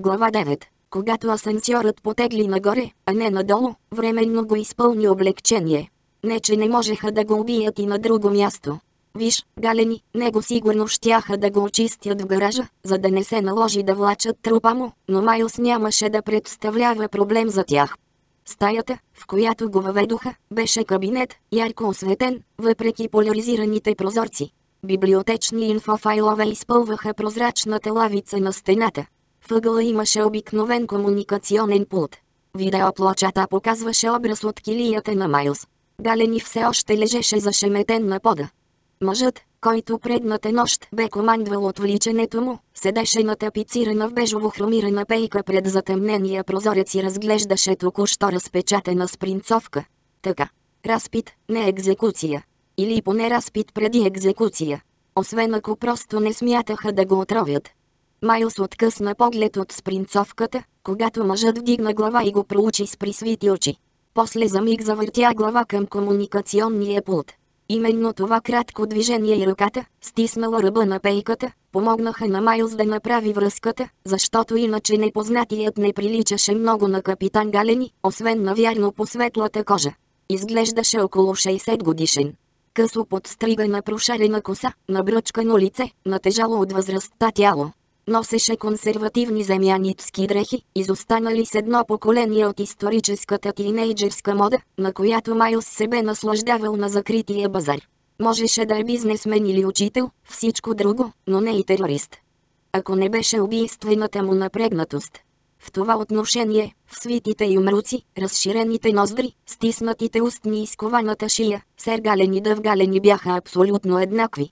Глава 9. Когато асансьорът потегли нагоре, а не надолу, временно го изпълни облегчение. Не че не можеха да го убият и на друго място. Виж, галени, него сигурно щяха да го очистят в гаража, за да не се наложи да влачат трупа му, но Майлс нямаше да представлява проблем за тях. Стаята, в която го въведоха, беше кабинет, ярко осветен, въпреки поляризираните прозорци. Библиотечни инфофайлове изпълваха прозрачната лавица на стената. Въгъла имаше обикновен комуникационен пулт. Видеоплочата показваше образ от килията на Майлз. Галени все още лежеше зашеметен на пода. Мъжът, който предната нощ бе командвал отвличането му, седеше на тапицирана в бежово хромирана пейка пред затъмнения прозорец и разглеждаше току-що разпечатана спринцовка. Така. Разпит, не екзекуция. Или поне разпит преди екзекуция. Освен ако просто не смятаха да го отровят. Майлс откъсна поглед от спринцовката, когато мъжът вдигна глава и го проучи с присвити очи. После за миг завъртя глава към комуникационния пулт. Именно това кратко движение и ръката, стиснала ръба на пейката, помогнаха на Майлз да направи връзката, защото иначе непознатият не приличаше много на капитан Галени, освен навярно по светлата кожа. Изглеждаше около 60 годишен. Късо подстригана прошарена коса, набръчкано лице, натежало от възрастта тяло. Носеше консервативни земяницки дрехи, изостанали с едно поколение от историческата тинейджерска мода, на която Майлс се бе наслаждавал на закрития базар. Можеше да е бизнесмен или учител, всичко друго, но не и терорист. Ако не беше убийствената му напрегнатост. В това отношение, в свитите и умруци, разширените ноздри, стиснатите устни и скованата шия, сергалени дъвгалени бяха абсолютно еднакви.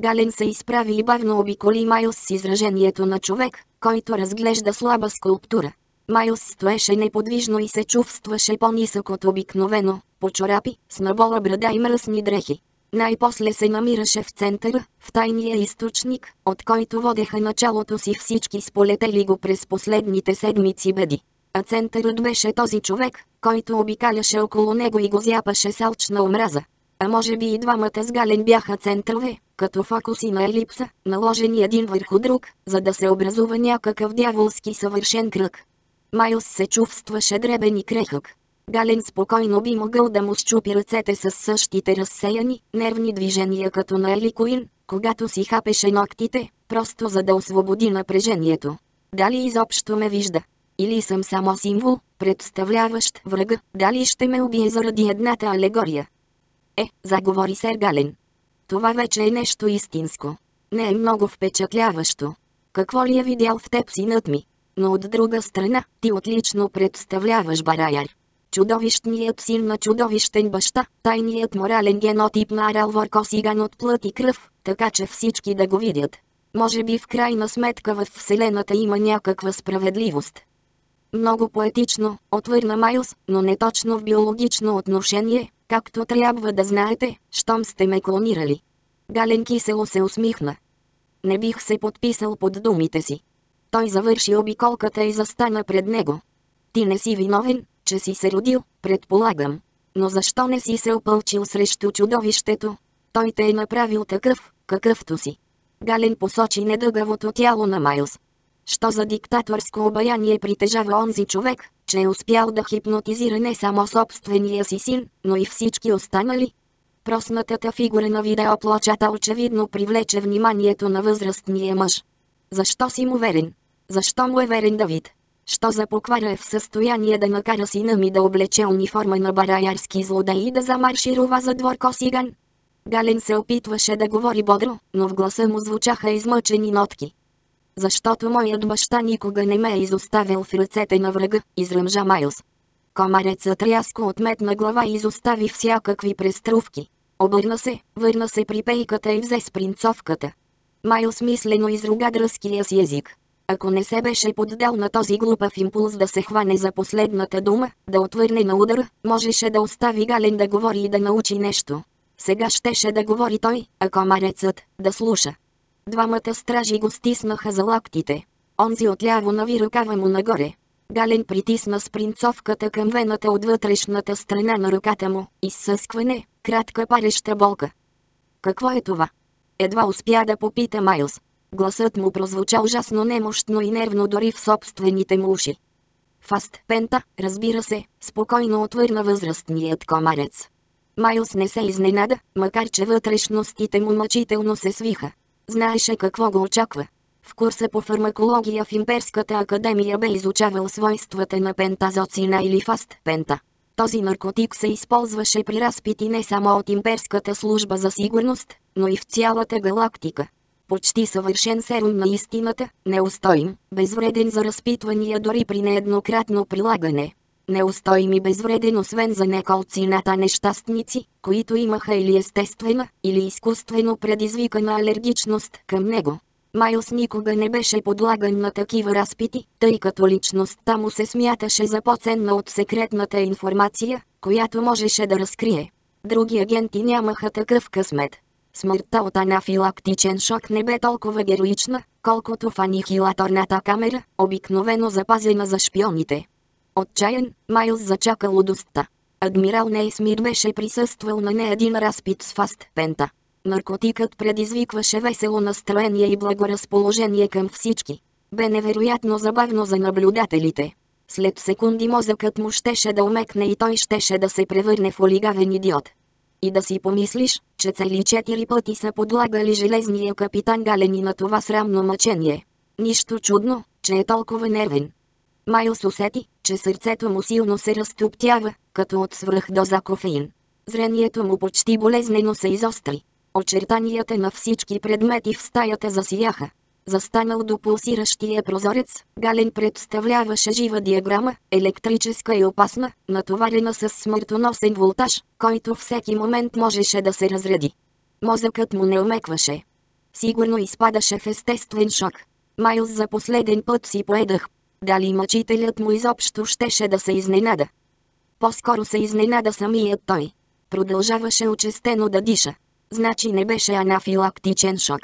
Гален се изправи и бавно обиколи Майлс с изражението на човек, който разглежда слаба скулптура. Майлс стоеше неподвижно и се чувстваше по-нисък от обикновено, по чорапи, с набола брада и мръсни дрехи. Най-после се намираше в центъра, в тайния източник, от който водеха началото си всички сполетели го през последните седмици беди. А центърът беше този човек, който обикаляше около него и го зяпаше с алчна омраза. А може би и двамата с Гален бяха центрове, като фокуси на елипса, наложени един върху друг, за да се образува някакъв дяволски съвършен кръг. Майлс се чувстваше дребен и крехък. Гален спокойно би могъл да му щупи ръцете с същите разсеяни, нервни движения като на Ели Куин, когато си хапеше ногтите, просто за да освободи напрежението. Дали изобщо ме вижда? Или съм само символ, представляващ врага, дали ще ме убие заради едната алегория? Е, заговори Сер Гален. Това вече е нещо истинско. Не е много впечатляващо. Какво ли е видял в теб синът ми? Но от друга страна, ти отлично представляваш Бараяр. Чудовищният син на чудовищен баща, тайният морален генотип на Аралвор Косиган от плът и кръв, така че всички да го видят. Може би в крайна сметка в Вселената има някаква справедливост. Много поетично, отвърна Майлз, но не точно в биологично отношение, както трябва да знаете, щом сте ме клонирали. Гален кисело се усмихна. Не бих се подписал под думите си. Той завърши обиколката и застана пред него. Ти не си виновен, че си се родил, предполагам. Но защо не си се опълчил срещу чудовището? Той те е направил такъв, какъвто си. Гален посочи недъгавото тяло на Майлз. Що за диктаторско обаяние притежава онзи човек, че е успял да хипнотизира не само собствения си син, но и всички останали? Проснатата фигура на видеоплочата очевидно привлече вниманието на възрастния мъж. Защо си му верен? Защо му е верен Давид? Що за поквара е в състояние да накара сина ми да облече униформа на бараярски злодей и да замарширува за двор Косиган? Гален се опитваше да говори бодро, но в гласа му звучаха измъчени нотки. Защото моят баща никога не ме е изоставил в ръцете на врага, изръмжа Майлз. Комарецът рязко отметна глава и изостави всякакви преструвки. Обърна се, върна се при пейката и взе спринцовката. Майлз мислено изруга дръзкия си език. Ако не се беше поддал на този глупав импулс да се хване за последната дума, да отвърне на удара, можеше да остави Гален да говори и да научи нещо. Сега щеше да говори той, а комарецът да слуша. Двамата стражи го стиснаха за лактите. Онзи отляво нави ръкава му нагоре. Гален притисна спринцовката към вената от вътрешната страна на ръката му. Изсъскване, кратка пареща болка. Какво е това? Едва успя да попита Майлз. Гласът му прозвуча ужасно немощно и нервно дори в собствените му уши. Фаст пента, разбира се, спокойно отвърна възрастният комарец. Майлс не се изненада, макар че вътрешностите му мъчително се свиха. Знаеше какво го очаква. В курса по фармакология в Имперската академия бе изучавал свойствата на пентазоцина или фаст пента. Този наркотик се използваше при разпити не само от Имперската служба за сигурност, но и в цялата галактика. Почти съвършен серум на истината, неустоим, безвреден за разпитвания дори при нееднократно прилагане. Неустоим и безвреден освен за неколцината нещастници, които имаха или естествена, или изкуствено предизвикана алергичност към него. Майлс никога не беше подлаган на такива разпити, тъй като личността му се смяташе за по-ценна от секретната информация, която можеше да разкрие. Други агенти нямаха такъв късмет. Смъртта от анафилактичен шок не бе толкова героична, колкото в анихилаторната камера, обикновено запазена за шпионите. Отчаян, Майлз зачака лудостта. Адмирал Нейсмир беше присъствал на не един разпит с Фаст Пента. Наркотикът предизвикваше весело настроение и благоразположение към всички. Бе невероятно забавно за наблюдателите. След секунди мозъкът му щеше да умекне и той щеше да се превърне в олигавен идиот. И да си помислиш, че цели четири пъти са подлагали железния капитан Галени на това срамно мъчение. Нищо чудно, че е толкова нервен. Майлс усети, че сърцето му силно се разтоптява, като от свръхдоза кофеин. Зрението му почти болезнено се изостри. Очертанията на всички предмети в стаята засияха. Застанал до пулсиращия прозорец, Гален представляваше жива диаграма, електрическа и опасна, натоварена с смъртоносен волтаж, който всеки момент можеше да се разреди. Мозъкът му не омекваше. Сигурно изпадаше в естествен шок. Майлз за последен път си поедах. Дали мъчителят му изобщо щеше да се изненада. По-скоро се изненада самият той. Продължаваше очестено да диша. Значи не беше анафилактичен шок.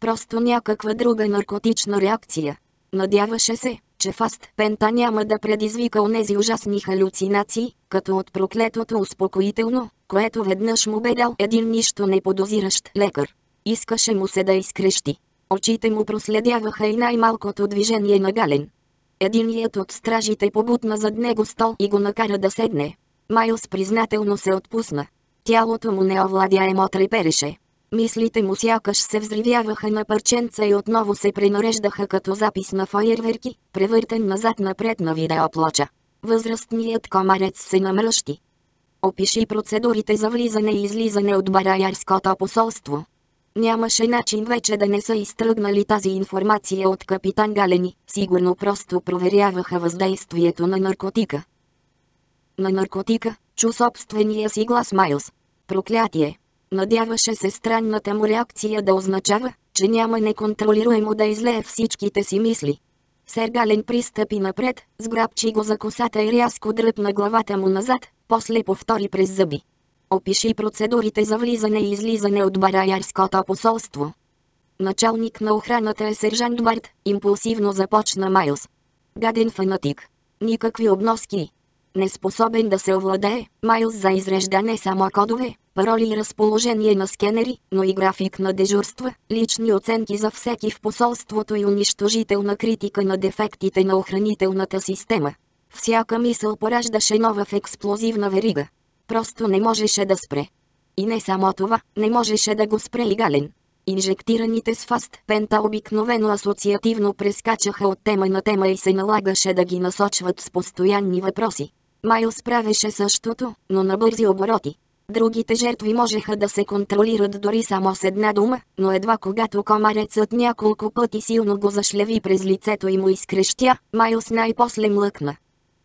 Просто някаква друга наркотична реакция. Надяваше се, че фаст пента няма да предизвика онези ужасни халюцинации, като от проклетото успокоително, което веднъж му бе дал един нищо неподозиращ лекар. Искаше му се да изкрещи. Очите му проследяваха и най-малкото движение на Гален. Единият от стражите побутна зад него стол и го накара да седне. Майлс признателно се отпусна. Тялото му неовладяемо трепереше. Мислите му сякаш се взривяваха на парченца и отново се пренареждаха като запис на фойерверки, превъртен назад-напред на видеоплоча. Възрастният комарец се намръщи. Опиши процедурите за влизане и излизане от бараярското посолство. Нямаше начин вече да не са изтръгнали тази информация от капитан Галени, сигурно просто проверяваха въздействието на наркотика. На наркотика, чу собствения си глас Майлз. Проклятие! Надяваше се странната му реакция да означава, че няма неконтролируемо да излее всичките си мисли. Сергален пристъпи напред, сграбчи го за косата и рязко дръпна главата му назад, после повтори през зъби. Опиши процедурите за влизане и излизане от бараярското посолство. Началник на охраната е сержант Барт, импулсивно започна Майлз. Гаден фанатик. Никакви обноски. Неспособен да се овладее, Майлз за изрежда не само кодове, пароли и разположение на скенери, но и график на дежурства, лични оценки за всеки в посолството и унищожителна критика на дефектите на охранителната система. Всяка мисъл пораждаше нова в експлозивна верига. Просто не можеше да спре. И не само това, не можеше да го спре и Гален. Инжектираните с фаст пента обикновено асоциативно прескачаха от тема на тема и се налагаше да ги насочват с постоянни въпроси. Майлс правеше същото, но на бързи обороти. Другите жертви можеха да се контролират дори само с една дума, но едва когато комарецът няколко пъти силно го зашлеви през лицето и му изкрещя, Майлс най-после млъкна.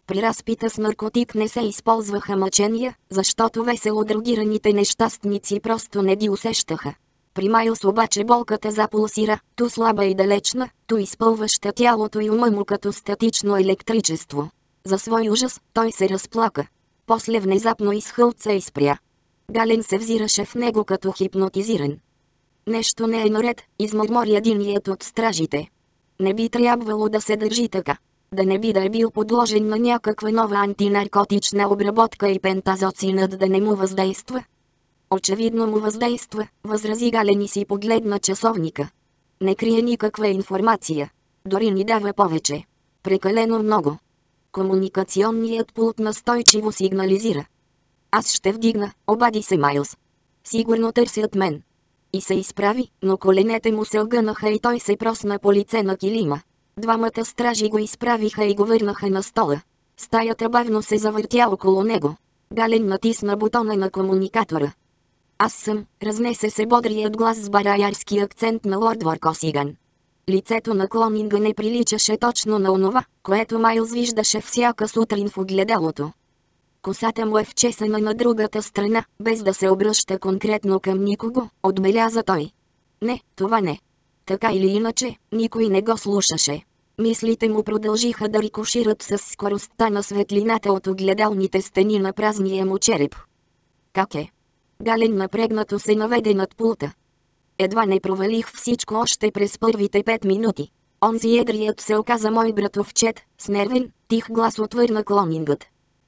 При разпита с наркотик не се използваха мъчения, защото весело дрогираните нещастници просто не ги усещаха. При Майлс обаче болката запулсира, ту слаба и далечна, ту изпълваща тялото и ума му като статично електричество. За свой ужас, той се разплака. После внезапно изхълца и спря. Гален се взираше в него като хипнотизиран. Нещо не е наред, измърмори единият от стражите. Не би трябвало да се държи така. Да не би да е бил подложен на някаква нова антинаркотична обработка и пентазоцинът да не му въздейства. Очевидно му въздейства, възрази Гален и си погледна часовника. Не крие никаква информация. Дори ни дава повече. Прекалено много. Комуникационният пулт настойчиво сигнализира. Аз ще вдигна, обади се Майлз. Сигурно търсят мен. И се изправи, но коленете му се огънаха и той се просна по лице на килима. Двамата стражи го изправиха и го върнаха на стола. Стаята бавно се завъртя около него. Гален натисна бутона на комуникатора. Аз съм, разнесе се бодрият глас с бараярски акцент на лорд Варкосиган. Лицето на Клонинга не приличаше точно на онова, което Майлз виждаше всяка сутрин в огледалото. Косата му е вчесана на другата страна, без да се обръща конкретно към никого, отбеляза той. Не, това не. Така или иначе, никой не го слушаше. Мислите му продължиха да рикошират с скоростта на светлината от огледалните стени на празния му череп. Как е? Гален напрегнато се наведе над пулта. Едва не провалих всичко още през първите пет минути. Онзи едрият се оказа мой братовчет, с нервен, тих глас отвърна клонингът.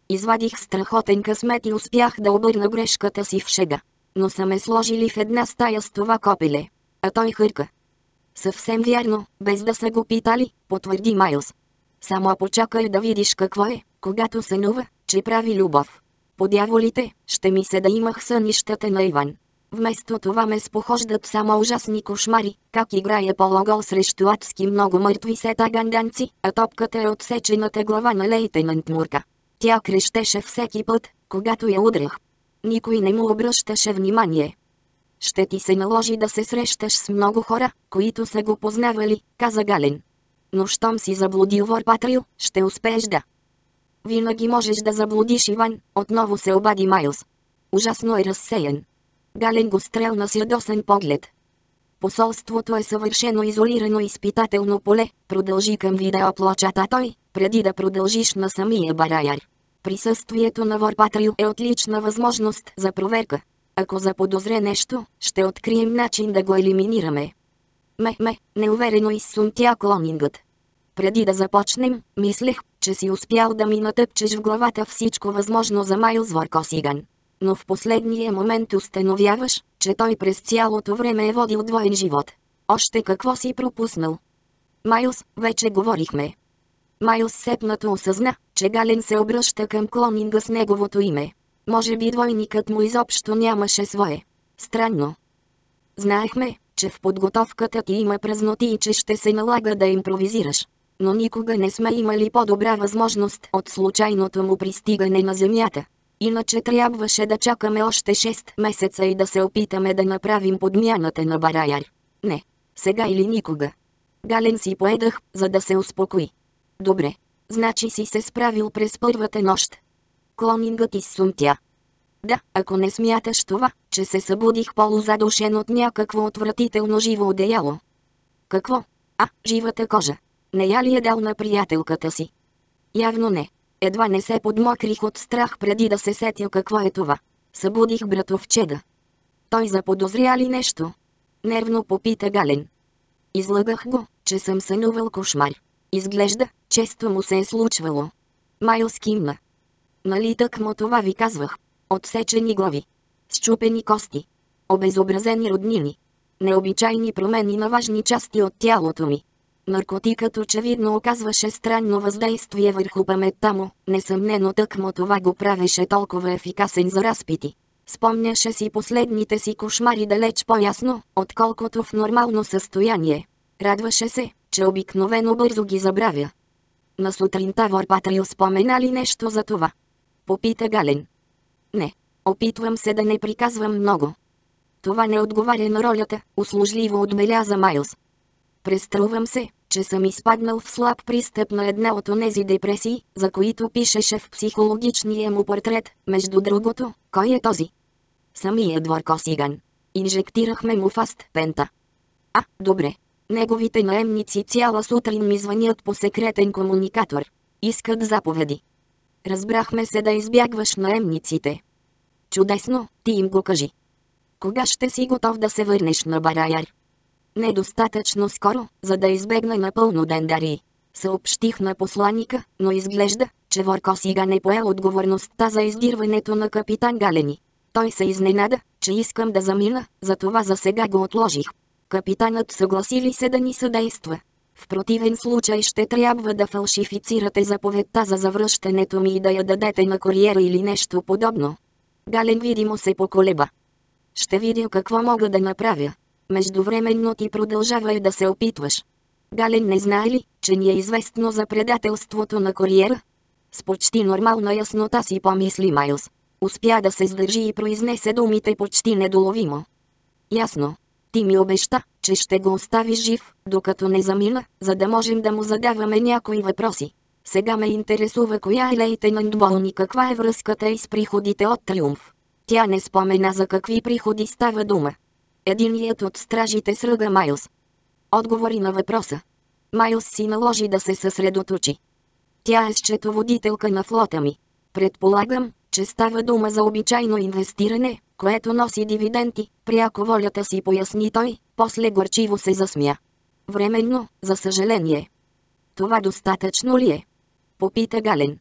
Извадих страхотен късмет и успях да обърна грешката си в шега. Но са ме сложили в една стая с това копеле. А той хърка. Съвсем вярно, без да са го питали, потвърди Майлз. Само почакай да видиш какво е, когато сънува, че прави любов. По дяволите, ще ми се да имах сънищата на Иван. Вместо това ме спохождат само ужасни кошмари, как играя пологол срещу адски много мъртви сета ганданци, а топката е отсечената глава на лейтенант Мурка. Тя крещеше всеки път, когато я удрях. Никой не му обръщаше внимание. Ще ти се наложи да се срещаш с много хора, които са го познавали, каза Гален. Но щом си заблудил Ворпатрил, ще успееш да. Винаги можеш да заблудиш Иван, отново се обади Майлз. Ужасно е разсеян. Гален го стрелна с ядосен поглед. Посолството е съвършено изолирано изпитателно поле, продължи към видеоплочата той, преди да продължиш на самия бараяр. Присъствието на Ворпатрил е отлична възможност за проверка. Ако заподозре нещо, ще открием начин да го елиминираме. Ме-ме, неуверено изсумтя клонингът. Преди да започнем, мислех, че си успял да ми натъпчеш в главата всичко възможно за Майлз Варкосиган. Но в последния момент установяваш, че той през цялото време е водил двоен живот. Още какво си пропуснал? Майлз, вече говорихме. Майлз сепнато осъзна, че Гален се обръща към клонинга с неговото име. Може би двойникът му изобщо нямаше свое. Странно. Знаехме, че в подготовката ти има празноти и че ще се налага да импровизираш. Но никога не сме имали по-добра възможност от случайното му пристигане на земята. Иначе трябваше да чакаме още 6 месеца и да се опитаме да направим подмяната на Бараяр. Не. Сега или никога. Гален си поедах, за да се успокои. Добре. Значи си се справил през първата нощ. Клонингът изсумтя. Да, ако не смяташ това, че се събудих полузадушен от някакво отвратително живо одеяло. Какво? А, живата кожа. Не я ли е дал на приятелката си? Явно не. Едва не се подмокрих от страх преди да се сетя какво е това. Събудих братовчеда. Той заподозря ли нещо? Нервно попита Гален. Излагах го, че съм сънувал кошмар. Изглежда, често му се е случвало. Майл скимна. Нали тък му това ви казвах? Отсечени глави. Счупени кости. Обезобразени роднини. Необичайни промени на важни части от тялото ми. Наркотикът очевидно оказваше странно въздействие върху паметта му, несъмнено тък му това го правеше толкова ефикасен за разпити. Спомняше си последните си кошмари далеч по-ясно, отколкото в нормално състояние. Радваше се, че обикновено бързо ги забравя. На сутринта Ворпатрил спомена ли нещо за това? Попита Гален. Не. Опитвам се да не приказвам много. Това не отговаря на ролята, услужливо отбеляза Майлз. Преструвам се, че съм изпаднал в слаб пристъп на една от онези депресии, за които пишеше в психологичния му портрет, между другото, кой е този? Самия двор Косиган. Инжектирахме му фаст пента. А, добре. Неговите наемници цяла сутрин ми звънят по секретен комуникатор. Искат заповеди. Разбрахме се да избягваш наемниците. Чудесно, ти им го кажи. Кога ще си готов да се върнеш на Бараяр? Недостатъчно скоро, за да избегна напълно Дендари. Съобщих на посланика, но изглежда, че Ворко сега не поел отговорността за издирването на капитан Галени. Той се изненада, че искам да замина, затова за сега го отложих. Капитанът съгласи ли се да ни съдейства? В противен случай ще трябва да фалшифицирате заповедта за завръщането ми и да я дадете на куриера или нещо подобно. Гален видимо се поколеба. Ще видя какво мога да направя. Междувременно ти продължавай да се опитваш. Гален не знае ли, че ни е известно за предателството на куриера? С почти нормална яснота си помисли Майлз. Успя да се сдържи и произнесе думите почти недоловимо. Ясно. Ти ми обеща, че ще го оставиш жив, докато не замина, за да можем да му задаваме някои въпроси. Сега ме интересува коя е лейтенант Бол и каква е връзката и с приходите от Триумф. Тя не спомена за какви приходи става дума. Единият от стражите сръга Майлз. Отговори на въпроса. Майлз си наложи да се съсредоточи. Тя е счетоводителка на флота ми. Предполагам, че става дума за обичайно инвестиране, което носи дивиденти, пряко волята си поясни той, после горчиво се засмя. Временно, за съжаление. Това достатъчно ли е? Попита Гален.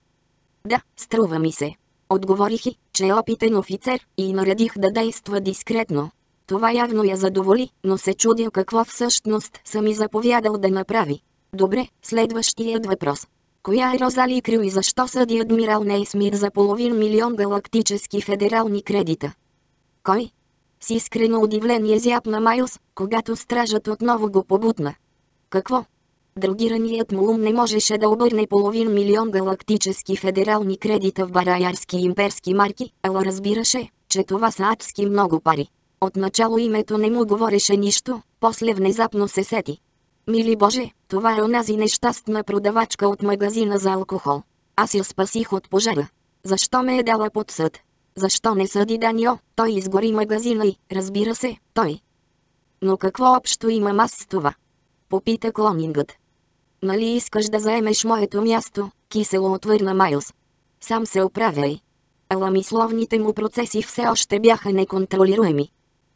Да, струва ми се. Отговорих и, че е опитен офицер, и наредих да действа дискретно. Това явно я задоволи, но се чудя какво всъщност съм и заповядал да направи. Добре, следващият въпрос. Коя е Розали Крю и защо съди адмирал Нейсмит за половин милион галактически федерални кредита? Кой? С искрено удивление зяпна Майлз, когато стражът отново го побутна. Какво? Другираният му ум не можеше да обърне половин милион галактически федерални кредита в бараярски имперски марки, ала разбираше, че това са адски много пари. Отначало името не му говореше нищо, после внезапно се сети. Мили Боже, това е онази нещастна продавачка от магазина за алкохол. Аз я спасих от пожара. Защо ме е дала под съд? Защо не съди Данио? Той изгори магазина и, разбира се, той. Но какво общо имам аз с това? Попита клонингът. Нали искаш да заемеш моето място, кисело отвърна Майлз. Сам се оправяй. Ала мисловните му процеси все още бяха неконтролируеми.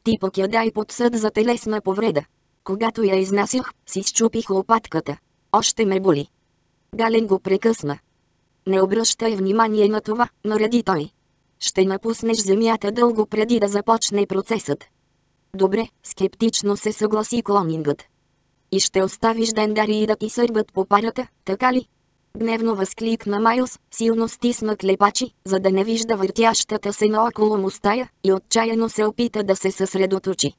Ти пък я дай под съд за телесна повреда. Когато я изнасях, си щупих лопатката. Още ме боли. Гален го прекъсна. Не обръщай внимание на това, нареди той. Ще напуснеш земята дълго преди да започне процесът. Добре, скептично се съгласи клонингът. И ще оставиш дендари да ти сърбат по парата, така ли? Гневно възкликна Майлз, силно стисна клепачи, за да не вижда въртящата се наоколо му стая, и отчаяно се опита да се съсредоточи.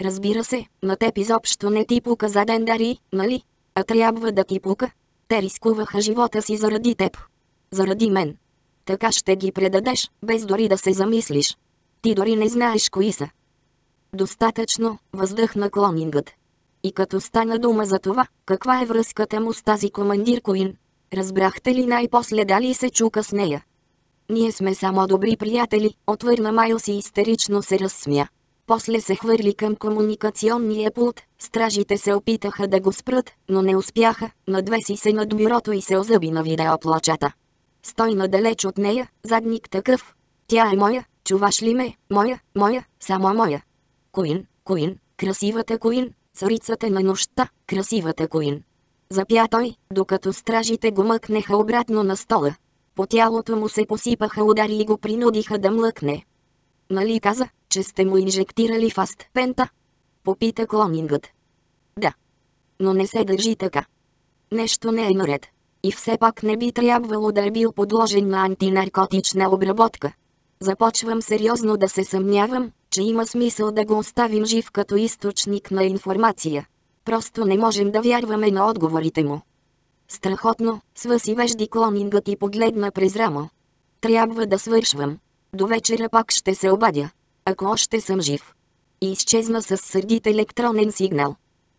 Разбира се, на теб изобщо не ти пука за дендари, нали? А трябва да ти пука. Те рискуваха живота си заради теб. Заради мен. Така ще ги предадеш, без дори да се замислиш. Ти дори не знаеш кои са. Достатъчно, въздъхна клонингът. И като стана дума за това, каква е връзката му с тази командир Коин? Разбрахте ли най-после дали се чука с нея? Ние сме само добри приятели, отвърна Майлс и истерично се разсмя. После се хвърли към комуникационния пулт, стражите се опитаха да го спрат, но не успяха, надвеси се над бюрото и се озъби на видеоплачата. Стой надалеч от нея, задник такъв. Тя е моя, чуваш ли ме, моя, моя, само моя. Коин, Коин, красивата Коин, царицата на нощта, красивата Коин. Запя той, докато стражите го мъкнеха обратно на стола. По тялото му се посипаха удари и го принудиха да млъкне. Нали каза, че сте му инжектирали фаст пента? Попита клонингът. Да. Но не се държи така. Нещо не е наред. И все пак не би трябвало да е бил подложен на антинаркотична обработка. Започвам сериозно да се съмнявам, че има смисъл да го оставим жив като източник на информация. Просто не можем да вярваме на отговорите му. Страхотно, свъси вежди клонингът и погледна през рамо. Трябва да свършвам. До вечера пак ще се обадя. Ако още съм жив. И изчезна с сърдит електронен сигнал.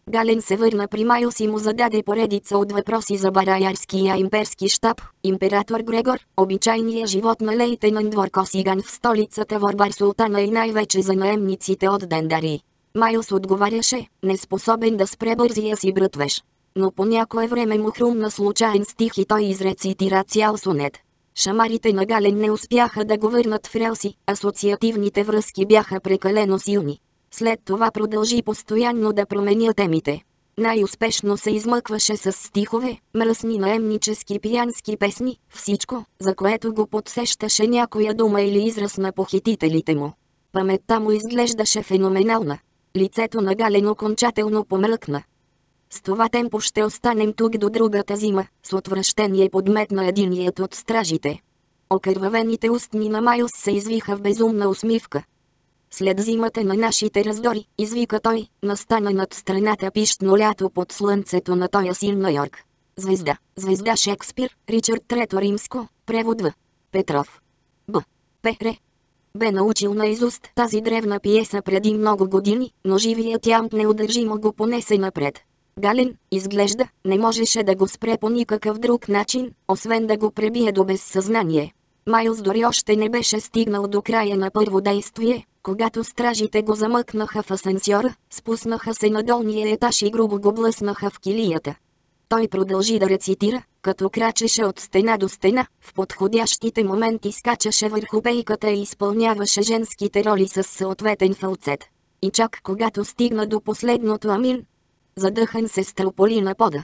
Гален се върна при Майлс и му зададе поредица от въпроси за бараярския имперски штаб, император Грегор, обичайния живот на лейтенант двор Косиган в столицата Варбар Султана и най-вече за наемниците от Дендари. Майлс отговаряше, неспособен да спре бързия си братвеж. Но по някое време му хрумна случайен стих и той изрецитира цял сонет. Шамарите на Гален не успяха да го върнат в релси, асоциативните връзки бяха прекалено силни. След това продължи постоянно да променя темите. Най-успешно се измъкваше с стихове, мръсни наемнически пиянски песни, всичко, за което го подсещаше някоя дума или израз на похитителите му. Паметта му изглеждаше феноменална. Лицето на Гален окончателно помръкна. С това темпо ще останем тук до другата зима, с отвращение подметна единият от стражите. Окървавените устни на Майлс се извиха в безумна усмивка. След зимата на нашите раздори, извика той, настана над страната пищно лято под слънцето на тоя син на Йорк. Звезда, звезда Шекспир, Ричард Трето Римско, превод В. Петров. Б. Пере. Бе научил наизуст тази древна пиеса преди много години, но живият ямп неудържимо го понесе напред. Гален, изглежда, не можеше да го спре по никакъв друг начин, освен да го пребие до безсъзнание. Майлз дори още не беше стигнал до края на първо действие, когато стражите го замъкнаха в асансьора, спуснаха се на долния етаж и грубо го блъснаха в килията. Той продължи да рецитира, като крачеше от стена до стена, в подходящите моменти скачаше върху пейката и изпълняваше женските роли с съответен фалцет. И чак когато стигна до последното амин, задъхан се строполи на пода.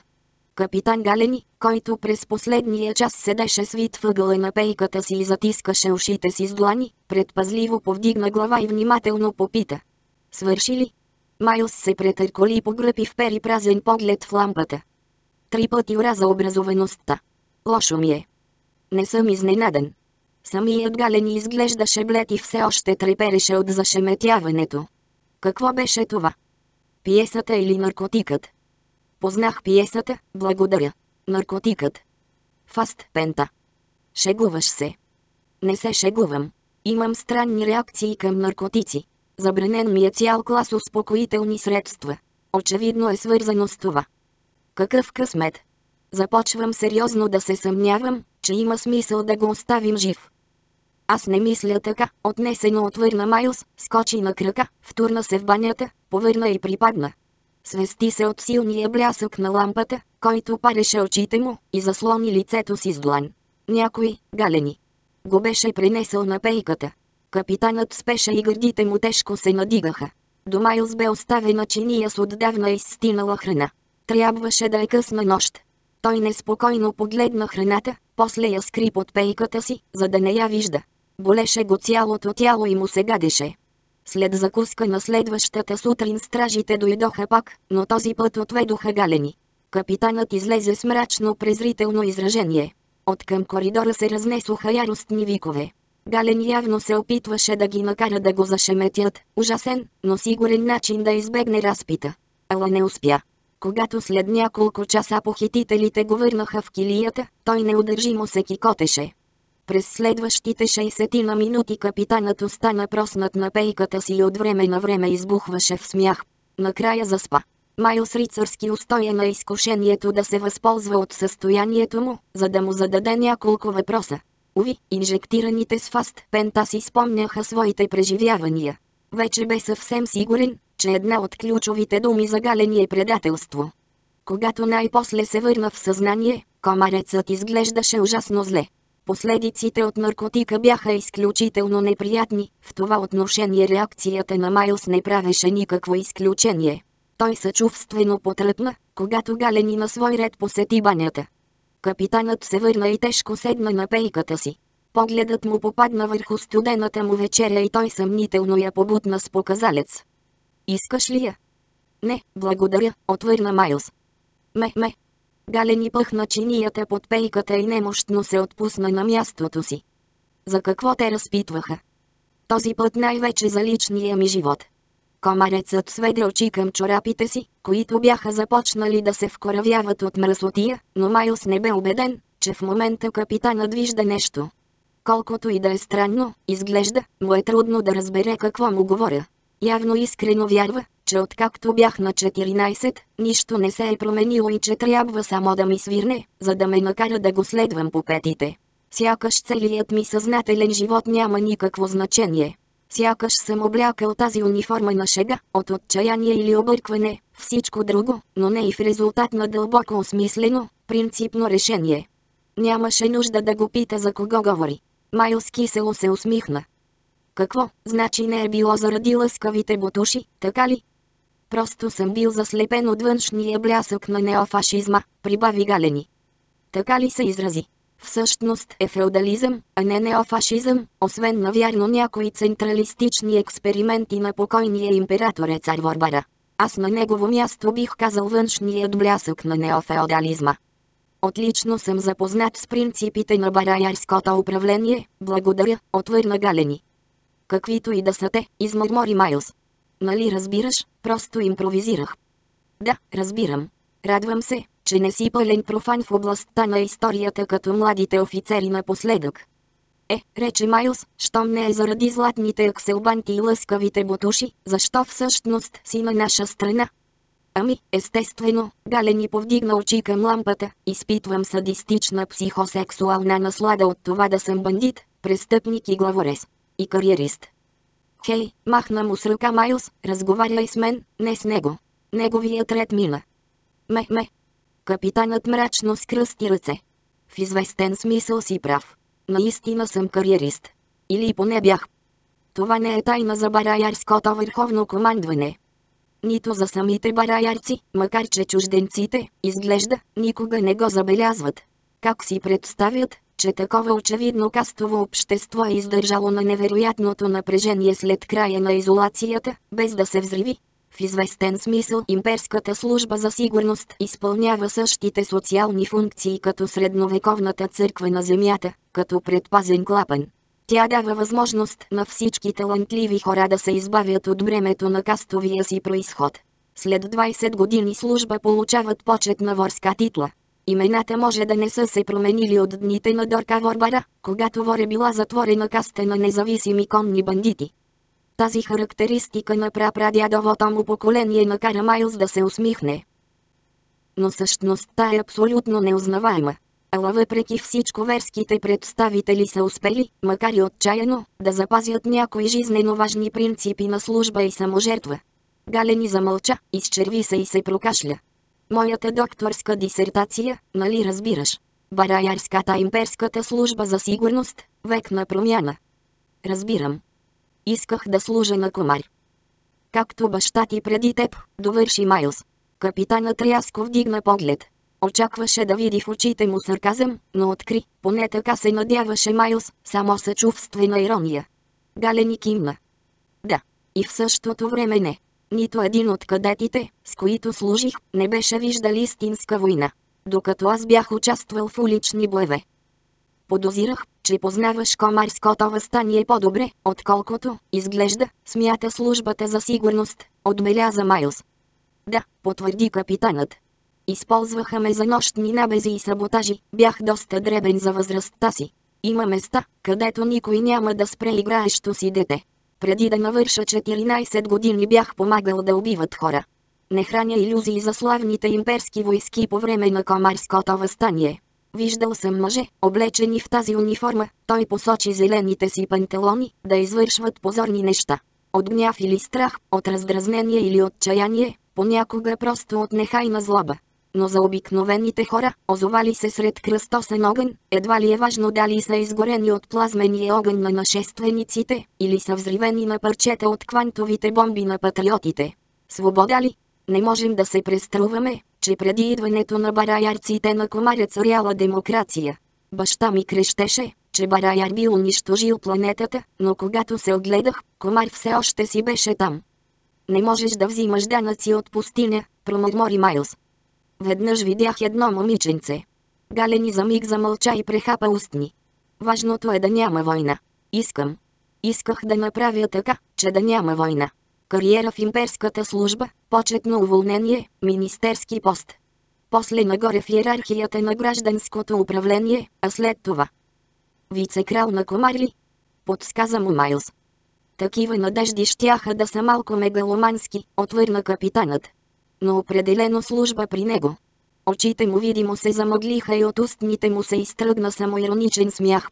Капитан Галени, който през последния час седеше свит въгъла на пейката си и затискаше ушите си с длани, предпазливо повдигна глава и внимателно попита. Свърши ли? Майлс се претърколи и погръпи в пери празен поглед в лампата. Три пъти ураза образоваността. Лошо ми е. Не съм изненадан. Самият Галени изглеждаше блед и все още трепереше от зашеметяването. Какво беше това? Пиесата или наркотикът? Познах пиесата, благодаря. Наркотикът. Фаст пента. Шегуваш се. Не се шегувам. Имам странни реакции към наркотици. Забранен ми е цял клас успокоителни средства. Очевидно е свързано с това. Какъв късмет? Започвам сериозно да се съмнявам, че има смисъл да го оставим жив. Аз не мисля така, отнесено отвърна Майлз, скочи на крака, втурна се в банята, повърна и припадна. Свести се от силния блясък на лампата, който пареше очите му, и заслони лицето си с длан. Някой, галени. Го беше принесъл на пейката. Капитанът спеше и гърдите му тежко се надигаха. До Майлз бе оставена чиния с отдавна изстинала храна. Трябваше да е късна нощ. Той неспокойно погледна храната, после я скри под пейката си, за да не я вижда. Болеше го цялото тяло и му се гадеше. След закуска на следващата сутрин стражите дойдоха пак, но този път отведоха галени. Капитанът излезе с мрачно презрително изражение. От към коридора се разнесоха яростни викове. Гален явно се опитваше да ги накара да го зашеметят, ужасен, но сигурен начин да избегне разпита. Ала не успя. Когато след няколко часа похитителите го върнаха в килията, той неудържимо се кикотеше. През следващите 60 на минути капитанът остана проснат на пейката си и от време на време избухваше в смях. Накрая заспа. Майлс рицарски устоя на изкушението да се възползва от състоянието му, за да му зададе няколко въпроса. Уви, инжектираните с фаст пента си спомняха своите преживявания. Вече бе съвсем сигурен, че една от ключовите думи за галени е предателство. Когато най-после се върна в съзнание, комарецът изглеждаше ужасно зле. Последиците от наркотика бяха изключително неприятни, в това отношение реакцията на Майлс не правеше никакво изключение. Той съчувствено потръпна, когато Галени на свой ред посети банята. Капитанът се върна и тежко седна на пейката си. Погледът му попадна върху студената му вечеря и той съмнително я побутна с показалец. Искаш ли я? Не, благодаря, отвърна Майлз. Ме, ме. Галени пъхна чинията под пейката и немощно се отпусна на мястото си. За какво те разпитваха? Този път най-вече за личния ми живот. Комарецът сведе очи към чорапите си, които бяха започнали да се вкоравяват от мръсотия, но Майлс не бе убеден, че в момента капитанът вижда нещо. Колкото и да е странно, изглежда, му е трудно да разбере какво му говоря. Явно искрено вярва, че откакто бях на 14, нищо не се е променило и че трябва само да ми свирне, за да ме накара да го следвам по петите. Сякаш целият ми съзнателен живот няма никакво значение. Сякаш съм облякал тази униформа на шега, от отчаяние или объркване, всичко друго, но не и в резултат на дълбоко осмислено, принципно решение. Нямаше нужда да го пита за кого говори. Майлс кисело се усмихна. Какво, значи не е било заради лъскавите бутуши, така ли? Просто съм бил заслепен от външния блясък на неофашизма, прибави Галени. Така ли се изрази? всъщност е феодализъм, а не неофашизъм, освен навярно някои централистични експерименти на покойния император е цар Варбара. Аз на негово място бих казал външният блясък на неофеодализма. Отлично съм запознат с принципите на бараярското управление, благодаря, отвърна Галени. Каквито и да са те, измърмори Майлз. Нали разбираш, просто импровизирах. Да, разбирам. Радвам се, че не си пълен профан в областта на историята като младите офицери напоследък. Е, рече Майлз, щом не е заради златните акселбанти и лъскавите бутуши, защо всъщност си на наша страна? Ами, естествено, Гален повдигна очи към лампата, изпитвам садистична психосексуална наслада от това да съм бандит, престъпник и главорез. И кариерист. Хей, махна му с ръка Майлз, разговаряй с мен, не с него. Неговият ред мина. Ме, ме. Капитанът мрачно скръсти ръце. В известен смисъл си прав. Наистина съм кариерист. Или поне бях. Това не е тайна за бараярското върховно командване. Нито за самите бараярци, макар че чужденците, изглежда, никога не го забелязват. Как си представят, че такова очевидно кастово общество е издържало на невероятното напрежение след края на изолацията, без да се взриви? В известен смисъл имперската служба за сигурност изпълнява същите социални функции като средновековната църква на земята, като предпазен клапан. Тя дава възможност на всички талантливи хора да се избавят от бремето на кастовия си происход. След 20 години служба получават почетна ворска титла. Имената може да не са се променили от дните на Дорка Ворбара, когато Вор е била затворена каста на независими конни бандити. Тази характеристика на прапрадядовото му поколение накара Майлз да се усмихне. Но същността е абсолютно неузнаваема. Ала въпреки всичко верските представители са успели, макар и отчаяно, да запазят някои жизнено важни принципи на служба и саможертва. Галени замълча, изчерви се и се прокашля. Моята докторска дисертация, нали разбираш? Бараярската имперската служба за сигурност, век на промяна. Разбирам. Исках да служа на комар. Както баща ти преди теб, довърши Майлз. Капитанът рязко вдигна поглед. Очакваше да види в очите му сарказъм, но откри, поне така се надяваше Майлз, само съчувствена ирония. Галени кимна. Да, и в същото време не. Нито един от кадетите, с които служих, не беше виждал истинска война. Докато аз бях участвал в улични боеве. Подозирах, че познаваш комарското възстание по-добре, отколкото, изглежда, смята службата за сигурност, отбеляза Майлз. Да, потвърди капитанът. Използваха ме за нощни набези и саботажи, бях доста дребен за възрастта си. Има места, където никой няма да спре играещо си дете. Преди да навърша 14 години бях помагал да убиват хора. Не храня иллюзии за славните имперски войски по време на комарското възстание. Виждал съм мъже, облечени в тази униформа, той посочи зелените си панталони, да извършват позорни неща. От гняв или страх, от раздразнение или отчаяние, понякога просто от нехайна злоба. Но за обикновените хора, озовали се сред кръстосен огън, едва ли е важно дали са изгорени от плазмения огън на нашествениците, или са взривени на парчета от квантовите бомби на патриотите. Свобода ли? Не можем да се преструваме, че преди идването на бараярците на комаря царяла демокрация. Баща ми крещеше, че бараяр би унищожил планетата, но когато се огледах, комар все още си беше там. Не можеш да взимаш данъци от пустиня, промърмори Майлз. Веднъж видях едно момиченце. Галени за миг замълча и прехапа устни. Важното е да няма война. Искам. Исках да направя така, че да няма война. Кариера в имперската служба, почетно уволнение, министерски пост. После нагоре в иерархията на гражданското управление, а след това. Вицекрал на Комарли? Подсказа му Майлз. Такива надежди щяха да са малко мегаломански, отвърна капитанът но определено служба при него. Очите му видимо се замъглиха и от устните му се изтръгна самоироничен смях.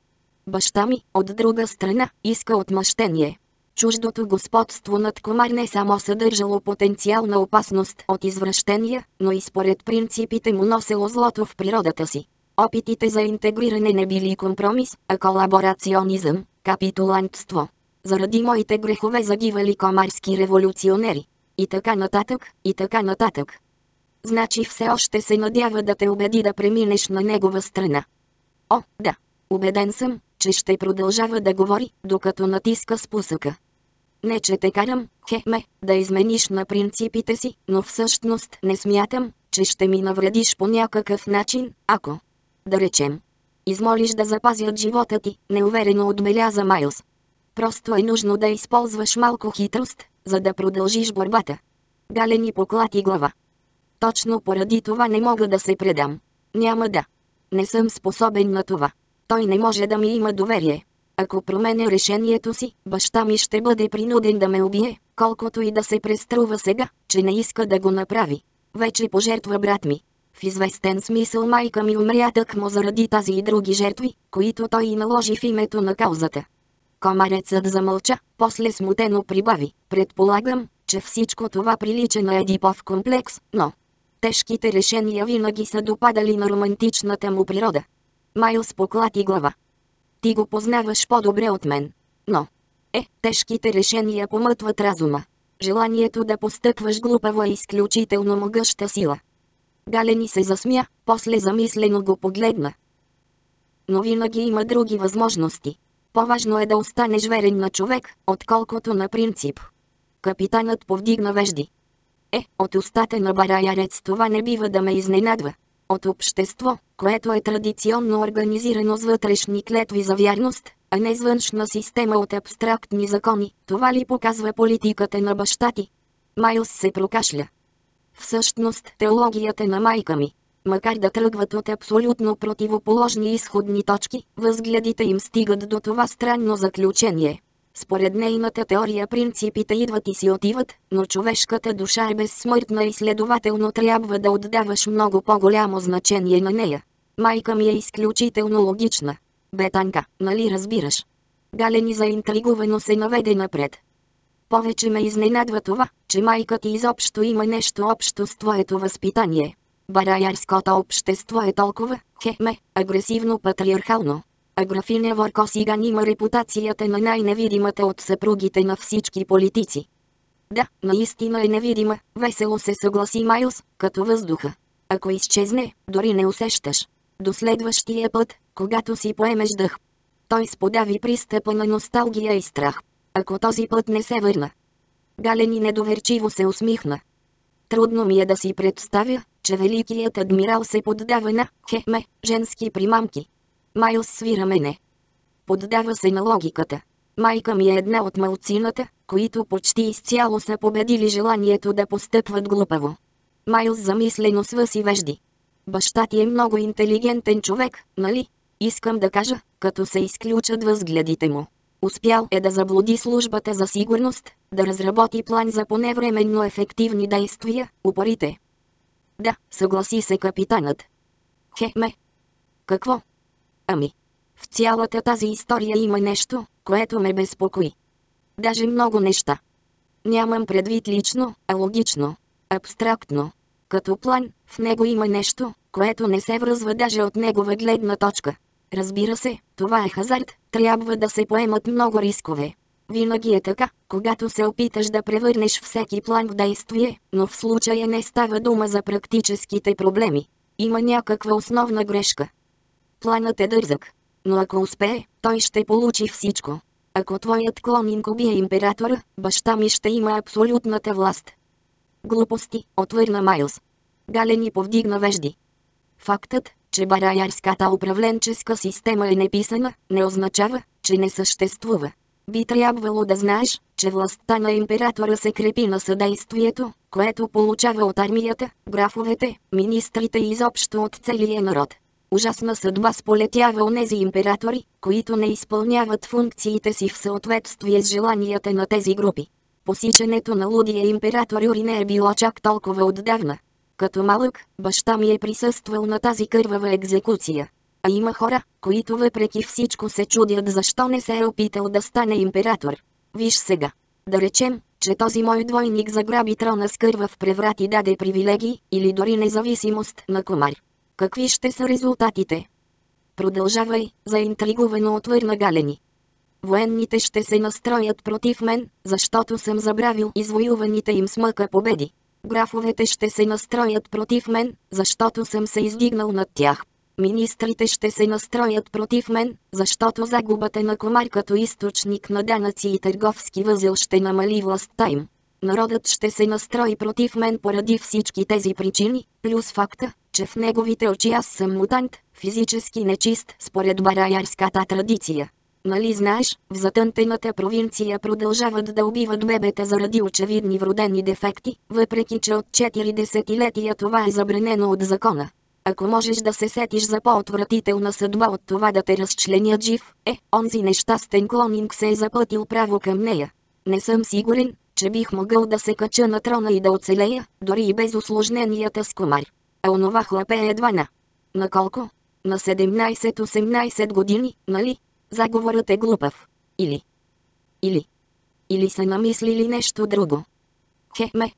Баща ми, от друга страна, иска отмъщение. Чуждото господство над комар не само съдържало потенциална опасност от извращения, но и според принципите му носело злото в природата си. Опитите за интегриране не били компромис, а колаборационизъм, капитулантство. Заради моите грехове загивали комарски революционери. И така нататък, и така нататък. Значи все още се надява да те убеди да преминеш на негова страна. О, да. Убеден съм, че ще продължава да говори, докато натиска спусъка. Не че те карам, хеме, да измениш на принципите си, но всъщност не смятам, че ще ми навредиш по някакъв начин, ако, да речем, измолиш да запазят живота ти, неуверено отбеляза Майлз. Просто е нужно да използваш малко хитрост, за да продължиш борбата. Галени поклати глава. Точно поради това не мога да се предам. Няма да. Не съм способен на това. Той не може да ми има доверие. Ако променя решението си, баща ми ще бъде принуден да ме убие, колкото и да се преструва сега, че не иска да го направи. Вече пожертва брат ми. В известен смисъл майка ми умря тъкмо заради тази и други жертви, които той и наложи в името на каузата. Комарецът замълча, после смутено прибави. Предполагам, че всичко това прилича на Едипов комплекс, но... Тежките решения винаги са допадали на романтичната му природа. Майлс поклати глава. Ти го познаваш по-добре от мен. Но... Е, тежките решения помътват разума. Желанието да постъпваш глупаво е изключително могъща сила. Галени се засмя, после замислено го погледна. Но винаги има други възможности. По-важно е да останеш верен на човек, отколкото на принцип. Капитанът повдигна вежди. Е, от устата на бараярец това не бива да ме изненадва. От общество, което е традиционно организирано с вътрешни клетви за вярност, а не с външна система от абстрактни закони, това ли показва политиката на баща ти? Майлс се прокашля. Всъщност теологията на майка ми, макар да тръгват от абсолютно противоположни изходни точки, възгледите им стигат до това странно заключение. Според нейната теория принципите идват и си отиват, но човешката душа е безсмъртна и следователно трябва да отдаваш много по-голямо значение на нея. Майка ми е изключително логична. Бетанка, нали разбираш? Галени заинтригувано се наведе напред. Повече ме изненадва това, че майка ти изобщо има нещо общо с твоето възпитание. Бараярското общество е толкова, хеме, агресивно-патриархално. А графиня Воркосиган има репутацията на най-невидимата от съпругите на всички политици. Да, наистина е невидима, весело се съгласи Майлз, като въздуха. Ако изчезне, дори не усещаш. До следващия път, когато си поемеш дъх. Той сподави пристъпа на носталгия и страх. Ако този път не се върна. Галени недоверчиво се усмихна. Трудно ми е да си представя, че великият адмирал се поддава на, хеме, женски примамки. Майлс свира мене. Поддава се на логиката. Майка ми е една от малцината, които почти изцяло са победили желанието да постъпват глупаво. Майлс замислено свъси вежди. Баща ти е много интелигентен човек, нали? Искам да кажа, като се изключат възгледите му. Успял е да заблуди службата за сигурност, да разработи план за поневременно ефективни действия, упорите. Да, съгласи се капитанът. Хеме. Какво? Ами. В цялата тази история има нещо, което ме безпокои. Даже много неща. Нямам предвид лично, а логично. Абстрактно. Като план, в него има нещо, което не се връзва даже от негова гледна точка. Разбира се, това е хазарт, трябва да се поемат много рискове. Винаги е така, когато се опиташ да превърнеш всеки план в действие, но в случая не става дума за практическите проблеми. Има някаква основна грешка. Планът е дързък. Но ако успее, той ще получи всичко. Ако твоят клонинг убие императора, баща ми ще има абсолютната власт. Глупости, отвърна Майлз. Галени повдигна вежди. Фактът, че бараярската управленческа система е неписана, не означава, че не съществува. Би трябвало да знаеш, че властта на императора се крепи на съдействието, което получава от армията, графовете, министрите и изобщо от целия народ. Ужасна съдба сполетява онези императори, които не изпълняват функциите си в съответствие с желанията на тези групи. Посичането на лудия император Юри не е било чак толкова отдавна. Като малък, баща ми е присъствал на тази кървава екзекуция. А има хора, които въпреки всичко се чудят защо не се е опитал да стане император. Виж сега. Да речем, че този мой двойник заграби трона с кървав преврат и даде привилегии, или дори независимост на комар. Какви ще са резултатите? Продължавай, заинтригувано отвърна Галени. Военните ще се настроят против мен, защото съм забравил извоюваните им с мъка победи. Графовете ще се настроят против мен, защото съм се издигнал над тях. Министрите ще се настроят против мен, защото загубата на комар като източник на данъци и търговски възел ще намали властта им. Народът ще се настрои против мен поради всички тези причини, плюс факта, че в неговите очи аз съм мутант, физически нечист според бараярската традиция. Нали знаеш, в затънтената провинция продължават да убиват бебета заради очевидни вродени дефекти, въпреки че от 4 десетилетия това е забранено от закона. Ако можеш да се сетиш за по-отвратителна съдба от това да те разчленят жив, е, онзи нещастен клонинг се е запътил право към нея. Не съм сигурен, че бих могъл да се кача на трона и да оцелея, дори и без осложненията с комар. А онова хлапе е едва на... На колко? На 17-18 години, нали? Заговорът е глупав. Или... Или... Или са намислили нещо друго. Хеме.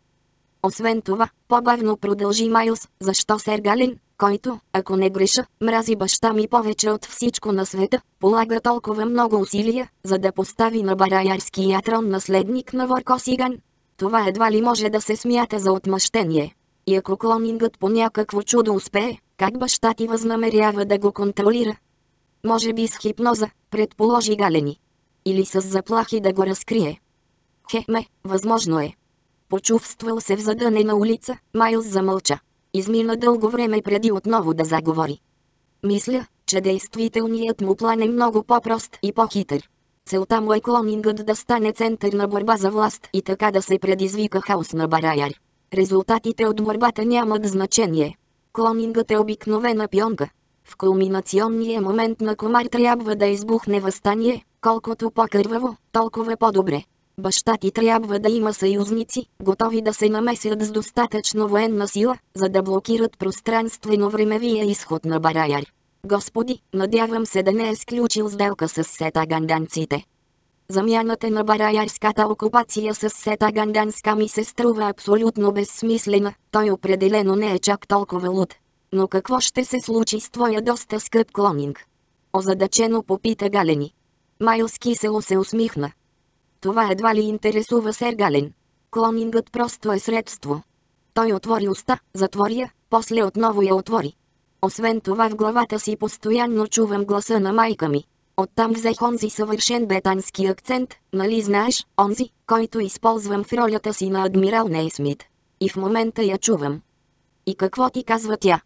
Освен това, по-бавно продължи Майлз, защо сер Галин, който, ако не греша, мрази баща ми повече от всичко на света, полага толкова много усилия, за да постави на бараярския трон наследник на Въркосиган. Това едва ли може да се смята за отмъщение. И ако клонингът по някакво чудо успее, как баща ти възнамерява да го контролира? Може би с хипноза, предположи Галени. Или с заплахи да го разкрие. Хеме, възможно е. Почувствал се в задънена улица, Майлз замълча. Измина дълго време преди отново да заговори. Мисля, че действителният му план е много по-прост и по-хитър. Целта му е клонингът да стане център на борба за власт и така да се предизвика хаос на Бараяр. Резултатите от борбата нямат значение. Клонингът е обикновена пионка. В кулминационния момент на комар трябва да избухне възстание, колкото по-кърваво, толкова по-добре. Баща ти трябва да има съюзници, готови да се намесят с достатъчно военна сила, за да блокират пространствено-времевия изход на Бараяр. Господи, надявам се да не е сключил сделка с сета ганданците. Замяната на бараярската окупация с сета ганданска ми се струва абсолютно безсмислена, той определено не е чак толкова луд. Но какво ще се случи с твоя доста скъп клонинг? Озадачено попита Галени. Майлс кисело се усмихна. Това едва ли интересува Сергален. Клонингът просто е средство. Той отвори уста, затвори я, после отново я отвори. Освен това в главата си постоянно чувам гласа на майка ми. Оттам взех онзи съвършен бетански акцент, нали знаеш, онзи, който използвам в ролята си на адмирал Нейсмит. И в момента я чувам. И какво ти казва тя?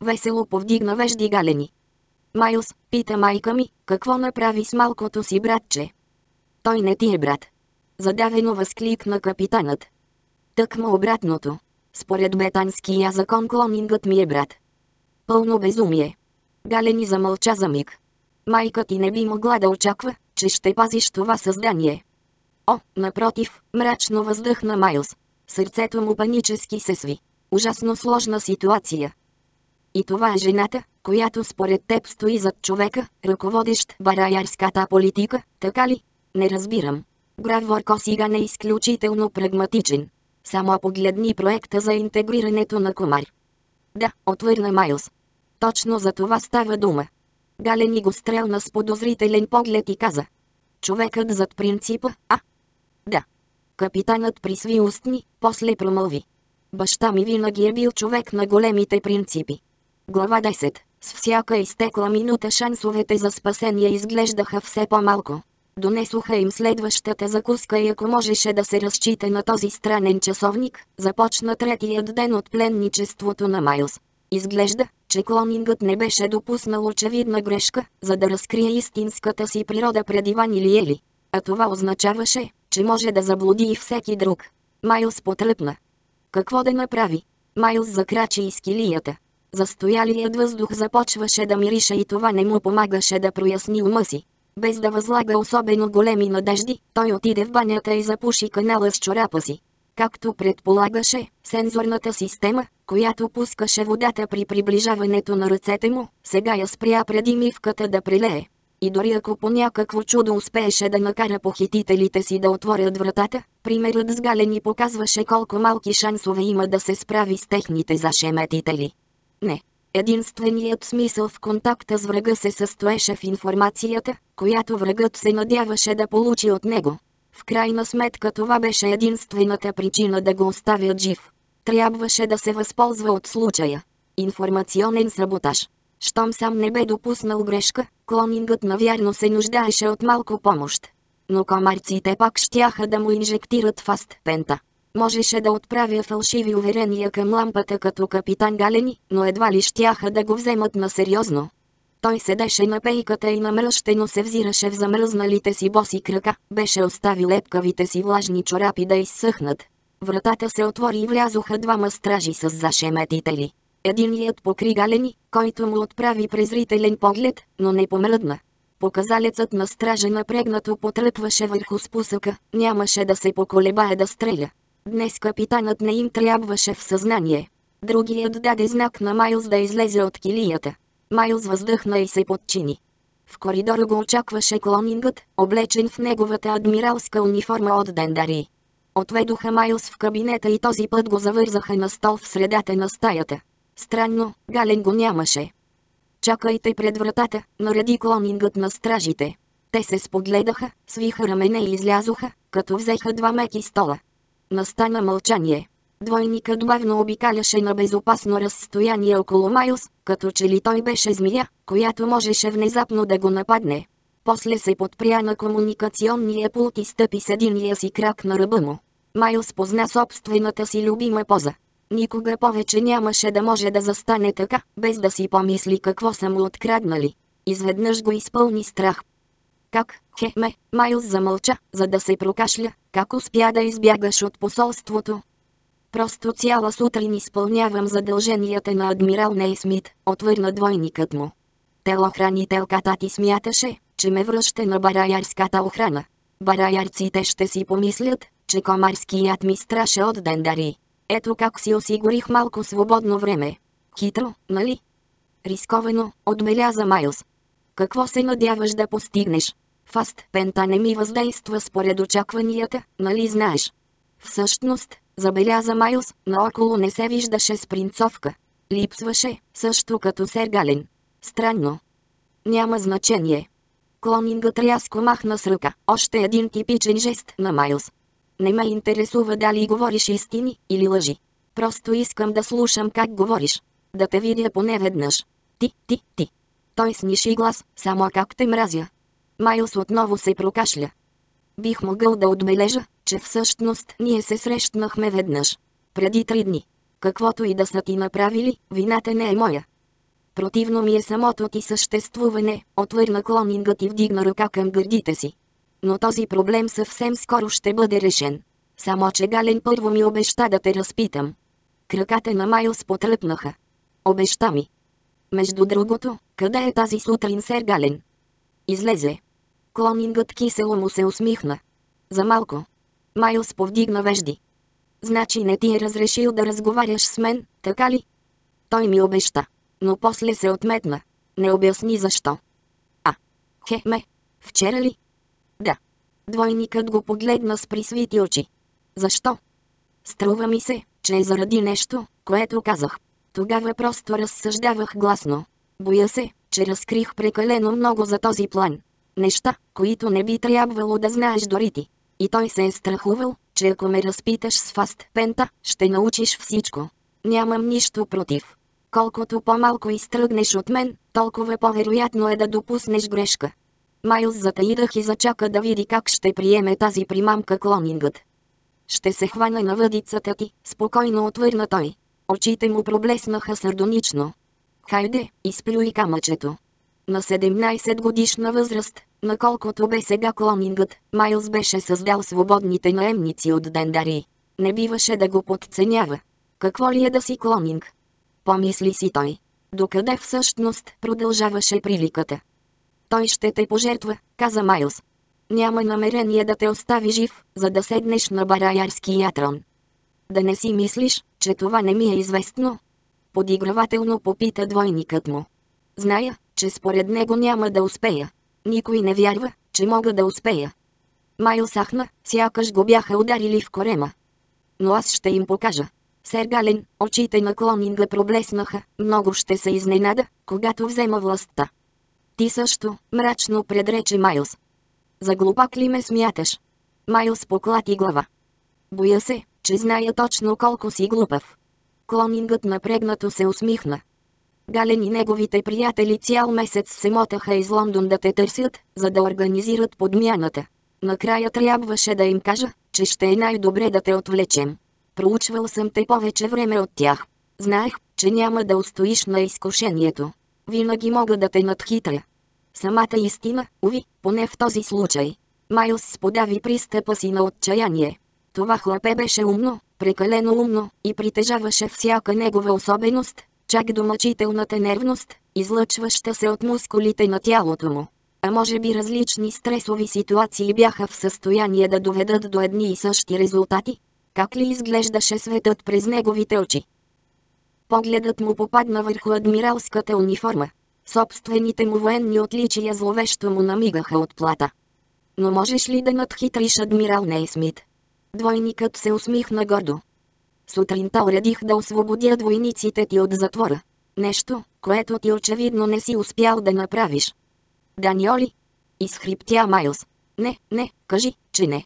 Весело повдигна вежди галени. Майлз, пита майка ми, какво направи с малкото си братче? Той не ти е брат. Задавено възкликна капитанът. Тъкмо обратното. Според бетанския закон клонингът ми е брат. Пълно безумие. Галени замълча за миг. Майка ти не би могла да очаква, че ще пазиш това създание. О, напротив, мрачно въздъхна Майлз. Сърцето му панически се сви. Ужасно сложна ситуация. И това е жената, която според теб стои зад човека, ръководещ бараярската политика, така ли? Не разбирам. Граф Воркосиган е изключително прагматичен. Само погледни проекта за интегрирането на комар. Да, отвърна Майлз. Точно за това става дума. Галени го стрелна с подозрителен поглед и каза. Човекът зад принципа, а? Да. Капитанът присви устни, после промълви. Баща ми винаги е бил човек на големите принципи. Глава 10. С всяка изтекла минута шансовете за спасение изглеждаха все по-малко. Донесоха им следващата закуска и ако можеше да се разчита на този странен часовник, започна третият ден от пленничеството на Майлз. Изглежда, че клонингът не беше допуснал очевидна грешка, за да разкрие истинската си природа пред Иван или Ели. А това означаваше, че може да заблуди и всеки друг. Майлз потръпна. Какво да направи? Майлз закрачи из килията. Застоялият въздух започваше да мирише и това не му помагаше да проясни ума си. Без да възлага особено големи надежди, той отиде в банята и запуши канала с чорапа си. Както предполагаше, сензорната система, която пускаше водата при приближаването на ръцете му, сега я спря преди мивката да прилее. И дори ако по някакво чудо успееше да накара похитителите си да отворят вратата, примерът с галени показваше колко малки шансове има да се справи с техните зашеметители. Не. Единственият смисъл в контакта с врага се състоеше в информацията, която врагът се надяваше да получи от него. В крайна сметка това беше единствената причина да го оставят жив. Трябваше да се възползва от случая. Информационен саботаж. Щом сам не бе допуснал грешка, клонингът навярно се нуждаеше от малко помощ. Но комарците пак щяха да му инжектират фаст пента. Можеше да отправя фалшиви уверения към лампата като капитан Галени, но едва ли щяха да го вземат на сериозно. Той седеше на пейката и намръщено се взираше в замръзналите си боси крака, беше оставил лепкавите си влажни чорапи да изсъхнат. Вратата се отвори и влязоха двама стражи с зашеметители. Единият покри галени, който му отправи презрителен поглед, но не помръдна. Показалецът на стража напрегнато потръпваше върху спусъка, нямаше да се поколебае да стреля. Днес капитанът не им трябваше в съзнание. Другият даде знак на Майлз да излезе от килията. Майлз въздъхна и се подчини. В коридора го очакваше клонингът, облечен в неговата адмиралска униформа от Дендари. Отведоха Майлз в кабинета и този път го завързаха на стол в средата на стаята. Странно, Гален го нямаше. Чакайте пред вратата, нареди клонингът на стражите. Те се спогледаха, свиха рамене и излязоха, като взеха два меки стола. Настана мълчание. Двойникът бавно обикаляше на безопасно разстояние около Майлз, като че ли той беше змия, която можеше внезапно да го нападне. После се подпря на комуникационния пулт и стъпи с единия си крак на ръба му. Майлз позна собствената си любима поза. Никога повече нямаше да може да застане така, без да си помисли какво са му откраднали. Изведнъж го изпълни страх. Как, хеме, Майлз замълча, за да се прокашля, как успя да избягаш от посолството? Просто цяла сутрин изпълнявам задълженията на адмирал Нейсмит, отвърна двойникът му. Телохранителката ти смяташе, че ме връща на бараярската охрана. Бараярците ще си помислят, че комарският ми страше от дендари. Ето как си осигурих малко свободно време. Хитро, нали? Рисковано, отбеляза Майлз. Какво се надяваш да постигнеш? Фаст пента не ми въздейства според очакванията, нали знаеш? Всъщност, забеляза Майлз, наоколо не се виждаше спринцовка. Липсваше, също като Сергален. Странно. Няма значение. Клонингът рязко махна с ръка, още един типичен жест на Майлз. Не ме интересува дали говориш истини или лъжи. Просто искам да слушам как говориш. Да те видя поне веднъж. Ти, ти, ти. Той сниши глас, само как те мразя. Майлс отново се прокашля. Бих могъл да отбележа, че всъщност ние се срещнахме веднъж. Преди три дни. Каквото и да са ти направили, вината не е моя. Противно ми е самото ти съществуване, отвърна клонингът и вдигна ръка към гърдите си но този проблем съвсем скоро ще бъде решен. Само че Гален първо ми обеща да те разпитам. Краката на Майлс потръпнаха. Обеща ми. Между другото, къде е тази сутрин сер Гален? Излезе. Клонингът кисело му се усмихна. За малко. Майлс повдигна вежди. Значи не ти е разрешил да разговаряш с мен, така ли? Той ми обеща. Но после се отметна. Не обясни защо. А, хе-ме, вчера ли? Да. Двойникът го погледна с присвити очи. Защо? Струва ми се, че е заради нещо, което казах. Тогава просто разсъждавах гласно. Боя се, че разкрих прекалено много за този план. Неща, които не би трябвало да знаеш дори ти. И той се е страхувал, че ако ме разпиташ с фаст пента, ще научиш всичко. Нямам нищо против. Колкото по-малко изтръгнеш от мен, толкова по-вероятно е да допуснеш грешка. Майлз затаидах и зачака да види как ще приеме тази примамка клонингът. Ще се хвана на въдицата ти, спокойно отвърна той. Очите му проблеснаха сардонично. Хайде, изплюй камъчето. На 17 годишна възраст, наколкото бе сега клонингът, Майлз беше създал свободните наемници от Дендари. Не биваше да го подценява. Какво ли е да си клонинг? Помисли си той. Докъде всъщност продължаваше приликата? Той ще те пожертва, каза Майлз. Няма намерение да те остави жив, за да седнеш на бараярския трон. Да не си мислиш, че това не ми е известно. Подигравателно попита двойникът му. Зная, че според него няма да успея. Никой не вярва, че мога да успея. Майл сахна, сякаш го бяха ударили в корема. Но аз ще им покажа. Сергален, очите на Клонинга проблеснаха, много ще се изненада, когато взема властта. Ти също, мрачно предрече Майлз. За глупак ли ме смяташ? Майлз поклати глава. Боя се, че зная точно колко си глупав. Клонингът напрегнато се усмихна. Гален и неговите приятели цял месец се мотаха из Лондон да те търсят, за да организират подмяната. Накрая трябваше да им кажа, че ще е най-добре да те отвлечем. Проучвал съм те повече време от тях. Знаех, че няма да устоиш на изкушението. Винаги мога да те надхитря. Самата истина, уви, поне в този случай. Майлс сподави пристъпа си на отчаяние. Това хлапе беше умно, прекалено умно, и притежаваше всяка негова особеност, чак до мъчителната нервност, излъчваща се от мускулите на тялото му. А може би различни стресови ситуации бяха в състояние да доведат до едни и същи резултати? Как ли изглеждаше светът през неговите очи? Погледът му попадна върху адмиралската униформа. Собствените му военни отличия зловещо му намигаха от плата. Но можеш ли да надхитриш адмирал Нейсмит? Двойникът се усмихна гордо. Сутринта уредих да освободя двойниците ти от затвора. Нещо, което ти очевидно не си успял да направиш. Даниоли? Изхриптя Майлз. Не, не, кажи, че не.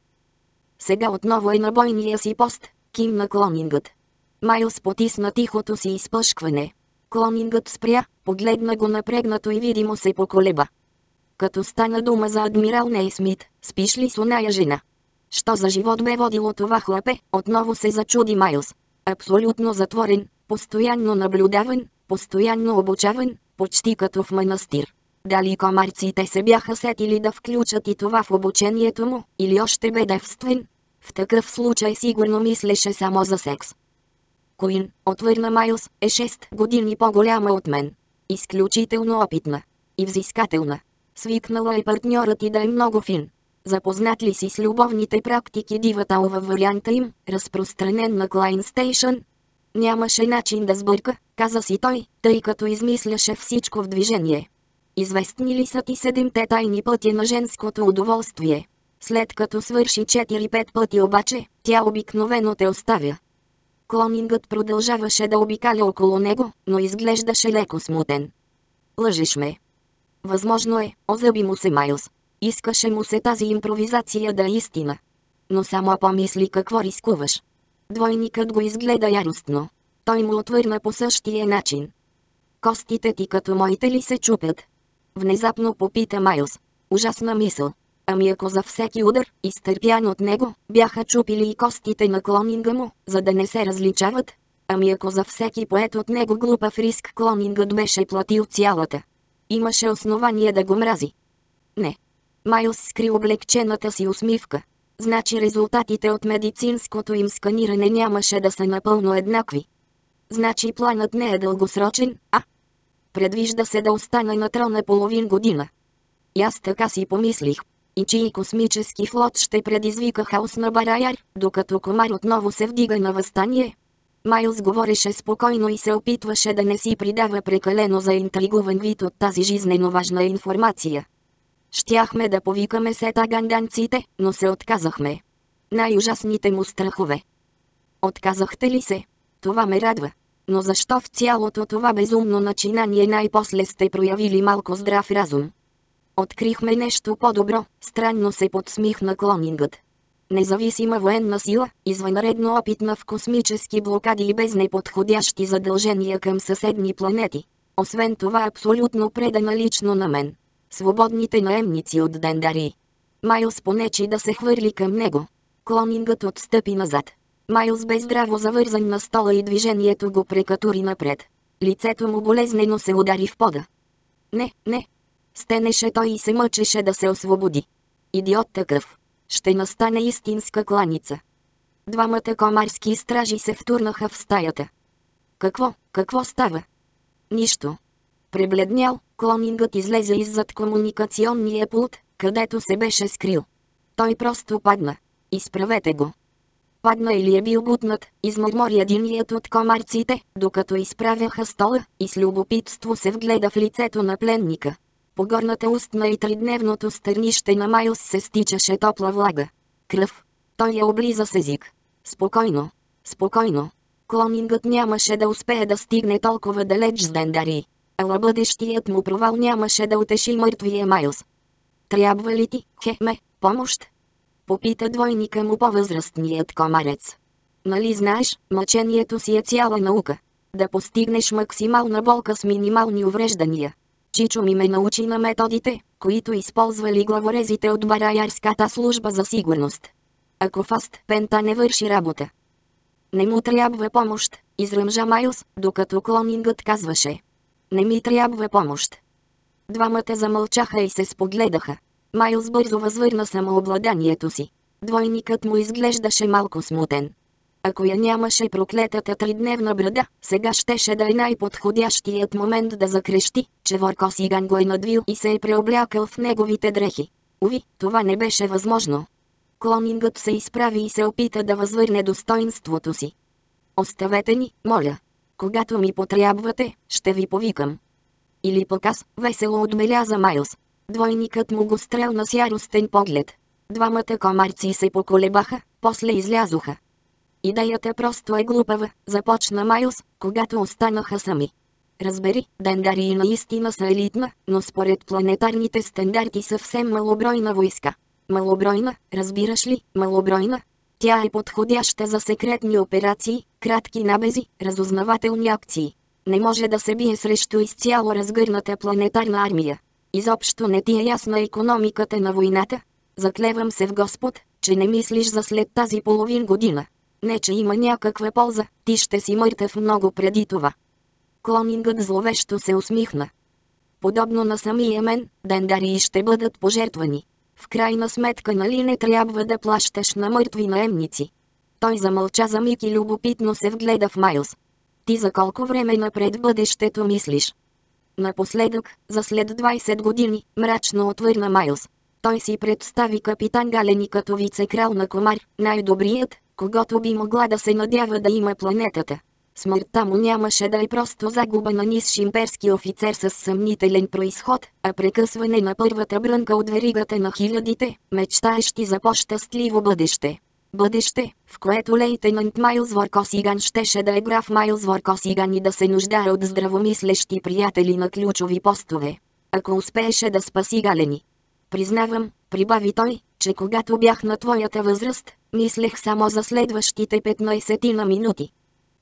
Сега отново е на бойния си пост, кимна клонингът. Майлз потисна тихото си изпъшкване. Клонингът спря, погледна го напрегнато и видимо се поколеба. Като стана дума за адмирал Нейсмит, спиш ли с оная жена? Що за живот бе водило това хлапе, отново се зачуди Майлз. Абсолютно затворен, постоянно наблюдаван, постоянно обучаван, почти като в манастир. Дали комарците се бяха сетили да включат и това в обучението му, или още бе девствен? В такъв случай сигурно мислеше само за секс. Куин, отвърна Майлз, е 6 години по-голяма от мен. Изключително опитна. И взискателна. Свикнала е партньорът и да е много фин. Запознат ли си с любовните практики дивата във варианта им, разпространен на Клайн Стейшън? Нямаше начин да сбърка, каза си той, тъй като измисляше всичко в движение. Известни ли са ти седемте тайни пъти на женското удоволствие? След като свърши 4-5 пъти обаче, тя обикновено те оставя. Клонингът продължаваше да обикаля около него, но изглеждаше леко смутен. Лъжиш ме. Възможно е, озъби му се Майлз. Искаше му се тази импровизация да е истина. Но само помисли какво рискуваш. Двойникът го изгледа яростно. Той му отвърна по същия начин. Костите ти като моите ли се чупят? Внезапно попита Майлз. Ужасна мисъл. Ами ако за всеки удар, изтърпян от него, бяха чупили и костите на клонинга му, за да не се различават? Ами ако за всеки поет от него глупав риск клонингът беше платил цялата? Имаше основание да го мрази. Не. Майлз скри облегчената си усмивка. Значи резултатите от медицинското им сканиране нямаше да са напълно еднакви. Значи планът не е дългосрочен, а предвижда се да остане на трона половин година. И аз така си помислих. И чии космически флот ще предизвика хаос на Бараяр, докато Комар отново се вдига на възстание? Майлз говореше спокойно и се опитваше да не си придава прекалено заинтригуван вид от тази жизнено важна информация. Щяхме да повикаме сета ганданците, но се отказахме. Най-ужасните му страхове. Отказахте ли се? Това ме радва. Но защо в цялото това безумно начинание най-после сте проявили малко здрав разум? Открихме нещо по-добро, странно се подсмихна клонингът. Независима военна сила, извънредно опитна в космически блокади и без неподходящи задължения към съседни планети. Освен това абсолютно предана лично на мен. Свободните наемници от Дендари. Майлз понечи да се хвърли към него. Клонингът отстъпи назад. Майлз бе здраво завързан на стола и движението го прекатури напред. Лицето му болезнено се удари в пода. Не, не. Стенеше той и се мъчеше да се освободи. Идиот такъв. Ще настане истинска кланица. Двамата комарски стражи се втурнаха в стаята. Какво, какво става? Нищо. Пребледнял, клонингът излезе иззад комуникационния пулт, където се беше скрил. Той просто падна. Изправете го. Падна или е бил бутнат, измърмори единият от комарците, докато изправяха стола, и с любопитство се вгледа в лицето на пленника. По горната устна и тридневното стърнище на Майлс се стичаше топла влага. Кръв. Той я облиза с език. Спокойно. Спокойно. Клонингът нямаше да успее да стигне толкова далеч с Дендари. Ала бъдещият му провал нямаше да утеши мъртвия Майлз. Трябва ли ти, Хеме, помощ? Попита двойника му по-възрастният комарец. Нали знаеш, мъчението си е цяла наука. да постигнеш максимална болка с минимални увреждания. Чичо ми ме научи на методите, които използвали главорезите от Бараярската служба за сигурност. Ако фаст пента не върши работа. Не му трябва помощ, изръмжа Майлз, докато клонингът казваше. Не ми трябва помощ. Двамата замълчаха и се спогледаха. Майлз бързо възвърна самообладанието си. Двойникът му изглеждаше малко смутен. Ако я нямаше проклетата тридневна брада, сега щеше да е най-подходящият момент да закрещи, че Воркосиган го е надвил и се е преоблякал в неговите дрехи. Уви, това не беше възможно. Клонингът се изправи и се опита да възвърне достоинството си. Оставете ни, моля. Когато ми потрябвате, ще ви повикам. Или пък аз, весело отбеляза Майлз. Двойникът му го стрелна с яростен поглед. Двамата комарци се поколебаха, после излязоха. Идеята просто е глупава, започна Майлз, когато останаха сами. Разбери, дендарии наистина са елитна, но според планетарните стандарти съвсем малобройна войска. Малобройна, разбираш ли, малобройна? Тя е подходяща за секретни операции, кратки набези, разузнавателни акции. Не може да се бие срещу изцяло разгърната планетарна армия. Изобщо не ти е ясна економиката на войната. Заклевам се в Господ, че не мислиш за след тази половин година. Не, че има някаква полза, ти ще си мъртъв много преди това. Клонингът зловещо се усмихна. Подобно на самия мен, дендарии ще бъдат пожертвани. В крайна сметка нали не трябва да плащаш на мъртви наемници. Той замълча за миг и любопитно се вгледа в Майлз. Ти за колко време напред бъдещето мислиш? Напоследък, за след 20 години, мрачно отвърна Майлз. Той си представи капитан Галени като вице-крал на Комар, най-добрият, когато би могла да се надява да има планетата. Смъртта му нямаше да е просто загуба на низ шимперски офицер с съмнителен происход, а прекъсване на първата брънка от веригата на хилядите, мечтаещи за по-щастливо бъдеще. Бъдеще, в което лейтенант Майлз Воркосиган щеше да е граф Майлз Воркосиган и да се нуждае от здравомислещи приятели на ключови постове. Ако успееше да спаси Галени. Признавам, прибави той, че когато бях на твоята възраст, мислех само за следващите 15 на минути.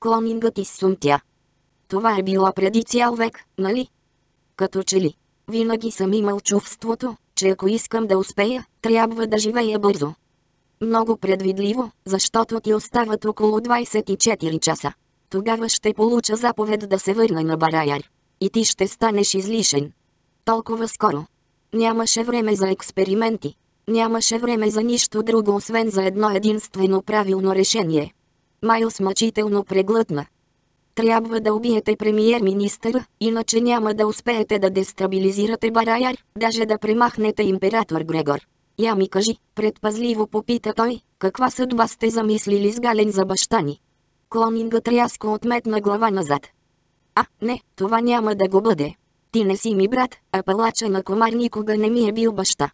Клонингът изсумтя. Това е било преди цял век, нали? Като че ли. Винаги съм имал чувството, че ако искам да успея, трябва да живея бързо. Много предвидливо, защото ти остават около 24 часа. Тогава ще получа заповед да се върна на Бараяр. И ти ще станеш излишен. Толкова скоро. Нямаше време за експерименти. Нямаше време за нищо друго освен за едно единствено правилно решение. Майлс мъчително преглътна. Трябва да убиете премиер-министъра, иначе няма да успеете да дестабилизирате Бараяр, даже да премахнете император Грегор. Я ми кажи, предпазливо попита той, каква съдба сте замислили с Гален за баща ни? Клонингът рязко отметна глава назад. А, не, това няма да го бъде. Ти не си ми брат, а палача на комар никога не ми е бил баща.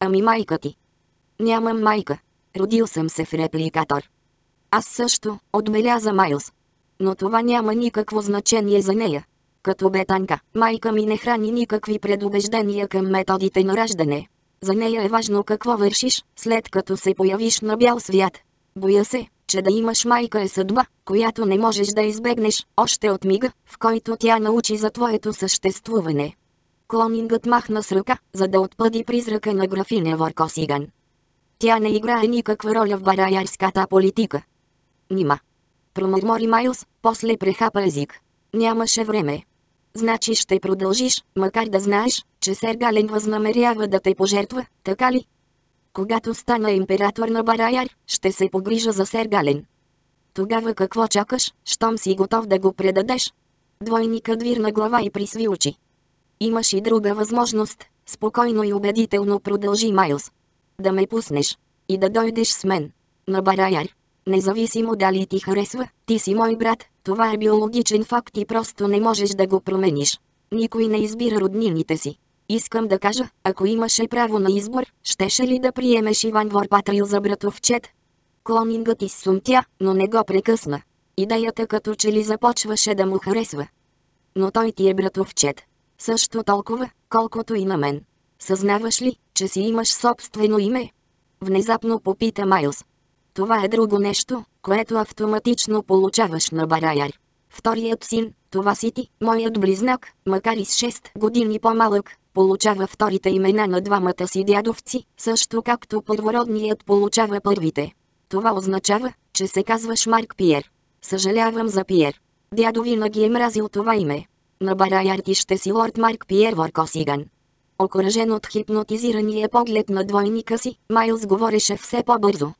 Ами майка ти. Нямам майка. Родил съм се в репликатор. Аз също, отбеляза Майлз. Но това няма никакво значение за нея. Като бетанка, майка ми не храни никакви предубеждения към методите на раждане. За нея е важно какво вършиш, след като се появиш на бял свят. Боя се, че да имаш майка е съдба, която не можеш да избегнеш, още от мига, в който тя научи за твоето съществуване. Клонингът махна с ръка, за да отпъди призрака на графиня Воркосиган. Тя не играе никаква роля в бараярската политика. Нима. Промърмори Майлз, после прехапа език. Нямаше време. Значи ще продължиш, макар да знаеш, че Сер Гален възнамерява да те пожертва, така ли? Когато стана император на Бараяр, ще се погрижа за Сер Гален. Тогава какво чакаш, щом си готов да го предадеш? Двойникът вирна глава и присви очи. Имаш и друга възможност, спокойно и убедително продължи Майлз. Да ме пуснеш. И да дойдеш с мен. На Бараяр. Независимо дали ти харесва, ти си мой брат, това е биологичен факт и просто не можеш да го промениш. Никой не избира роднините си. Искам да кажа, ако имаше право на избор, щеше ли да приемеш Иван Ворпатрил за братовчет? Клонингът изсумтя, но не го прекъсна. Идеята като че ли започваше да му харесва. Но той ти е братовчет. Също толкова, колкото и на мен. Съзнаваш ли, че си имаш собствено име? Внезапно попита Майлз. Това е друго нещо, което автоматично получаваш на Бараяр. Вторият син, това си ти, моят близнак, макар и с 6 години по-малък, получава вторите имена на двамата си дядовци, също както първородният получава първите. Това означава, че се казваш Марк Пиер. Съжалявам за Пиер. Дядо винаги е мразил това име. На бараяр ти ще си лорд Марк Пиер Воркосиган. Окоръжен от хипнотизирания поглед на двойника си, Майлз говореше все по-бързо.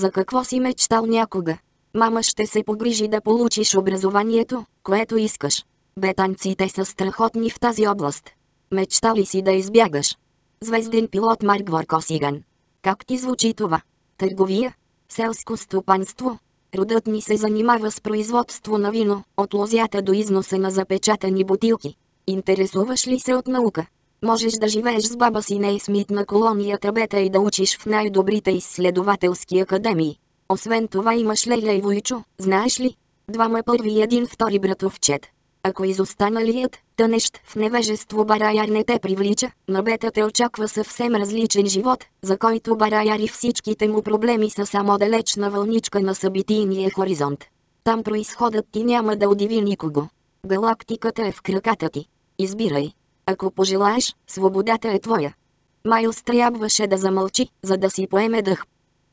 За какво си мечтал някога? Мама ще се погрижи да получиш образованието, което искаш. Бетанците са страхотни в тази област. Мечта ли си да избягаш? Звезден пилот Марк Воркосиган. Как ти звучи това? Търговия? Селско стопанство? Родът ни се занимава с производство на вино, от лозята до износа на запечатани бутилки. Интересуваш ли се от наука? Можеш да живееш с баба си Нейсмит на колонията Бета и да учиш в най-добрите изследователски академии. Освен това имаш Леля и Войчо, знаеш ли? Двама първи и един втори братовчет. Ако изостаналият, тънещ в невежество Бараяр не те привлича, на бета те очаква съвсем различен живот, за който Бараяр и всичките му проблеми са само далечна вълничка на събитийния хоризонт. Там происходът ти няма да удиви никого. Галактиката е в краката ти. Избирай. Ако пожелаеш, свободата е твоя. Майлс трябваше да замълчи, за да си поеме дъх.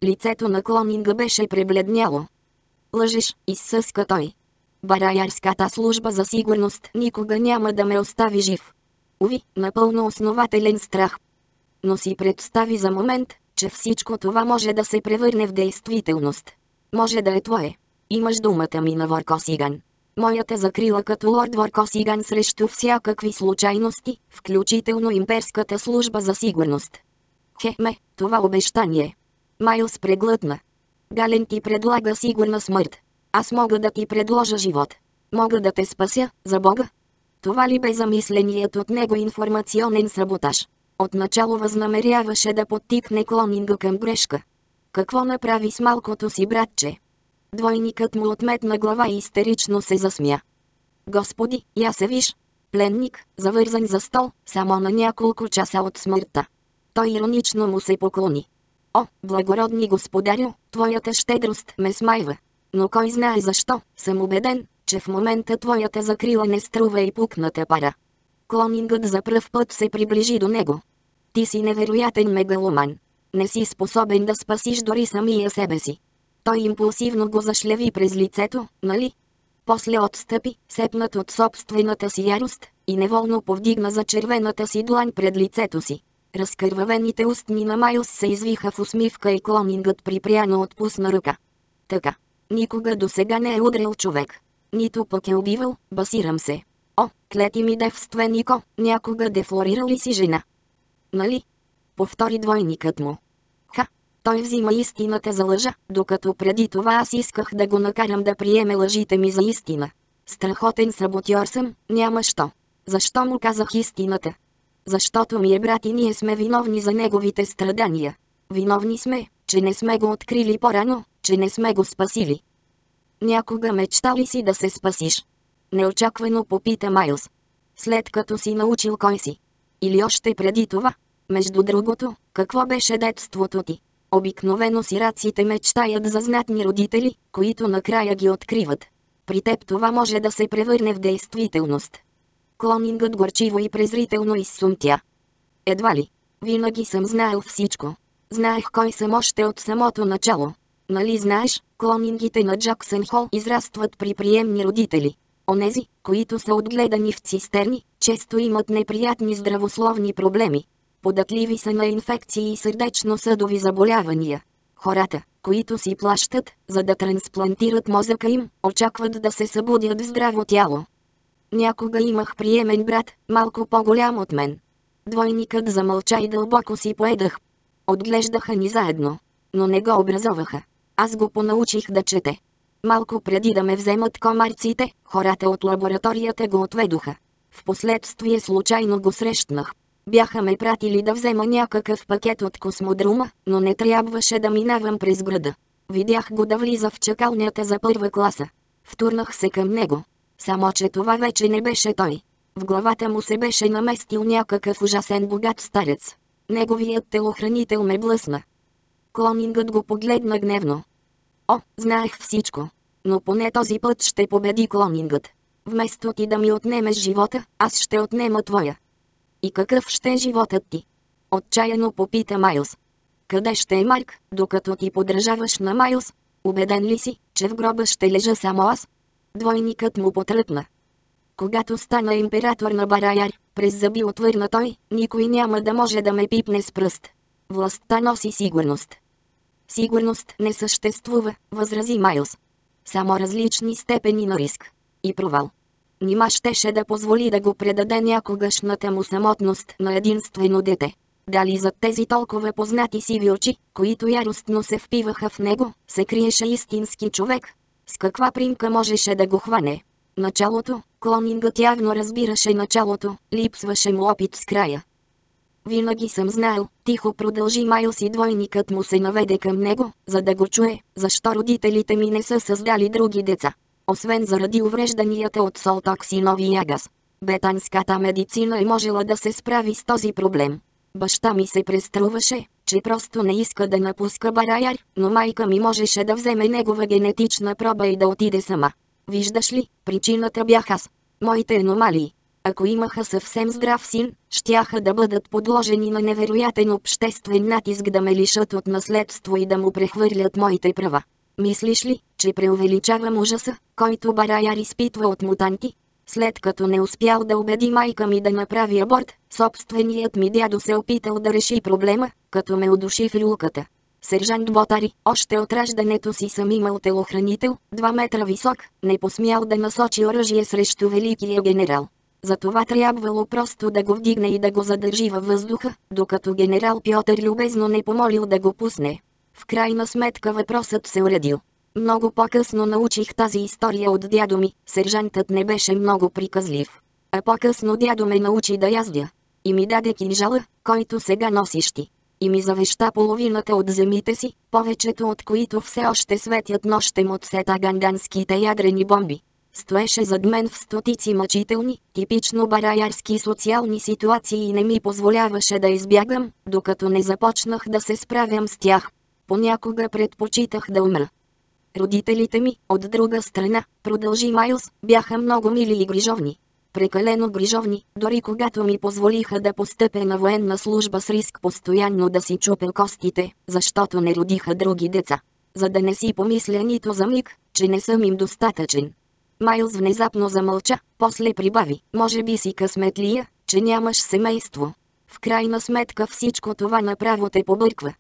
Лицето на Клонинга беше пребледняло. Лъжеш, изсъска той. Бараярската служба за сигурност никога няма да ме остави жив. Уви, напълно основателен страх. Но си представи за момент, че всичко това може да се превърне в действителност. Може да е твое. Имаш думата ми на Воркосиган. Моята закрила като лорд Воркосиган срещу всякакви случайности, включително имперската служба за сигурност. Хеме, това обещание. Майлс преглътна. Гален ти предлага сигурна смърт. Аз мога да ти предложа живот. Мога да те спася, за Бога. Това ли бе замисленият от него информационен саботаж? Отначало възнамеряваше да подтикне клонинга към грешка. Какво направи с малкото си братче? Двойникът му отметна глава и истерично се засмя. Господи, я се виж. Пленник, завързан за стол, само на няколко часа от смъртта. Той иронично му се поклони. О, благородни господарю, твоята щедрост ме смайва. Но кой знае защо, съм убеден, че в момента твоята закрила не струва и пукната пара. Клонингът за пръв път се приближи до него. Ти си невероятен мегаломан. Не си способен да спасиш дори самия себе си. Той импулсивно го зашлеви през лицето, нали? После отстъпи, сепнат от собствената си ярост, и неволно повдигна за червената си длань пред лицето си. Разкървавените устни на Майлс се извиха в усмивка и клонингът припряно отпусна ръка. Така. Никога до сега не е удрил човек. Нито пък е убивал, басирам се. О, клети ми девственико, някога дефлорирал ли си жена? Нали? Повтори двойникът му. Той взима истината за лъжа, докато преди това аз исках да го накарам да приеме лъжите ми за истина. Страхотен саботьор съм, няма що. Защо му казах истината? Защото ми е брат и ние сме виновни за неговите страдания. Виновни сме, че не сме го открили по-рано, че не сме го спасили. Някога мечта ли си да се спасиш? Неочаквано попита Майлз. След като си научил кой си. Или още преди това. Между другото, какво беше детството ти? Обикновено сираците мечтаят за знатни родители, които накрая ги откриват. При теб това може да се превърне в действителност. Клонингът горчиво и презрително изсумтя. Едва ли. Винаги съм знаел всичко. Знаех кой съм още от самото начало. Нали знаеш, клонингите на Джаксън Хол израстват при приемни родители. Онези, които са отгледани в цистерни, често имат неприятни здравословни проблеми. Податливи са на инфекции и сърдечно-съдови заболявания. Хората, които си плащат, за да трансплантират мозъка им, очакват да се събудят в здраво тяло. Някога имах приемен брат, малко по-голям от мен. Двойникът замълча и дълбоко си поедах. Отглеждаха ни заедно, но не го образоваха. Аз го понаучих да чете. Малко преди да ме вземат комарците, хората от лабораторията го отведоха. Впоследствие случайно го срещнах. Бяха ме пратили да взема някакъв пакет от космодрума, но не трябваше да минавам през града. Видях го да влиза в чакалнята за първа класа. Втурнах се към него. Само че това вече не беше той. В главата му се беше наместил някакъв ужасен богат старец. Неговият телохранител ме блъсна. Клонингът го погледна гневно. О, знаех всичко. Но поне този път ще победи клонингът. Вместо ти да ми отнемеш живота, аз ще отнема твоя. И какъв ще е животът ти? Отчаяно попита Майлз. Къде ще е Марк, докато ти подражаваш на Майлз? Убеден ли си, че в гроба ще лежа само аз? Двойникът му потръпна. Когато стана император на Бараяр, през зъби отвърна той, никой няма да може да ме пипне с пръст. Властта носи сигурност. Сигурност не съществува, възрази Майлз. Само различни степени на риск. И провал. Нима щеше да позволи да го предаде някогашната му самотност на единствено дете. Дали зад тези толкова познати сиви очи, които яростно се впиваха в него, се криеше истински човек? С каква примка можеше да го хване? Началото, клонингът явно разбираше началото, липсваше му опит с края. Винаги съм знаел, тихо продължи Майлс и двойникът му се наведе към него, за да го чуе, защо родителите ми не са създали други деца. Освен заради уврежданията от солтоксинови ягас. Бетанската медицина е можела да се справи с този проблем. Баща ми се преструваше, че просто не иска да напуска Бараяр, но майка ми можеше да вземе негова генетична проба и да отиде сама. Виждаш ли, причината бях аз. Моите аномалии. Ако имаха съвсем здрав син, щяха да бъдат подложени на невероятен обществен натиск да ме лишат от наследство и да му прехвърлят моите права. Мислиш ли, че преувеличавам ужаса, който Бараяр изпитва от мутанти? След като не успял да убеди майка ми да направи аборт, собственият ми дядо се опитал да реши проблема, като ме удуши в люлката. Сержант Ботари, още от раждането си съм имал телохранител, 2 метра висок, не посмял да насочи оръжие срещу великия генерал. Затова трябвало просто да го вдигне и да го задържи във въздуха, докато генерал Пьотър любезно не помолил да го пусне. В крайна сметка въпросът се уредил. Много по-късно научих тази история от дядо ми, сержантът не беше много приказлив. А по-късно дядо ме научи да яздя. И ми даде кинжала, който сега носиш ти. И ми завеща половината от земите си, повечето от които все още светят нощем от сета ганданските ядрени бомби. Стоеше зад мен в стотици мъчителни, типично бараярски социални ситуации и не ми позволяваше да избягам, докато не започнах да се справям с тях. Понякога предпочитах да умра. Родителите ми, от друга страна, продължи Майлз, бяха много мили и грижовни. Прекалено грижовни, дори когато ми позволиха да постъпя на военна служба с риск постоянно да си чупя костите, защото не родиха други деца. За да не си помисля нито за миг, че не съм им достатъчен. Майлз внезапно замълча, после прибави, може би си късметлия, че нямаш семейство. В крайна сметка всичко това направо те побърква.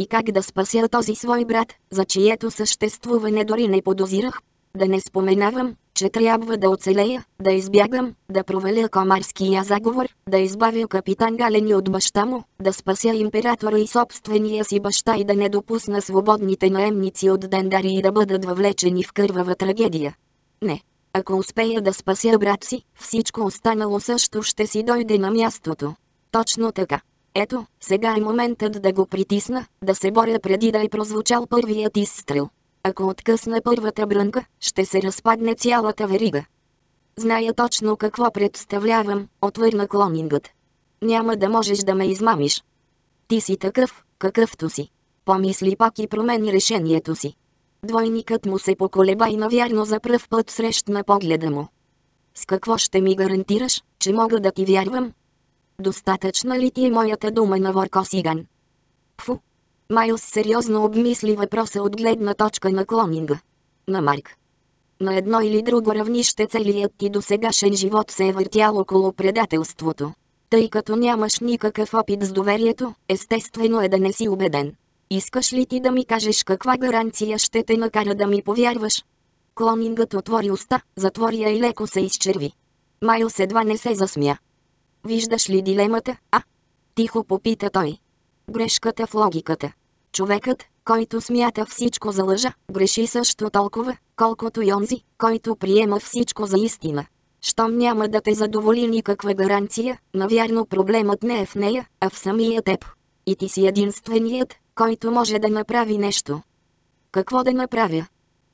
И как да спася този свой брат, за чието съществуване дори не подозирах? Да не споменавам, че трябва да оцелея, да избягам, да проваля комарския заговор, да избавя капитан Галени от баща му, да спася императора и собствения си баща и да не допусна свободните наемници от Дендари и да бъдат въвлечени в кървава трагедия. Не. Ако успея да спася брат си, всичко останало също ще си дойде на мястото. Точно така. Ето, сега е моментът да го притисна, да се боря преди да е прозвучал първият изстрел. Ако откъсна първата брънка, ще се разпадне цялата верига. Зная точно какво представлявам, отвърна клонингът. Няма да можеш да ме измамиш. Ти си такъв, какъвто си. Помисли пак и промени решението си. Двойникът му се поколеба и навярно за пръв път срещна погледа му. С какво ще ми гарантираш, че мога да ти вярвам? Достатъчна ли ти е моята дума на Ворко Сиган? Пфу. Майлс сериозно обмисли въпроса от гледна точка на клонинга. На Марк. На едно или друго равнище целият ти досегашен живот се е въртял около предателството. Тъй като нямаш никакъв опит с доверието, естествено е да не си убеден. Искаш ли ти да ми кажеш каква гаранция ще те накара да ми повярваш? Клонингът отвори уста, затвори я и леко се изчерви. Майлс едва не се засмя. Виждаш ли дилемата, а? Тихо попита той. Грешката в логиката. Човекът, който смята всичко за лъжа, греши също толкова, колкото и онзи, който приема всичко за истина. Щом няма да те задоволи никаква гаранция, навярно проблемът не е в нея, а в самия теб. И ти си единственият, който може да направи нещо. Какво да направя?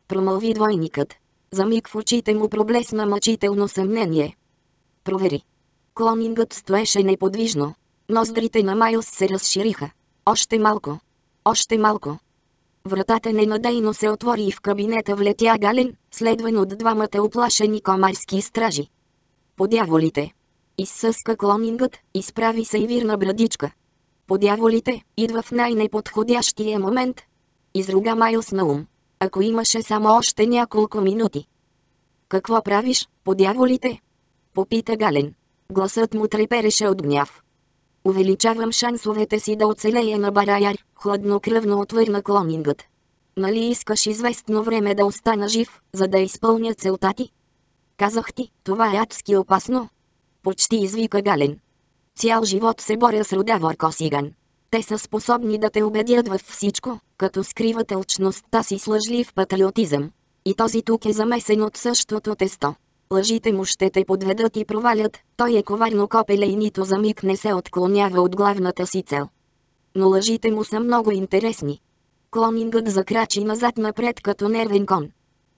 Промълви двойникът. За миг в очите му проблесна мъчително съмнение. Провери. Клонингът стоеше неподвижно. Ноздрите на Майлс се разшириха. Още малко. Още малко. Вратата ненадейно се отвори и в кабинета влетя Гален, следван от двамата оплашени комарски стражи. Подяволите! Изсъска клонингът, изправи се и вирна брадичка. Подяволите, идва в най-неподходящия момент. Изруга Майлс на ум. Ако имаше само още няколко минути. Какво правиш, подяволите? Попита Гален. Гласът му трепереше от гняв. Увеличавам шансовете си да оцелея на Бараяр, хладнокръвно отвърна клонингът. Нали искаш известно време да остана жив, за да изпълня целта ти? Казах ти, това е адски опасно. Почти извика Гален. Цял живот се боря с рода Косиган. Те са способни да те убедят във всичко, като скриват елчността си с лъжлив патриотизъм. И този тук е замесен от същото тесто. Лъжите му ще те подведат и провалят, той е коварно копеле и нито за миг не се отклонява от главната си цел. Но лъжите му са много интересни. Клонингът закрачи назад-напред като нервен кон.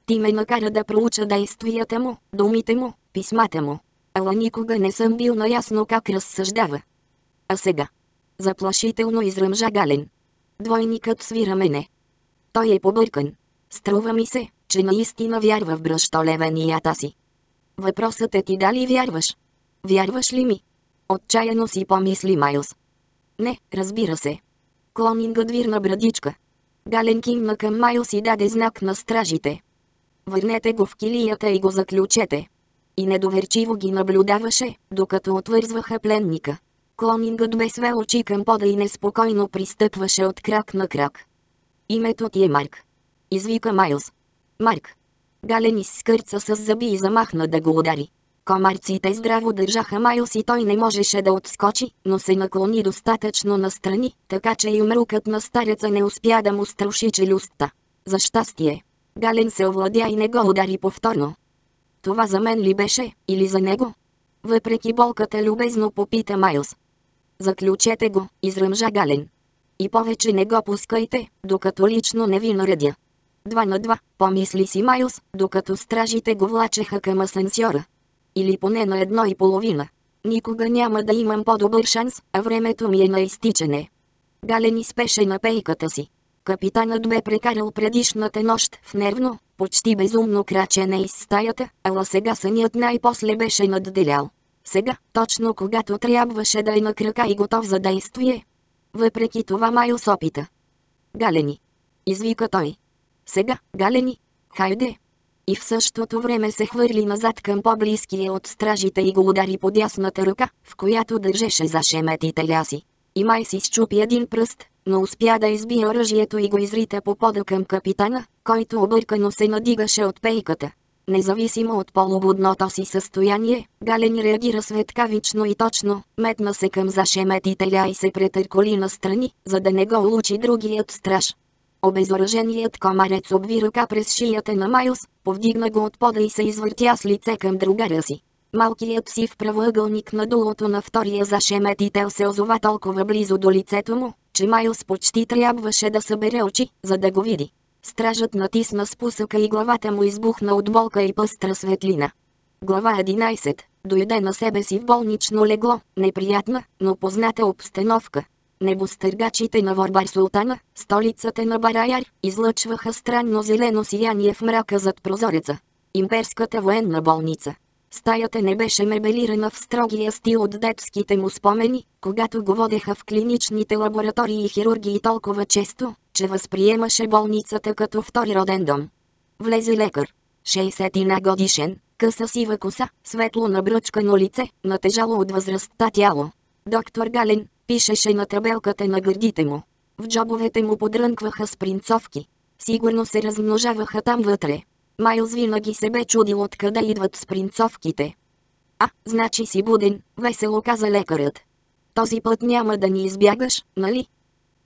Ти ме накара да проуча действията му, думите му, писмата му. Ала никога не съм бил наясно как разсъждава. А сега? Заплашително изръмжа Гален. Двойникът свира мене. Той е побъркан. Струва ми се, че наистина вярва в бръщолевенията си. Въпросът е ти дали вярваш? Вярваш ли ми? Отчаяно си помисли Майлз. Не, разбира се. Клонингът вирна брадичка. Гален кимна към Майлз и даде знак на стражите. Върнете го в килията и го заключете. И недоверчиво ги наблюдаваше, докато отвързваха пленника. Клонингът бе свел очи към пода и неспокойно пристъпваше от крак на крак. Името ти е Марк. Извика Майлз. Марк. Гален изскърца с зъби и замахна да го удари. Комарците здраво държаха Майлс и той не можеше да отскочи, но се наклони достатъчно настрани, така че и умрукът на стареца не успя да му струши челюстта. За щастие. Гален се овладя и не го удари повторно. Това за мен ли беше, или за него? Въпреки болката любезно попита Майлс. Заключете го, изръмжа Гален. И повече не го пускайте, докато лично не ви наредя. Два на два, помисли си Майлс, докато стражите го влачеха към асансьора. Или поне на едно и половина. Никога няма да имам по-добър шанс, а времето ми е на изтичане. Гален изпеше на пейката си. Капитанът бе прекарал предишната нощ в нервно, почти безумно крачене из стаята, ала сега сънят най-после беше надделял. Сега, точно когато трябваше да е на крака и готов за действие. Въпреки това Майлс опита. Галени. Извика той. Сега, галени, хайде! И в същото време се хвърли назад към по-близкия от стражите и го удари по дясната ръка, в която държеше за шеметите ляси. И май си щупи един пръст, но успя да избие оръжието и го изрита по пода към капитана, който объркано се надигаше от пейката. Независимо от полубудното си състояние, Гален реагира светкавично и точно, метна се към зашеметите ля и се претърколи настрани, за да не го улучи другият страж. Обезоръженият комарец обви ръка през шията на Майлз, повдигна го от пода и се извъртя с лице към другаря си. Малкият си в правоъгълник на дулото на втория зашеметител се озова толкова близо до лицето му, че Майлз почти трябваше да събере очи, за да го види. Стражът натисна спусъка и главата му избухна от болка и пъстра светлина. Глава 11. Дойде на себе си в болнично легло, неприятна, но позната обстановка. Небостъргачите на Ворбар Султана, столицата на Бараяр, излъчваха странно зелено сияние в мрака зад прозореца. Имперската военна болница. Стаята не беше мебелирана в строгия стил от детските му спомени, когато го водеха в клиничните лаборатории и хирургии толкова често, че възприемаше болницата като втори роден дом. Влезе лекар. 60 на годишен, къса сива коса, светло набръчкано лице, натежало от възрастта тяло. Доктор Гален, пишеше на табелката на гърдите му. В джобовете му подрънкваха спринцовки. Сигурно се размножаваха там вътре. Майлз винаги се бе чудил откъде идват спринцовките. А, значи си буден, весело каза лекарът. Този път няма да ни избягаш, нали?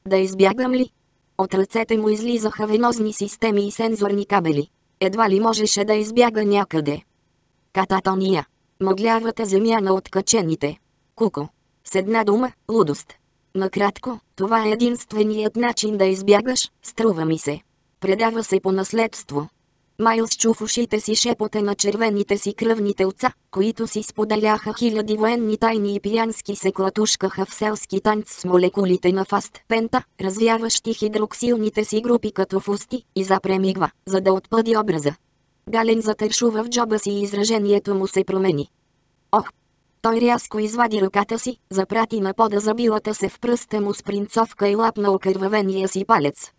Да избягам ли? От ръцете му излизаха венозни системи и сензорни кабели. Едва ли можеше да избяга някъде. Кататония. Мъглявата земя на откачените. Куко. С една дума – лудост. Накратко, това е единственият начин да избягаш, струва ми се. Предава се по наследство. Майлс чу в ушите си шепота на червените си кръвните отца, които си споделяха хиляди военни тайни и пиянски се клатушкаха в селски танц с молекулите на фаст пента, развяващи хидроксилните си групи като фусти, и запремигва, за да отпъди образа. Гален затършува в джоба си и изражението му се промени. Ох! Той рязко извади ръката си, запрати на пода забилата се в пръста му с принцовка и лапна окървавения си палец.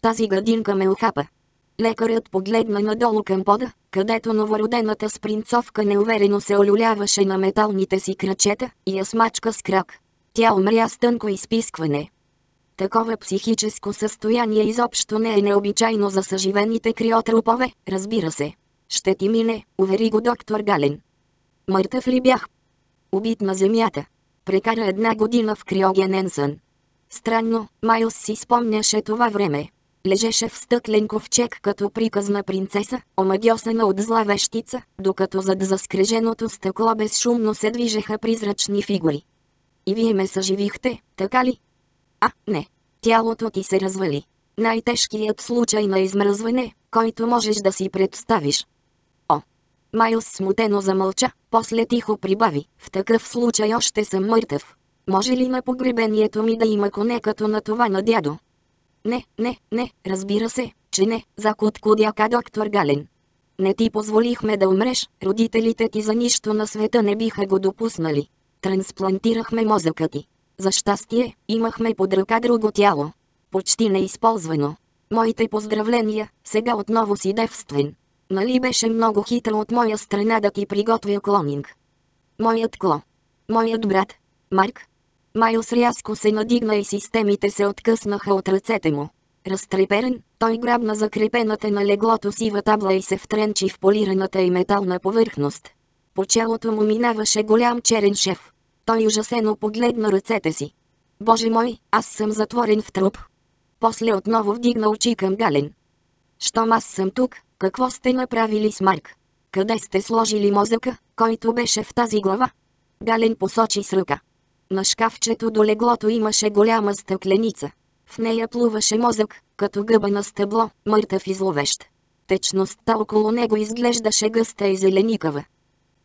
Тази градинка ме ухапа. Лекарят погледна надолу към пода, където новородената спринцовка неуверено се олюляваше на металните си крачета и я смачка с крак. Тя умря с тънко изпискване. Такова психическо състояние изобщо не е необичайно за съживените криотрупове, разбира се. Ще ти мине, увери го доктор Гален. Мъртъв ли бях? Убит на земята. Прекара една година в криогенен сън. Странно, Майлс си спомняше това време. Лежеше в стъклен ковчег като приказна принцеса, омагьосена от зла вещица, докато зад заскреженото стъкло безшумно се движеха призрачни фигури. И вие ме съживихте, така ли? А, не. Тялото ти се развали. Най-тежкият случай на измръзване, който можеш да си представиш. Майлс смутено замълча, после тихо прибави. В такъв случай още съм мъртъв. Може ли на погребението ми да има коне като на това на дядо? Не, не, не, разбира се, че не, закуткудяка доктор Гален. Не ти позволихме да умреш, родителите ти за нищо на света не биха го допуснали. Трансплантирахме мозъка ти. За щастие, имахме под ръка друго тяло. Почти неизползвано. Моите поздравления, сега отново си девствен. Нали беше много хитро от моя страна да ти приготвя клонинг? Моят кло. Моят брат. Марк, Майлс рязко се надигна и системите се откъснаха от ръцете му. Разтреперен, той грабна закрепената на леглото сива табла и се втренчи в полираната и метална повърхност. По челото му минаваше голям черен шеф. Той ужасено погледна ръцете си. Боже мой, аз съм затворен в труп. После отново вдигна очи към Гален. Щом аз съм тук, какво сте направили с Марк? Къде сте сложили мозъка, който беше в тази глава? Гален посочи с ръка. На шкафчето до леглото имаше голяма стъкленица. В нея плуваше мозък, като гъба на стъбло, мъртъв и зловещ. Течността около него изглеждаше гъста и зеленикава.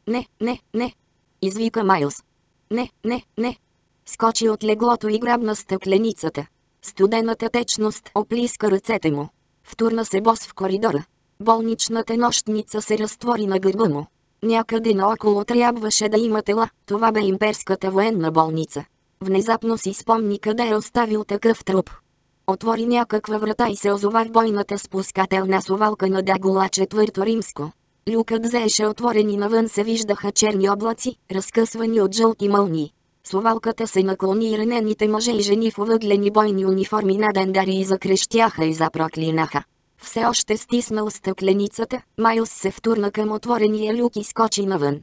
Не, не, не! Извика Майлз. Не, не, не! Скочи от леглото и грабна стъкленицата. Студената течност оплиска ръцете му. Втурна се бос в коридора. Болничната нощница се разтвори на гърба му. Някъде наоколо трябваше да има тела, това бе имперската военна болница. Внезапно си спомни къде е оставил такъв труп. Отвори някаква врата и се озова в бойната спускателна совалка на Дагула четвърто римско. Люкът заеше отворен и навън се виждаха черни облаци, разкъсвани от жълти мълнии. Совалката се наклони и ранените мъже и жени в въглени бойни униформи на дендари и закрещяха и запроклинаха. Все още стиснал стъкленицата, Майлс се втурна към отворения люк и скочи навън.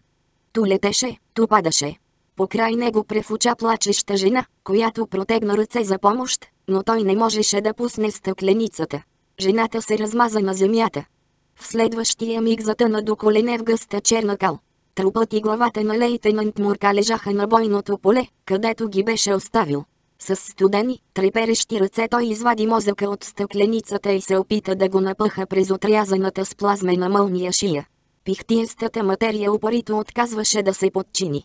Ту летеше, ту падаше. Покрай него префуча плачеща жена, която протегна ръце за помощ, но той не можеше да пусне стъкленицата. Жената се размаза на земята. В следващия миг затъна до колене в гъста черна кал. Трупът и главата на лейтенант Мурка лежаха на бойното поле, където ги беше оставил. С студени, треперещи ръце той извади мозъка от стъкленицата и се опита да го напъха през отрязаната с плазмена мълния шия. Пихтиестата материя упорито отказваше да се подчини.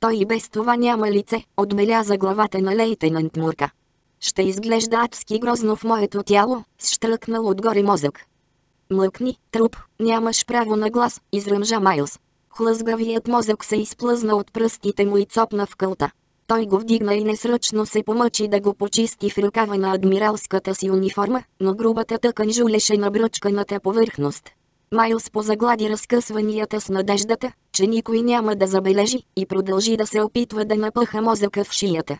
Той и без това няма лице, отбеляза главата на лейтенант Мурка. Ще изглежда адски грозно в моето тяло, с отгоре мозък. Млъкни, труп, нямаш право на глас, изръмжа Майлз. Хлъзгавият мозък се изплъзна от пръстите му и цопна в кълта. Той го вдигна и несръчно се помъчи да го почисти в ръкава на адмиралската си униформа, но грубата тъкан жулеше на бръчканата повърхност. Майлс позаглади разкъсванията с надеждата, че никой няма да забележи, и продължи да се опитва да напъха мозъка в шията.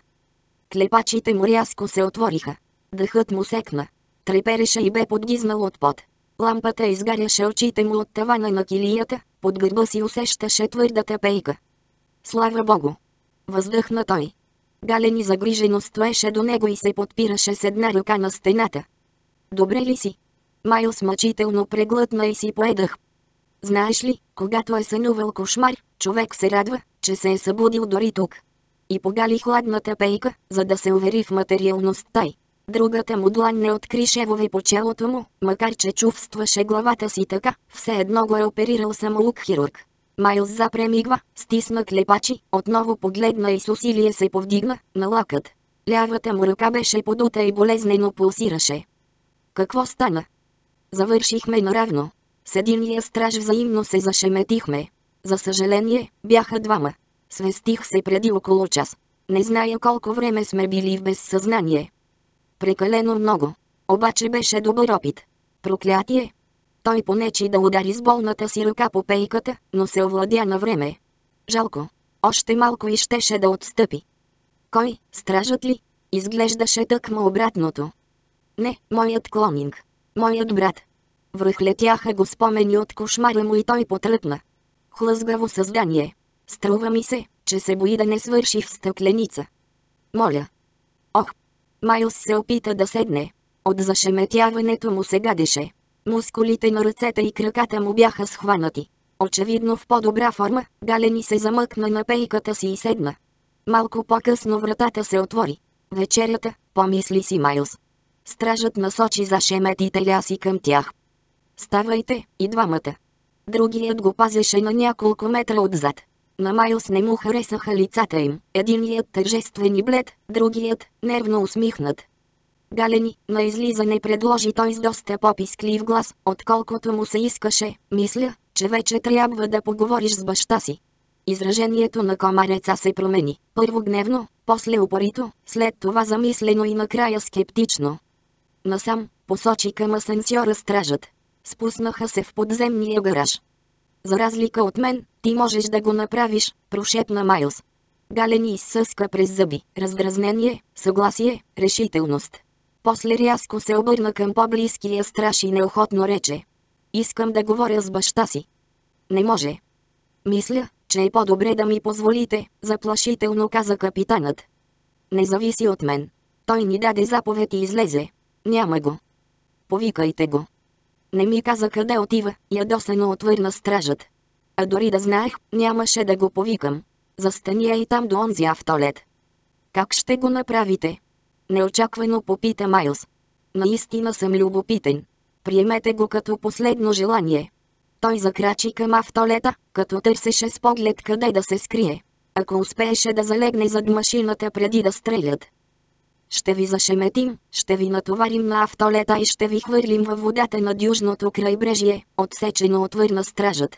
Клепачите му рязко се отвориха. Дъхът му секна. Трепереше и бе подгизнал от пот. Лампата изгаряше очите му от тавана на килията, под гърба си усещаше твърдата пейка. Слава Богу! Въздъхна той. Галени загрижено стоеше до него и се подпираше с една ръка на стената. Добре ли си? Майлс мъчително преглътна и си поедах. Знаеш ли, когато е сънувал кошмар, човек се радва, че се е събудил дори тук. И погали хладната пейка, за да се увери в материалността й. Другата му длан не откри шевове по челото му, макар че чувстваше главата си така, все едно го е оперирал самолук хирург. Майлз запремигва, стисна клепачи, отново погледна и с усилие се повдигна, на лакът. Лявата му ръка беше подута и болезнено пулсираше. Какво стана? Завършихме наравно. С единия страж взаимно се зашеметихме. За съжаление, бяха двама. Свестих се преди около час. Не зная колко време сме били в безсъзнание. Прекалено много. Обаче беше добър опит. Проклятие. Той понечи да удари с болната си ръка по пейката, но се овладя на време. Жалко. Още малко и щеше да отстъпи. Кой, стражът ли? Изглеждаше тъкмо обратното. Не, моят клонинг. Моят брат. Връхлетяха го спомени от кошмара му и той потръпна. Хлъзгаво създание. Струва ми се, че се бои да не свърши в стъкленица. Моля. Ох! Майлс се опита да седне. От зашеметяването му се гадеше. Мускулите на ръцете и краката му бяха схванати. Очевидно в по-добра форма, Галени се замъкна на пейката си и седна. Малко по-късно вратата се отвори. Вечерята, помисли си Майлз. Стражът насочи зашеметите ляси към тях. Ставайте, и двамата. Другият го пазеше на няколко метра отзад. На Майлс не му харесаха лицата им, единият тържествен и блед, другият нервно усмихнат. Галени, на излизане предложи той с доста пописклив глас, отколкото му се искаше, мисля, че вече трябва да поговориш с баща си. Изражението на комареца се промени, първо гневно, после упорито, след това замислено и накрая скептично. Насам, посочи към асансьора стражът. Спуснаха се в подземния гараж. За разлика от мен, ти можеш да го направиш, прошепна Майлз. Галени изсъска през зъби, раздразнение, съгласие, решителност. После рязко се обърна към по-близкия страш и неохотно рече. Искам да говоря с баща си. Не може. Мисля, че е по-добре да ми позволите, заплашително каза капитанът. Не зависи от мен. Той ни даде заповед и излезе. Няма го. Повикайте го. Не ми каза къде отива, ядосано отвърна стражът. А дори да знаех, нямаше да го повикам. Застания и там до онзи автолет. Как ще го направите? Неочаквано попита Майлз. Наистина съм любопитен. Приемете го като последно желание. Той закрачи към автолета, като търсеше с поглед къде да се скрие. Ако успееше да залегне зад машината преди да стрелят. Ще ви зашеметим, ще ви натоварим на автолета и ще ви хвърлим във водата над южното крайбрежие, отсечено отвърна стражът.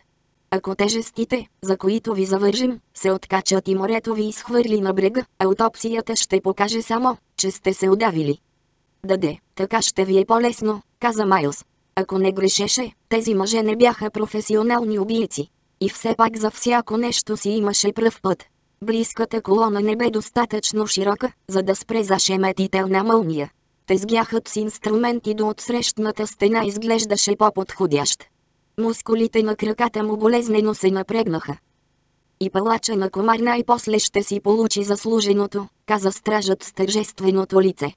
Ако тежестите, за които ви завържим, се откачат и морето ви изхвърли на брега, аутопсията ще покаже само, че сте се удавили. Даде, така ще ви е по-лесно, каза Майлз. Ако не грешеше, тези мъже не бяха професионални убийци. И все пак за всяко нещо си имаше пръв път. Близката колона не бе достатъчно широка, за да спре зашеметителна мълния. Тезгяхът с инструменти до отсрещната стена изглеждаше по-подходящ. Мускулите на краката му болезнено се напрегнаха. И палача на комар най-после ще си получи заслуженото, каза стражът с тържественото лице.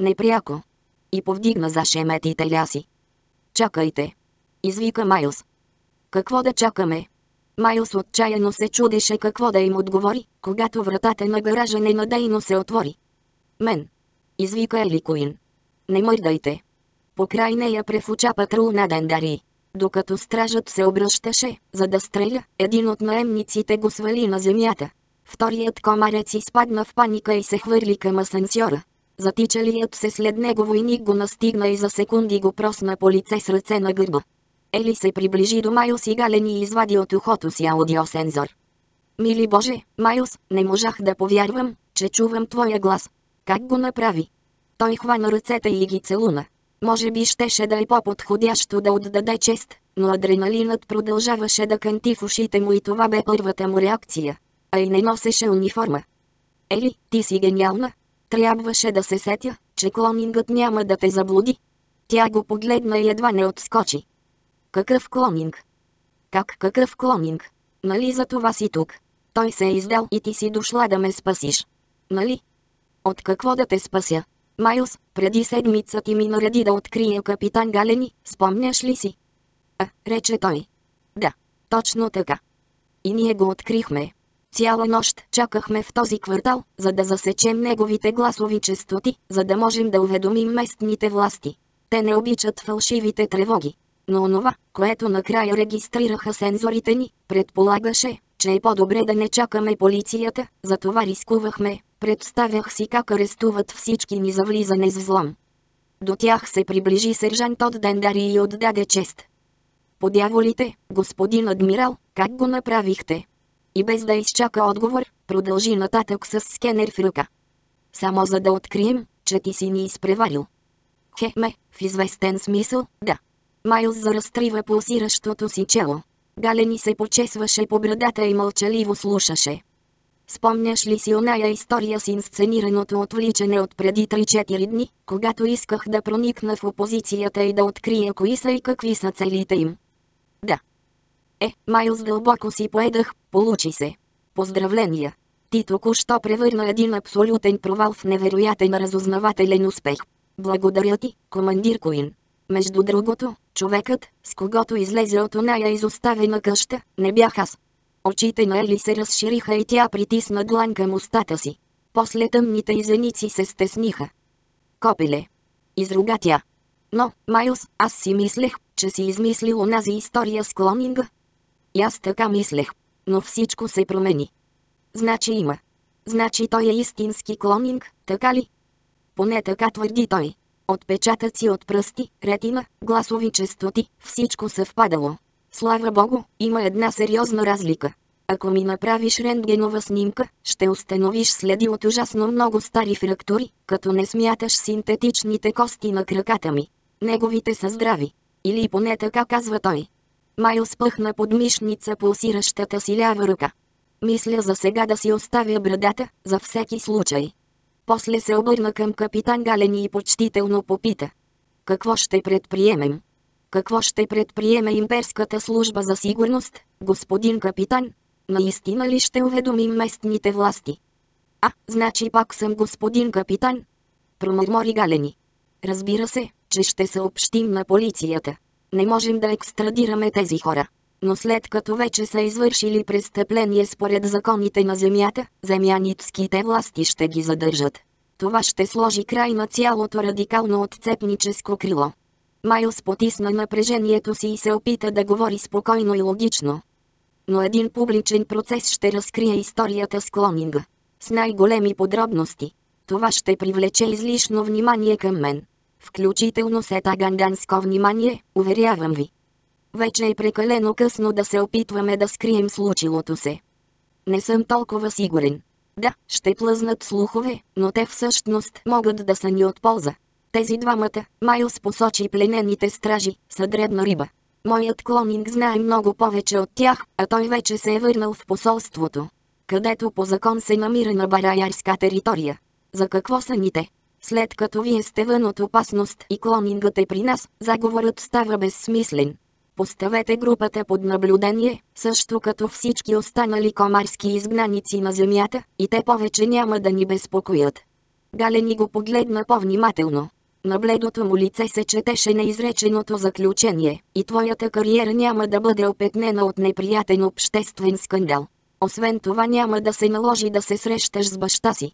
Непряко. И повдигна зашеметите ляси. Чакайте. Извика Майлз. Какво да чакаме? Майлс отчаяно се чудеше какво да им отговори, когато вратата на гаража ненадейно се отвори. Мен. Извика Ели Куин. Не мърдайте. Покрай нея префуча патрул на Дендари. Докато стражът се обръщаше, за да стреля, един от наемниците го свали на земята. Вторият комарец изпадна в паника и се хвърли към асансьора. Затичалият се след него войник го настигна и за секунди го просна по лице с ръце на гърба. Ели се приближи до Майлс и гален и извади от ухото си аудиосензор. Мили Боже, Майлс, не можах да повярвам, че чувам твоя глас. Как го направи? Той хвана ръцете и ги целуна. Може би щеше да е по-подходящо да отдаде чест, но адреналинът продължаваше да канти в ушите му и това бе първата му реакция. А и не носеше униформа. Ели, ти си гениална. Трябваше да се сетя, че клонингът няма да те заблуди. Тя го погледна и едва не отскочи. Какъв клонинг? Как какъв клонинг? Нали за това си тук? Той се е издал и ти си дошла да ме спасиш. Нали? От какво да те спася? Майлз, преди седмица ти ми нареди да открия капитан Галени, спомняш ли си? А, рече той. Да, точно така. И ние го открихме. Цяла нощ чакахме в този квартал, за да засечем неговите гласови частоти, за да можем да уведомим местните власти. Те не обичат фалшивите тревоги. Но онова, което накрая регистрираха сензорите ни, предполагаше, че е по-добре да не чакаме полицията, затова рискувахме. Представях си как арестуват всички ни за влизане с взлом. До тях се приближи сержант от Дендари и отдаде чест. Подяволите, господин адмирал, как го направихте? И без да изчака отговор, продължи нататък с скенер в ръка. Само за да открием, че ти си ни изпреварил. Хеме, в известен смисъл, да. Майлз заразтрива пулсиращото си чело. Галени се почесваше по брадата и мълчаливо слушаше. Спомняш ли си оная история с инсценираното отвличане от преди 3-4 дни, когато исках да проникна в опозицията и да открия кои са и какви са целите им? Да. Е, Майлз дълбоко си поедах, получи се. Поздравления! Ти току-що превърна един абсолютен провал в невероятен разузнавателен успех. Благодаря ти, командир Коин. Между другото, човекът, с когото излезе от оная изоставена къща, не бях аз. Очите на Ели се разшириха и тя притисна длан към устата си. После тъмните изеници се стесниха. Копеле. Изруга тя. Но, Майлз, аз си мислех, че си измислил онази история с клонинга. И аз така мислех. Но всичко се промени. Значи има. Значи той е истински клонинг, така ли? Поне така твърди той. Отпечатъци от пръсти, ретина, гласови частоти, всичко съвпадало. Слава богу, има една сериозна разлика. Ако ми направиш рентгенова снимка, ще установиш следи от ужасно много стари фрактури, като не смяташ синтетичните кости на краката ми. Неговите са здрави. Или поне така казва той. Майл спъхна под мишница пулсиращата си лява ръка. Мисля за сега да си оставя брадата, за всеки случай. После се обърна към капитан Галени и почтително попита. Какво ще предприемем? Какво ще предприеме имперската служба за сигурност, господин капитан? Наистина ли ще уведомим местните власти? А, значи пак съм господин капитан? Промърмори Галени. Разбира се, че ще съобщим на полицията. Не можем да екстрадираме тези хора. Но след като вече са извършили престъпление според законите на земята, земяницките власти ще ги задържат. Това ще сложи край на цялото радикално отцепническо крило. Майлс потисна напрежението си и се опита да говори спокойно и логично. Но един публичен процес ще разкрие историята с клонинга. С най-големи подробности. Това ще привлече излишно внимание към мен. Включително сета ганданско внимание, уверявам ви. Вече е прекалено късно да се опитваме да скрием случилото се. Не съм толкова сигурен. Да, ще плъзнат слухове, но те всъщност могат да са ни от полза. Тези двамата, Майлс посочи пленените стражи, са дребна риба. Моят клонинг знае много повече от тях, а той вече се е върнал в посолството, където по закон се намира на бараярска територия. За какво са ни те? След като вие сте вън от опасност и клонингът е при нас, заговорът става безсмислен. Поставете групата под наблюдение, също като всички останали комарски изгнаници на земята, и те повече няма да ни безпокоят. Галени го погледна по-внимателно. На бледото му лице се четеше неизреченото заключение, и твоята кариера няма да бъде опетнена от неприятен обществен скандал. Освен това няма да се наложи да се срещаш с баща си.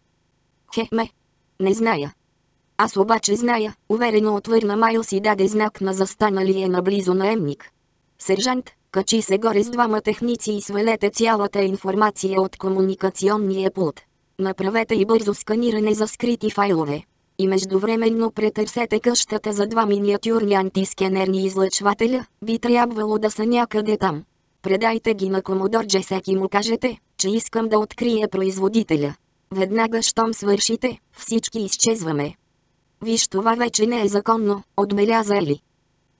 Хеме. Не зная. Аз обаче зная, уверено отвърна Майлс и даде знак на застаналия наблизо наемник. Сержант, качи се горе с двама техници и свалете цялата информация от комуникационния пулт. Направете и бързо сканиране за скрити файлове. И междувременно претърсете къщата за два миниатюрни антискенерни излъчвателя, би трябвало да са някъде там. Предайте ги на комодор Джесек и му кажете, че искам да открия производителя. Веднага щом свършите, всички изчезваме. Виж това вече не е законно, отбеляза Ели.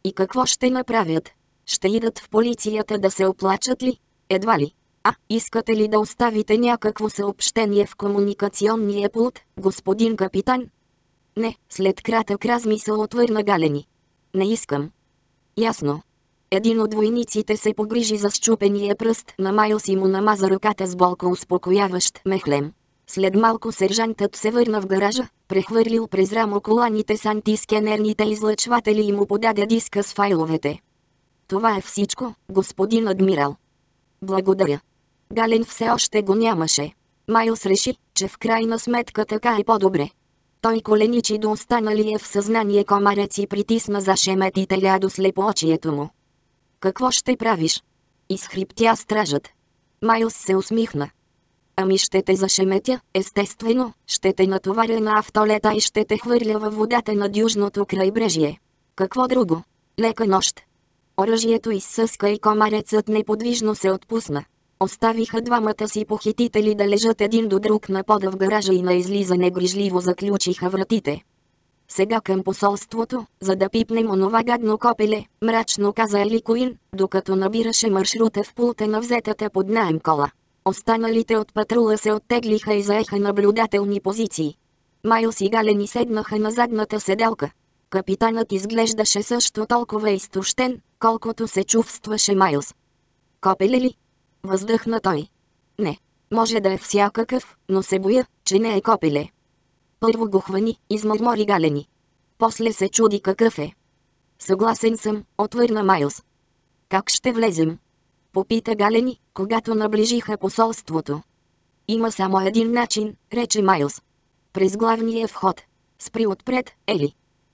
И какво ще направят? Ще идат в полицията да се оплачат ли? Едва ли. А, искате ли да оставите някакво съобщение в комуникационния пулт, господин капитан? Не, след кратък размисъл отвърна Галени. Не искам. Ясно. Един от войниците се погрижи за щупения пръст на Майлс и му намаза ръката с болко успокояващ мехлем. След малко сержантът се върна в гаража, прехвърлил през рамо коланите с антискенерните излъчватели и му подаде диска с файловете. Това е всичко, господин адмирал. Благодаря. Гален все още го нямаше. Майлс реши, че в крайна сметка така е по-добре. Той коленичи до останалия в съзнание комарец и притисна за шеметите лядо слепоочието му. Какво ще правиш? Изхриптя стражът. Майлс се усмихна. Ами ще те зашеметя, естествено, ще те натоваря на автолета и ще те хвърля във водата над южното крайбрежие. Какво друго? Лека нощ. Оръжието изсъска и комарецът неподвижно се отпусна. Оставиха двамата си похитители да лежат един до друг на пода в гаража и на излизане грижливо заключиха вратите. Сега към посолството, за да пипнем онова гадно копеле, мрачно каза Ели Куин, докато набираше маршрута в пулта на взетата под наем кола. Останалите от патрула се оттеглиха и заеха наблюдателни позиции. Майлс и Галени седнаха на задната седелка. Капитанът изглеждаше също толкова изтощен, колкото се чувстваше Майлс. Копеле ли? Въздъхна той. Не. Може да е всякакъв, но се боя, че не е копеле. Първо го хвани, измърмори Галени. После се чуди какъв е. Съгласен съм, отвърна Майлс. Как ще влезем? Попита Галени, когато наближиха посолството. Има само един начин, рече Майлс. През главния вход. Спри отпред, Ели.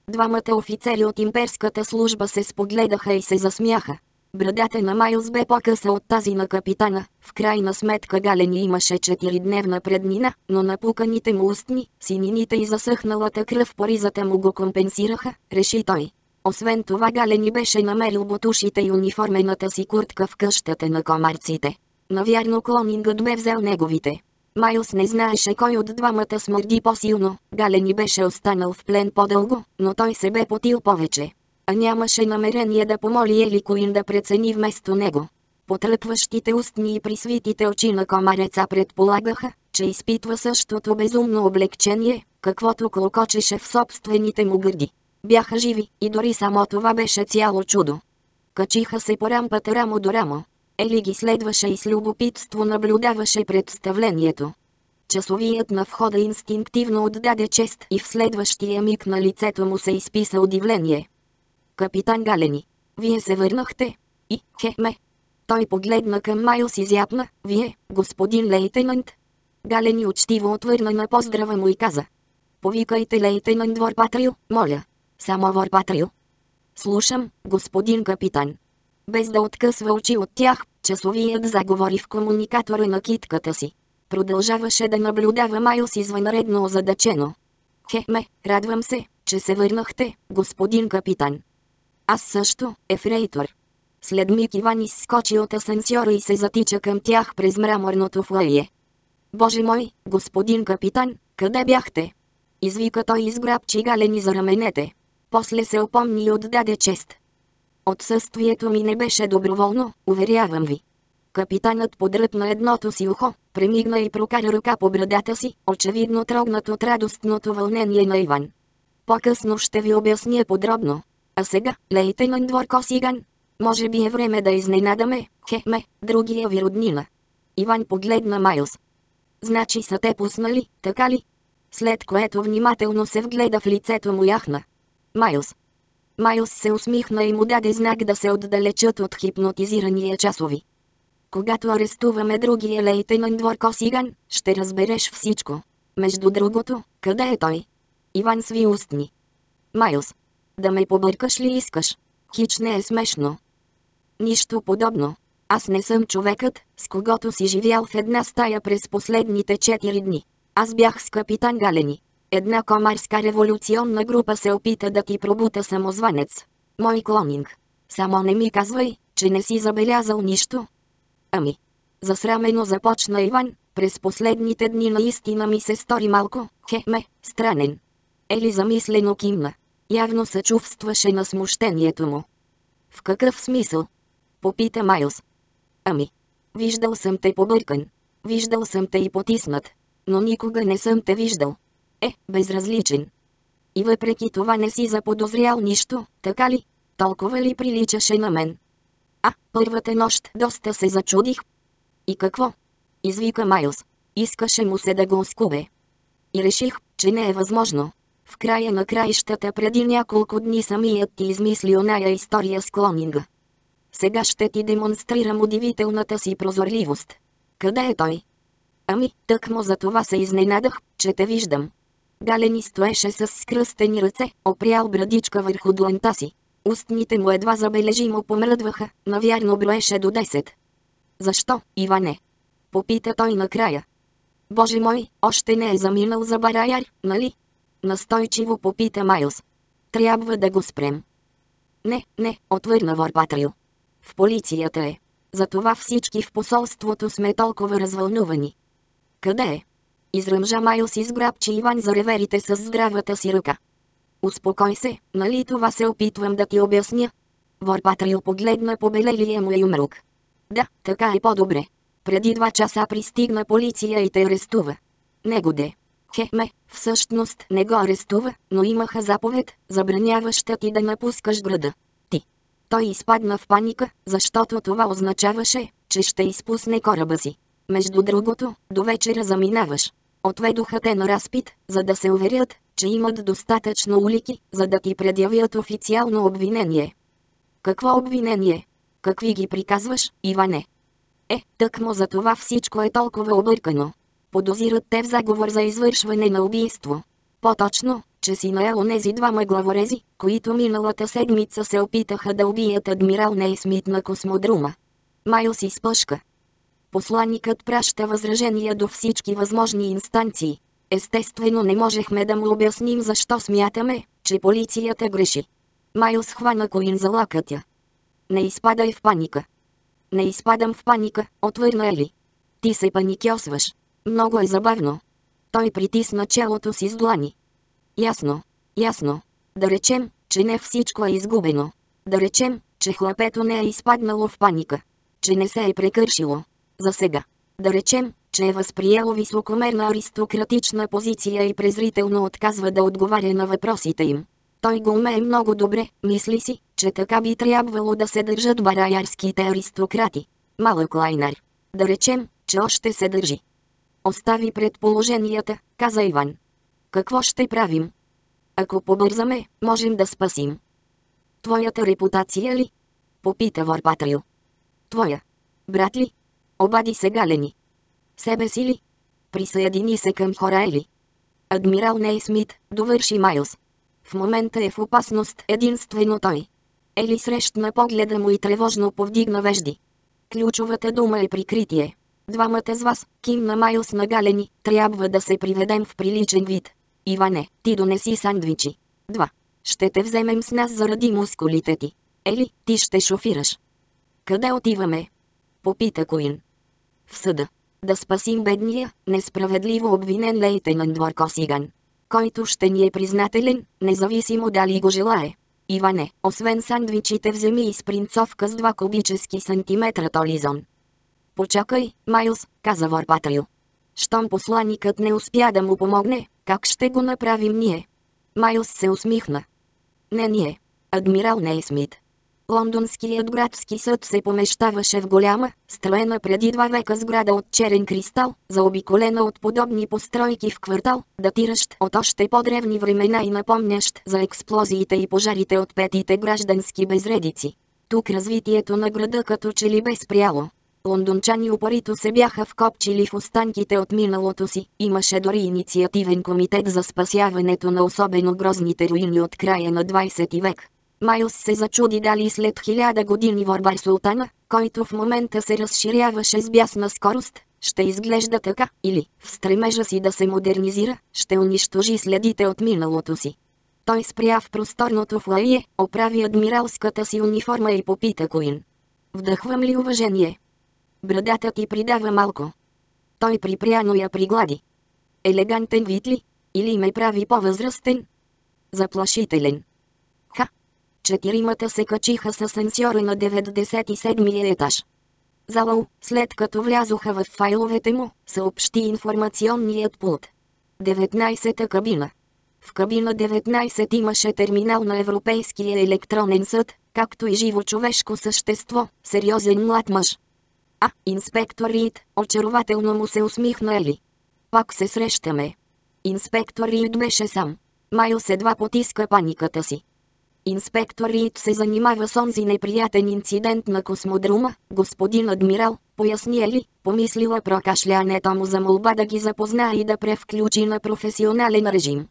Двамата офицери от имперската служба се спогледаха и се засмяха. Брадата на Майлз бе по-къса от тази на капитана. В крайна сметка Галени имаше четиридневна преднина, но напуканите му устни, синините и засъхналата кръв по ризата му го компенсираха, реши той. Освен това Галени беше намерил бутушите и униформената си куртка в къщата на комарците. Навярно клонингът бе взел неговите. Майлс не знаеше кой от двамата смърди по-силно, Галени беше останал в плен по-дълго, но той се бе потил повече а нямаше намерение да помоли Ели Коин да прецени вместо него. Потръпващите устни и присвитите очи на комареца предполагаха, че изпитва същото безумно облегчение, каквото клокочеше в собствените му гърди. Бяха живи и дори само това беше цяло чудо. Качиха се по рампата рамо до рамо. Ели ги следваше и с любопитство наблюдаваше представлението. Часовият на входа инстинктивно отдаде чест и в следващия миг на лицето му се изписа удивление. Капитан Галени. Вие се върнахте. И, хе-ме. Той погледна към Майлс и зяпна. Вие, господин лейтенант. Галени учтиво отвърна на поздрава му и каза. Повикайте лейтенант Ворпатрил, моля. Само Ворпатрил. Слушам, господин капитан. Без да откъсва очи от тях, часовият заговори в комуникатора на китката си. Продължаваше да наблюдава Майлс извънредно озадачено. Хе-ме, радвам се, че се върнахте, господин капитан. Аз също, ефрейтор. След миг Иван изскочи от асансьора и се затича към тях през мраморното флайе. Боже мой, господин капитан, къде бяхте? Извика той изграбчи галени за раменете. После се опомни и отдаде чест. Отсъствието ми не беше доброволно, уверявам ви. Капитанът подръпна едното си ухо, премигна и прокара ръка по брадата си, очевидно трогнат от радостното вълнение на Иван. По-късно ще ви обясня подробно, а сега, лейтенант Дворко Сиган, може би е време да изненадаме, хе-ме, другия ви роднина. Иван погледна Майлз. Значи са те пуснали, така ли? След което внимателно се вгледа в лицето му яхна. Майлз. Майлз се усмихна и му даде знак да се отдалечат от хипнотизирания часови. Когато арестуваме другия лейтенант Дворко Сиган, ще разбереш всичко. Между другото, къде е той? Иван сви устни. Майлз. Да ме побъркаш ли искаш? Хич не е смешно. Нищо подобно. Аз не съм човекът, с когото си живял в една стая през последните 4 дни. Аз бях с капитан Галени. Една комарска революционна група се опита да ти пробута самозванец. Мой клонинг. Само не ми казвай, че не си забелязал нищо. Ами. Засрамено започна Иван, през последните дни наистина ми се стори малко, хе-ме, странен. Ели замислено кимна. Явно се чувстваше на смущението му. В какъв смисъл? Попита Майлз. Ами, виждал съм те побъркан. Виждал съм те и потиснат. Но никога не съм те виждал. Е, безразличен. И въпреки това не си заподозрял нищо, така ли? Толкова ли приличаше на мен? А, първата нощ доста се зачудих. И какво? Извика Майлз. Искаше му се да го оскубе. И реших, че не е възможно. В края на краищата преди няколко дни самият ти измисли оная история с клонинга. Сега ще ти демонстрирам удивителната си прозорливост. Къде е той? Ами, тък му за това се изненадах, че те виждам. Галени стоеше с скръстени ръце, опрял брадичка върху дланта си. Устните му едва забележимо помръдваха, навярно броеше до 10. Защо, Иване? Попита той накрая. Боже мой, още не е заминал за бараяр, нали? Настойчиво попита Майлз. Трябва да го спрем. Не, не, отвърна Ворпатрил. В полицията е. Затова всички в посолството сме толкова развълнувани. Къде е? Изръмжа Майлс и сграбчи Иван за реверите с здравата си ръка. Успокой се, нали това се опитвам да ти обясня? Ворпатрил погледна побелелия му юмрук. Да, така е по-добре. Преди два часа пристигна полиция и те арестува. Него де. Хеме, всъщност не го арестува, но имаха заповед, забраняваща ти да напускаш града. Ти. Той изпадна в паника, защото това означаваше, че ще изпусне кораба си. Между другото, до вечера заминаваш. Отведоха те на разпит, за да се уверят, че имат достатъчно улики, за да ти предявят официално обвинение. Какво обвинение? Какви ги приказваш, Иване? Е, тъкмо за това всичко е толкова объркано. Подозират те в заговор за извършване на убийство. По-точно, че си наел онези двама главорези, които миналата седмица се опитаха да убият адмирал Нейсмит на космодрума. Майл си спъшка. Посланникът праща възражения до всички възможни инстанции. Естествено не можехме да му обясним защо смятаме, че полицията греши. Майл схвана Коин за лакътя. Не изпадай в паника. Не изпадам в паника, отвърна Ели. Ти се паникьосваш. Много е забавно. Той притисна челото си с длани. Ясно, ясно. Да речем, че не всичко е изгубено. Да речем, че хлапето не е изпаднало в паника. Че не се е прекършило. За сега. Да речем, че е възприело високомерна аристократична позиция и презрително отказва да отговаря на въпросите им. Той го умее много добре, мисли си, че така би трябвало да се държат бараярските аристократи. Малък лайнар. Да речем, че още се държи. Остави предположенията, каза Иван. Какво ще правим? Ако побързаме, можем да спасим. Твоята репутация ли? Попита Ворпатрил. Твоя. Брат ли? Обади се Галени. Себе си ли? Присъедини се към Хораели. Адмирал Нейсмит, довърши Майлз. В момента е в опасност единствено той. Ели срещна погледа му и тревожно повдигна вежди. Ключовата дума е прикритие. Двамата с вас, кимна Майлс нагалени, трябва да се приведем в приличен вид. Иване, ти донеси сандвичи. Два. Ще те вземем с нас заради мускулите ти. Ели, ти ще шофираш. Къде отиваме? Попита Коин. В съда. Да спасим бедния, несправедливо обвинен лейтенант двор Косиган. Който ще ни е признателен, независимо дали го желае. Иване, освен сандвичите вземи и спринцовка с 2 кубически сантиметра толизон. Почакай, Майлз, каза Ворпатрил. Щом посланикът не успя да му помогне, как ще го направим ние? Майлз се усмихна. Не ние. Адмирал Нейсмит. Лондонският градски съд се помещаваше в голяма, строена преди два века сграда от черен кристал, заобиколена от подобни постройки в квартал, датиращ от още по-древни времена и напомнящ за експлозиите и пожарите от петите граждански безредици. Тук развитието на града като че ли бе спряло. Лондончани упорито се бяха вкопчили в останките от миналото си, имаше дори инициативен комитет за спасяването на особено грозните руини от края на 20 век. Майлс се зачуди дали след хиляда години Ворбар Султана, който в момента се разширяваше с бясна скорост, ще изглежда така, или, в стремежа си да се модернизира, ще унищожи следите от миналото си. Той спря в просторното флайе, оправи адмиралската си униформа и попита Коин. Вдъхвам ли уважение? Брадата ти придава малко. Той припряно я приглади. Елегантен вид ли? Или ме прави по-възрастен? Заплашителен. Ха! Четиримата се качиха с асансьора на 97 етаж. Залау, след като влязоха в файловете му, съобщи информационният пулт. 19-та кабина. В кабина 19 имаше терминал на Европейския електронен съд, както и живо човешко същество, сериозен млад мъж. А, инспектор Рид, очарователно му се усмихна Ели. Пак се срещаме. Инспектор Рид беше сам. Майл едва потиска паниката си. Инспектор Рид се занимава с онзи неприятен инцидент на космодрума, господин адмирал, поясни ли, помислила прокашлянето му за молба да ги запознае и да превключи на професионален режим.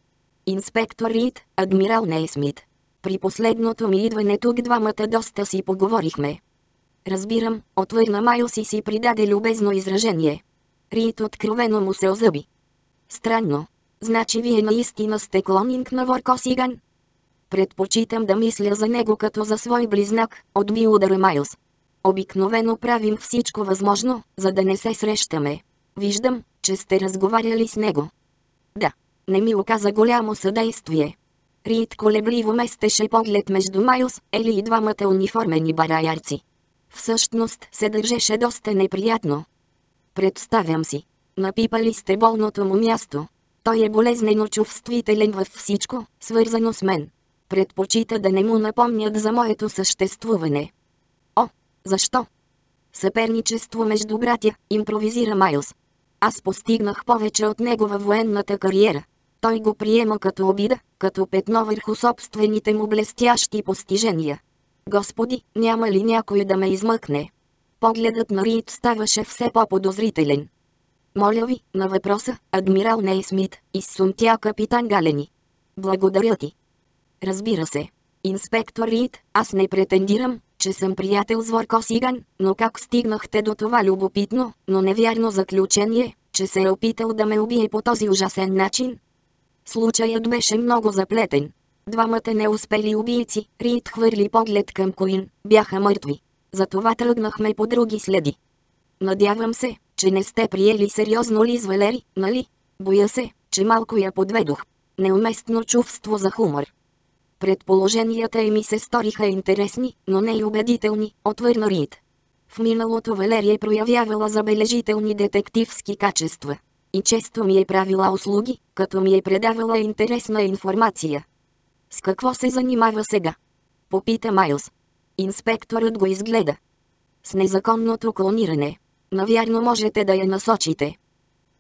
Инспектор Рид, адмирал Нейсмит. При последното ми идване тук двамата доста си поговорихме. Разбирам, отвърна Майлс и си придаде любезно изражение. Рид откровено му се озъби. Странно. Значи вие наистина сте клонинг на Воркосиган? Предпочитам да мисля за него като за свой близнак, отби удара Майлз. Обикновено правим всичко възможно, за да не се срещаме. Виждам, че сте разговаряли с него. Да, не ми оказа голямо съдействие. Рид колебливо местеше поглед между Майлз, Ели и двамата униформени бараярци. Всъщност се държеше доста неприятно. Представям си. Напипали сте болното му място. Той е болезнено чувствителен във всичко, свързано с мен. Предпочита да не му напомнят за моето съществуване. О, защо? Съперничество между братя, импровизира Майлз. Аз постигнах повече от него във военната кариера. Той го приема като обида, като петно върху собствените му блестящи постижения. Господи, няма ли някой да ме измъкне? Погледът на Рид ставаше все по-подозрителен. Моля ви, на въпроса, адмирал Нейсмит, изсумтя капитан Галени. Благодаря ти. Разбира се. Инспектор Рид, аз не претендирам, че съм приятел с Ворко Сиган, но как стигнахте до това любопитно, но невярно заключение, че се е опитал да ме убие по този ужасен начин? Случаят беше много заплетен. Двамата неуспели убийци, Рид хвърли поглед към Коин, бяха мъртви. Затова тръгнахме по други следи. Надявам се, че не сте приели сериозно Лиз Валери, нали? Боя се, че малко я подведох. Неуместно чувство за хумор. Предположенията ми се сториха интересни, но не и убедителни, отвърна Рид. В миналото Валерия е проявявала забележителни детективски качества. И често ми е правила услуги, като ми е предавала интересна информация. С какво се занимава сега? Попита Майлз. Инспекторът го изгледа. С незаконното клониране. Навярно можете да я насочите.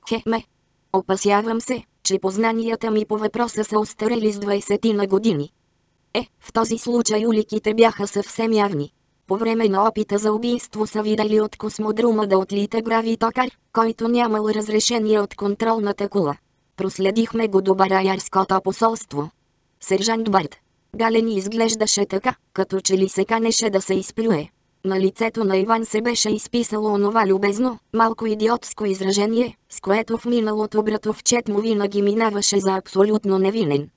Хеме. Опасявам се, че познанията ми по въпроса са остарели с 20 на години. Е, в този случай уликите бяха съвсем явни. По време на опита за убийство са видели от космодрума да отлита гравитокар, който нямал разрешение от контролната кула. Проследихме го до бараярското посолство. Сержант Барт. Галени изглеждаше така, като че ли се канеше да се изплюе. На лицето на Иван се беше изписало онова любезно, малко идиотско изражение, с което в миналото братовчет му винаги минаваше за абсолютно невинен.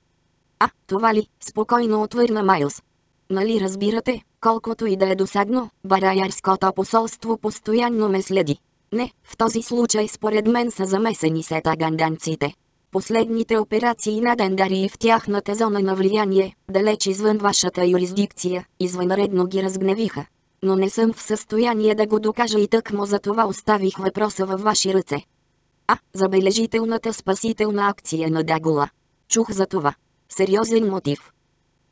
А, това ли, спокойно отвърна Майлз. Нали разбирате, колкото и да е досадно, бараярското посолство постоянно ме следи. Не, в този случай според мен са замесени сета ганданците. Последните операции на Дендари в тяхната зона на влияние, далеч извън вашата юрисдикция, извънредно ги разгневиха. Но не съм в състояние да го докажа и тъкмо за това оставих въпроса във ваши ръце. А, забележителната спасителна акция на Дагула. Чух за това. Сериозен мотив.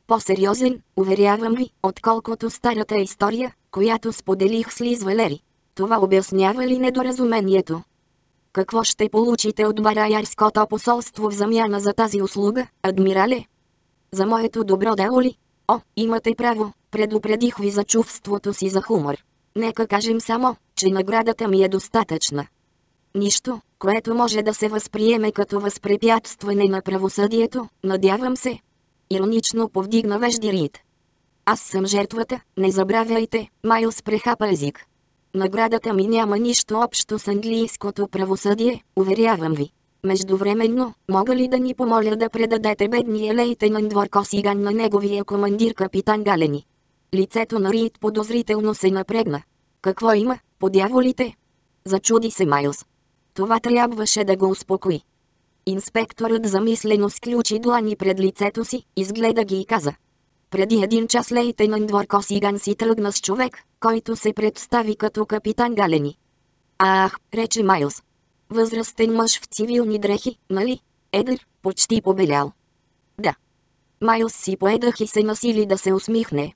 По-сериозен, уверявам ви, отколкото старата история, която споделих с Лиз Валери. Това обяснява ли недоразумението? Какво ще получите от Бараярското посолство в замяна за тази услуга, адмирале? За моето добро дело ли? О, имате право, предупредих ви за чувството си за хумор. Нека кажем само, че наградата ми е достатъчна. Нищо, което може да се възприеме като възпрепятстване на правосъдието, надявам се. Иронично повдигна вежди Рид. Аз съм жертвата, не забравяйте, Майлс прехапа език. Наградата ми няма нищо общо с английското правосъдие, уверявам ви. Междувременно, мога ли да ни помоля да предадете бедния лейтенант Косиган на неговия командир капитан Галени? Лицето на Рид подозрително се напрегна. Какво има, подяволите? Зачуди се Майлз. Това трябваше да го успокои. Инспекторът замислено сключи длани пред лицето си, изгледа ги и каза. Преди един час лейтенант Косиган си тръгна с човек, който се представи като капитан Галени. Ах, рече Майлз. Възрастен мъж в цивилни дрехи, нали? Едър, почти побелял. Да. Майлз си поедах и се насили да се усмихне.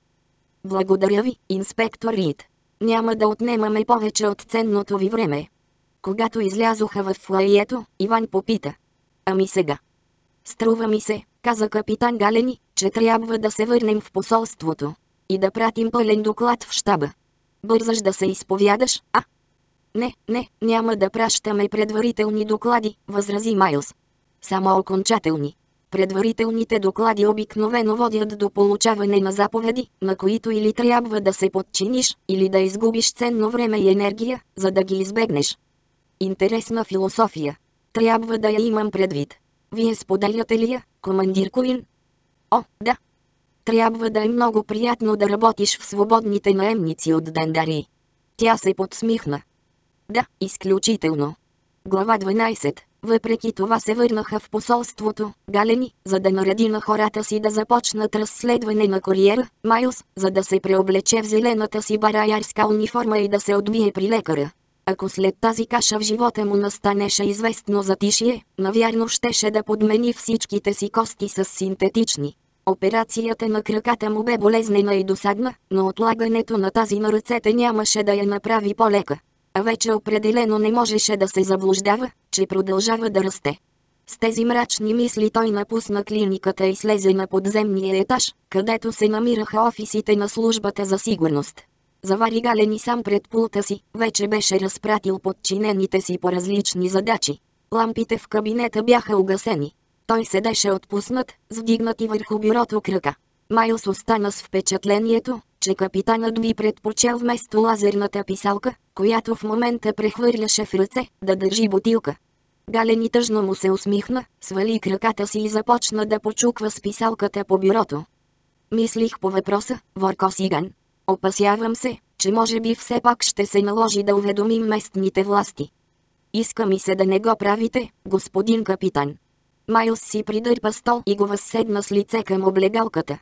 Благодаря ви, инспектор Рид. Няма да отнемаме повече от ценното ви време. Когато излязоха в флаието, Иван попита. Ами сега. Струва ми се, каза капитан Галени, че трябва да се върнем в посолството. И да пратим пълен доклад в щаба. Бързаш да се изповядаш, а? Не, не, няма да пращаме предварителни доклади, възрази Майлз. Само окончателни. Предварителните доклади обикновено водят до получаване на заповеди, на които или трябва да се подчиниш, или да изгубиш ценно време и енергия, за да ги избегнеш. Интересна философия. Трябва да я имам предвид. Вие споделяте ли я, командир Куин? О, да. Трябва да е много приятно да работиш в свободните наемници от Дендари. Тя се подсмихна. Да, изключително. Глава 12. Въпреки това се върнаха в посолството, галени, за да нареди на хората си да започнат разследване на куриера, Майлз, за да се преоблече в зелената си бараярска униформа и да се отбие при лекаря. Ако след тази каша в живота му настанеше известно затишие, навярно щеше да подмени всичките си кости с синтетични. Операцията на краката му бе болезнена и досадна, но отлагането на тази на ръцете нямаше да я направи по-лека. А вече определено не можеше да се заблуждава, че продължава да расте. С тези мрачни мисли той напусна клиниката и слезе на подземния етаж, където се намираха офисите на службата за сигурност. Завари галени сам пред пулта си, вече беше разпратил подчинените си по различни задачи. Лампите в кабинета бяха угасени. Той седеше отпуснат, вдигнати върху бюрото кръка. Майлс остана с впечатлението, че капитанът би предпочел вместо лазерната писалка, която в момента прехвърляше в ръце, да държи бутилка. Галени тъжно му се усмихна, свали краката си и започна да почуква с писалката по бюрото. Мислих по въпроса, Ворко Сиган. Опасявам се, че може би все пак ще се наложи да уведомим местните власти. Иска ми се да не го правите, господин капитан. Майлс си придърпа стол и го възседна с лице към облегалката.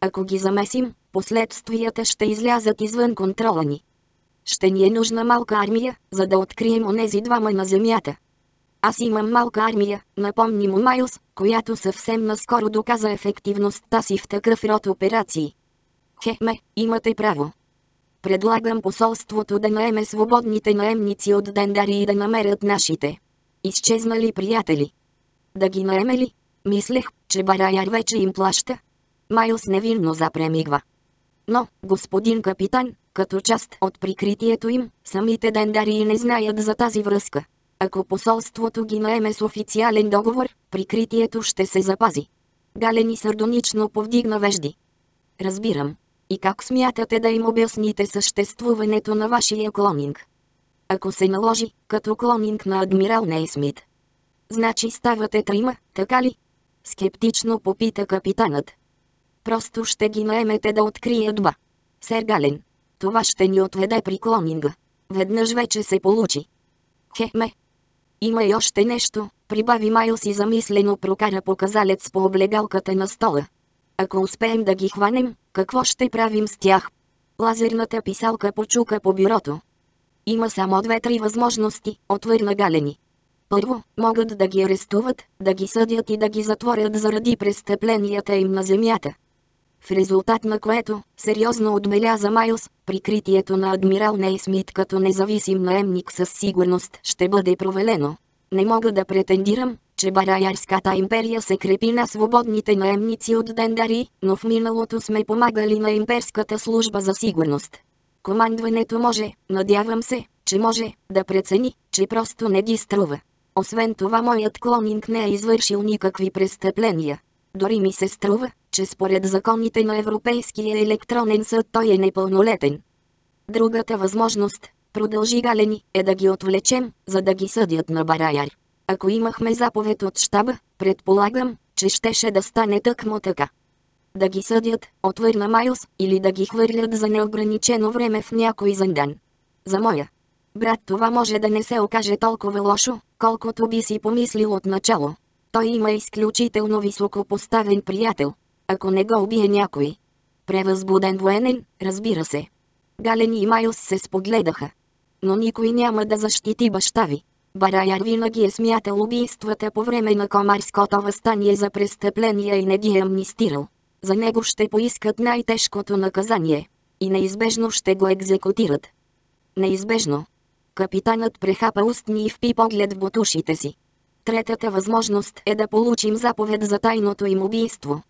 Ако ги замесим, последствията ще излязат извън контрола ни. Ще ни е нужна малка армия, за да открием онези двама на земята. Аз имам малка армия, напомни му Майлз, която съвсем наскоро доказа ефективността си в такъв род операции. Хеме, имате право. Предлагам посолството да наеме свободните наемници от Дендари и да намерят нашите. Изчезнали приятели. Да ги наеме ли? Мислех, че Бараяр вече им плаща. Майлс невинно запремигва. Но, господин капитан, като част от прикритието им, самите дендари не знаят за тази връзка. Ако посолството ги наеме с официален договор, прикритието ще се запази. Галени сардонично повдигна вежди. Разбирам. И как смятате да им обясните съществуването на вашия клонинг? Ако се наложи, като клонинг на адмирал Нейсмит. Значи ставате трима, така ли? Скептично попита капитанът. Просто ще ги наемете да открият ба. Сер Гален. Това ще ни отведе при клонинга. Веднъж вече се получи. Хеме. Има и още нещо, прибави Майлс и замислено прокара показалец по облегалката на стола. Ако успеем да ги хванем, какво ще правим с тях? Лазерната писалка почука по бюрото. Има само две-три възможности, отвърна Галени. Първо, могат да ги арестуват, да ги съдят и да ги затворят заради престъпленията им на земята в резултат на което, сериозно отбеляза Майлз, прикритието на адмирал Нейсмит като независим наемник със сигурност ще бъде провалено. Не мога да претендирам, че Бараярската империя се крепи на свободните наемници от Дендари, но в миналото сме помагали на имперската служба за сигурност. Командването може, надявам се, че може, да прецени, че просто не ги струва. Освен това моят клонинг не е извършил никакви престъпления. Дори ми се струва, че според законите на Европейския електронен съд той е непълнолетен. Другата възможност, продължи Галени, е да ги отвлечем, за да ги съдят на Бараяр. Ако имахме заповед от щаба, предполагам, че щеше да стане тъкмо така. Да ги съдят, отвърна Майлз, или да ги хвърлят за неограничено време в някой зандан. За моя. Брат това може да не се окаже толкова лошо, колкото би си помислил от начало. Той има изключително високо поставен приятел, ако не го убие някой. Превъзбуден военен, разбира се. Гален и Майлс се спогледаха. Но никой няма да защити баща ви. Бараяр винаги е смятал убийствата по време на комарското възстание за престъпления и не ги е амнистирал. За него ще поискат най-тежкото наказание. И неизбежно ще го екзекутират. Неизбежно. Капитанът прехапа устни и впи поглед в бутушите си. Третата възможност е да получим заповед за тайното им убийство.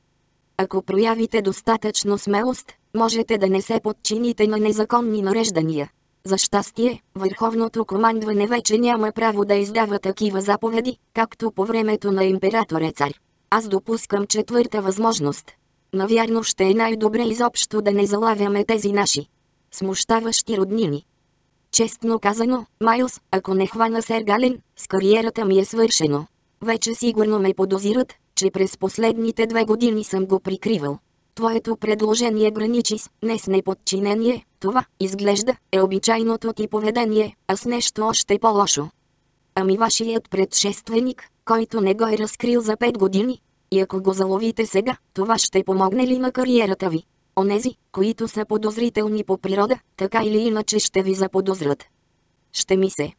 Ако проявите достатъчно смелост, можете да не се подчините на незаконни нареждания. За щастие, върховното командване вече няма право да издава такива заповеди, както по времето на императора цар. Аз допускам четвърта възможност. Навярно ще е най-добре изобщо да не залавяме тези наши смущаващи роднини. Честно казано, Майлз, ако не хвана Сергален, с кариерата ми е свършено. Вече сигурно ме подозират, че през последните две години съм го прикривал. Твоето предложение граничи с не с неподчинение, това, изглежда, е обичайното ти поведение, а с нещо още по-лошо. Ами вашият предшественик, който не го е разкрил за пет години, и ако го заловите сега, това ще помогне ли на кариерата ви? Онези, които са подозрителни по природа, така или иначе ще ви заподозрат. Ще ми се.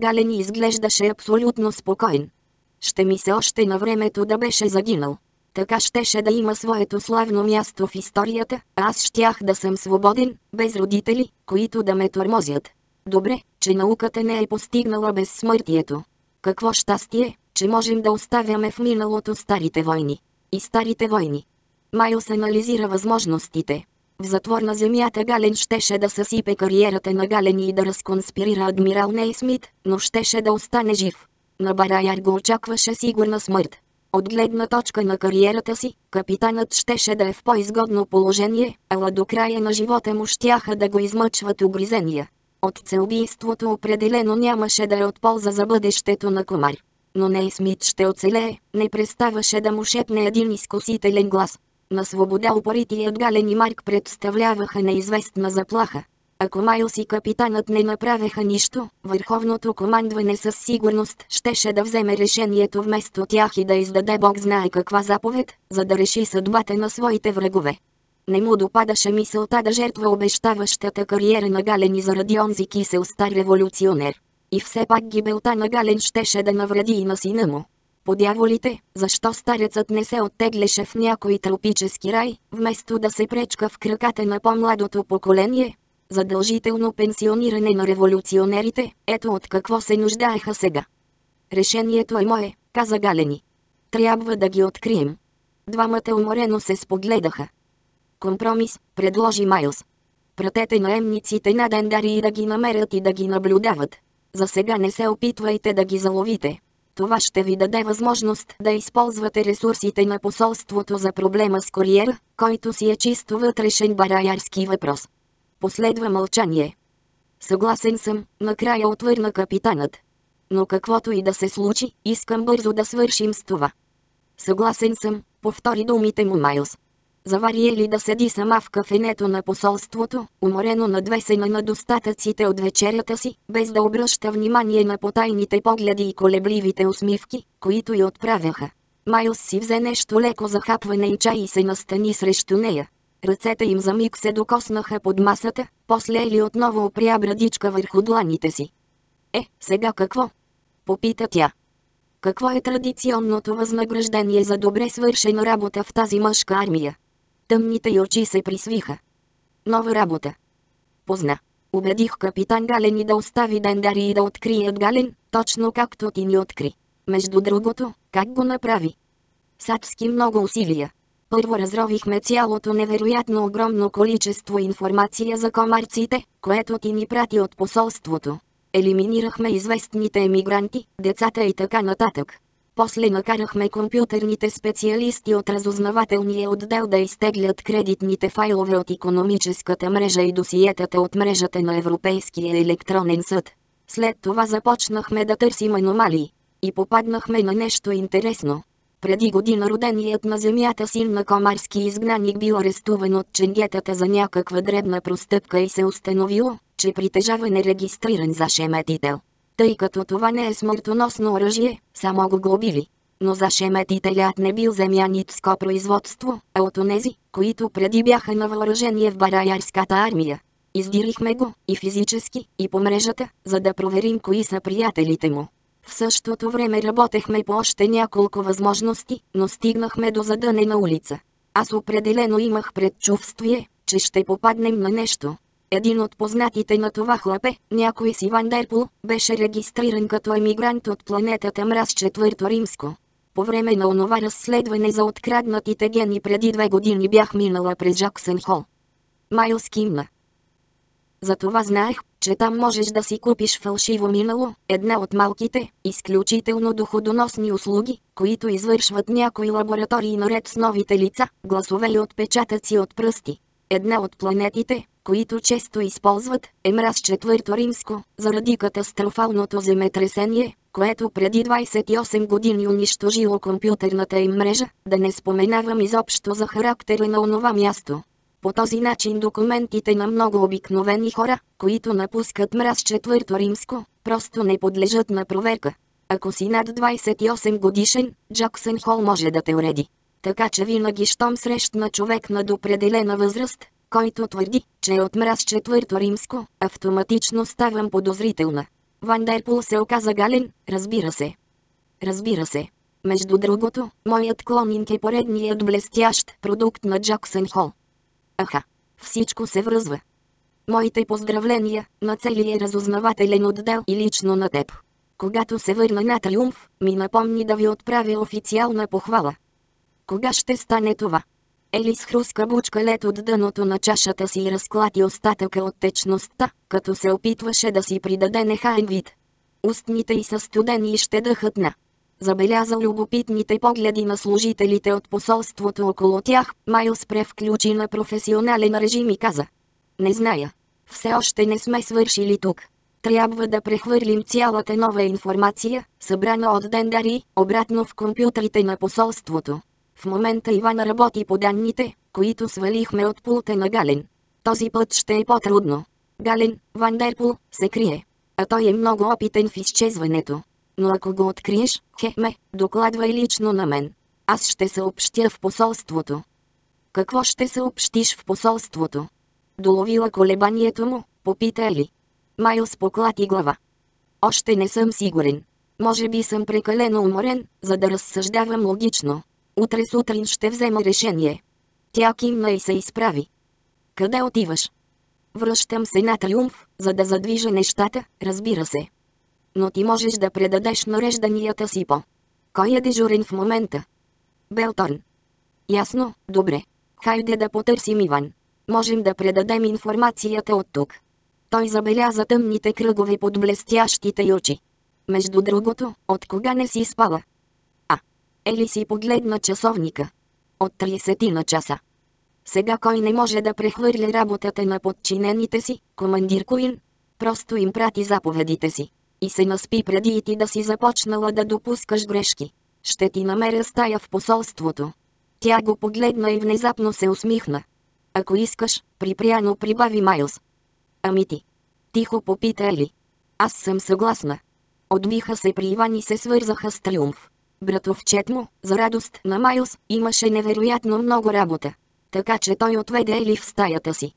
Галени изглеждаше абсолютно спокоен. Ще ми се още на времето да беше загинал. Така щеше да има своето славно място в историята, аз щях да съм свободен, без родители, които да ме тормозят. Добре, че науката не е постигнала безсмъртието. Какво щастие, че можем да оставяме в миналото старите войни. И старите войни. Майлс анализира възможностите. В затвор на земята Гален щеше да съсипе кариерата на Гален и да разконспирира адмирал Нейсмит, но щеше да остане жив. На Бараяр го очакваше сигурна смърт. От гледна точка на кариерата си, капитанът щеше да е в по-изгодно положение, ала до края на живота му щяха да го измъчват огризения. От целбийството определено нямаше да е от полза за бъдещето на комар. Но Нейсмит ще оцелее, не преставаше да му шепне един изкусителен глас. На свобода упоритият Гален и Марк представляваха неизвестна заплаха. Ако Майлс и капитанът не направеха нищо, върховното командване със сигурност щеше да вземе решението вместо тях и да издаде Бог знае каква заповед, за да реши съдбата на своите врагове. Не му допадаше мисълта да жертва обещаващата кариера на Гален и заради онзи кисел стар революционер. И все пак гибелта на Гален щеше да навреди и на сина му. По дяволите, защо старецът не се оттегляше в някой тропически рай, вместо да се пречка в краката на по-младото поколение? Задължително пенсиониране на революционерите, ето от какво се нуждаеха сега. Решението е мое, каза Галени. Трябва да ги открием. Двамата уморено се спогледаха. Компромис, предложи Майлз. Пратете наемниците на Дендари и да ги намерят и да ги наблюдават. За сега не се опитвайте да ги заловите. Това ще ви даде възможност да използвате ресурсите на посолството за проблема с куриера, който си е чисто вътрешен бараярски въпрос. Последва мълчание. Съгласен съм, накрая отвърна капитанът. Но каквото и да се случи, искам бързо да свършим с това. Съгласен съм, повтори думите му Майлз. Завари е ли да седи сама в кафенето на посолството, уморено надвесена на достатъците от вечерята си, без да обръща внимание на потайните погледи и колебливите усмивки, които й отправяха. Майлс си взе нещо леко за хапване и чай и се настани срещу нея. Ръцете им за миг се докоснаха под масата, после Ели отново опря брадичка върху дланите си. Е, сега какво? Попита тя. Какво е традиционното възнаграждение за добре свършена работа в тази мъжка армия? Тъмните й очи се присвиха. Нова работа. Позна. Убедих капитан Гален и да остави Дендари и да открият Гален, точно както ти ни откри. Между другото, как го направи? С адски много усилия. Първо разровихме цялото невероятно огромно количество информация за комарците, което ти ни прати от посолството. Елиминирахме известните емигранти, децата и така нататък. После накарахме компютърните специалисти от разузнавателния отдел да изтеглят кредитните файлове от економическата мрежа и досиетата от мрежата на Европейския електронен съд. След това започнахме да търсим аномалии. И попаднахме на нещо интересно. Преди година роденият на земята син на комарски изгнаник бил арестуван от ченгетата за някаква дребна простъпка и се установило, че притежава нерегистриран зашеметител. Тъй като това не е смъртоносно оръжие, само го глобили. Но зашеметителят не бил земяницко производство, а от онези, които преди бяха на въоръжение в бараярската армия. Издирихме го, и физически, и по мрежата, за да проверим кои са приятелите му. В същото време работехме по още няколко възможности, но стигнахме до задънена улица. Аз определено имах предчувствие, че ще попаднем на нещо. Един от познатите на това хлапе, някой си Вандерпул, беше регистриран като емигрант от планетата Мраз четвърто римско. По време на онова разследване за откраднатите гени преди две години бях минала през Джаксън Хол. Майлс кимна. Затова знаех, че там можеш да си купиш фалшиво минало, една от малките, изключително доходоносни услуги, които извършват някои лаборатории наред с новите лица, гласове и отпечатъци от пръсти. Една от планетите, които често използват, е мраз четвърто римско, заради катастрофалното земетресение, което преди 28 години унищожило компютърната им мрежа, да не споменавам изобщо за характера на онова място. По този начин документите на много обикновени хора, които напускат мраз четвърто римско, просто не подлежат на проверка. Ако си над 28 годишен, Джаксън Хол може да те уреди. Така че винаги щом срещна човек над определена възраст, който твърди, че е от мраз четвърто римско, автоматично ставам подозрителна. Вандерпул се оказа гален, разбира се. Разбира се. Между другото, моят клонинг е поредният блестящ продукт на Джаксън Хол. Аха, всичко се връзва. Моите поздравления на целия разузнавателен отдел и лично на теб. Когато се върна на Триумф, ми напомни да ви отправя официална похвала. Кога ще стане това? Елис хруска бучка лед от дъното на чашата си и разклати остатъка от течността, като се опитваше да си придаде нехайн вид. Устните й са студени и ще дъхат на. Забеляза любопитните погледи на служителите от посолството около тях, Майлс превключи на професионален режим и каза. Не зная. Все още не сме свършили тук. Трябва да прехвърлим цялата нова информация, събрана от Дендари, обратно в компютрите на посолството. В момента Иван работи по данните, които свалихме от пулта на Гален. Този път ще е по-трудно. Гален, Вандерпул, се крие. А той е много опитен в изчезването. Но ако го откриеш, хеме, докладвай лично на мен. Аз ще съобщя в посолството. Какво ще съобщиш в посолството? Доловила колебанието му, попита Ели. Майлс поклати глава. Още не съм сигурен. Може би съм прекалено уморен, за да разсъждавам логично. Утре сутрин ще взема решение. Тя кимна и се изправи. Къде отиваш? Връщам се на Триумф, за да задвижа нещата, разбира се. Но ти можеш да предадеш нарежданията си по. Кой е дежурен в момента? Белторн. Ясно, добре. Хайде да потърсим Иван. Можем да предадем информацията от тук. Той забеляза тъмните кръгове под блестящите очи. Между другото, от кога не си спала? Ели си погледна часовника. От 30 на часа. Сега кой не може да прехвърля работата на подчинените си, командир Куин? Просто им прати заповедите си. И се наспи преди и ти да си започнала да допускаш грешки. Ще ти намеря стая в посолството. Тя го погледна и внезапно се усмихна. Ако искаш, припряно прибави Майлз. Ами ти. Тихо попита Ели. Аз съм съгласна. Отбиха се при Иван и се свързаха с триумф. Братовчет му, за радост на Майлз, имаше невероятно много работа. Така че той отведе Ели в стаята си.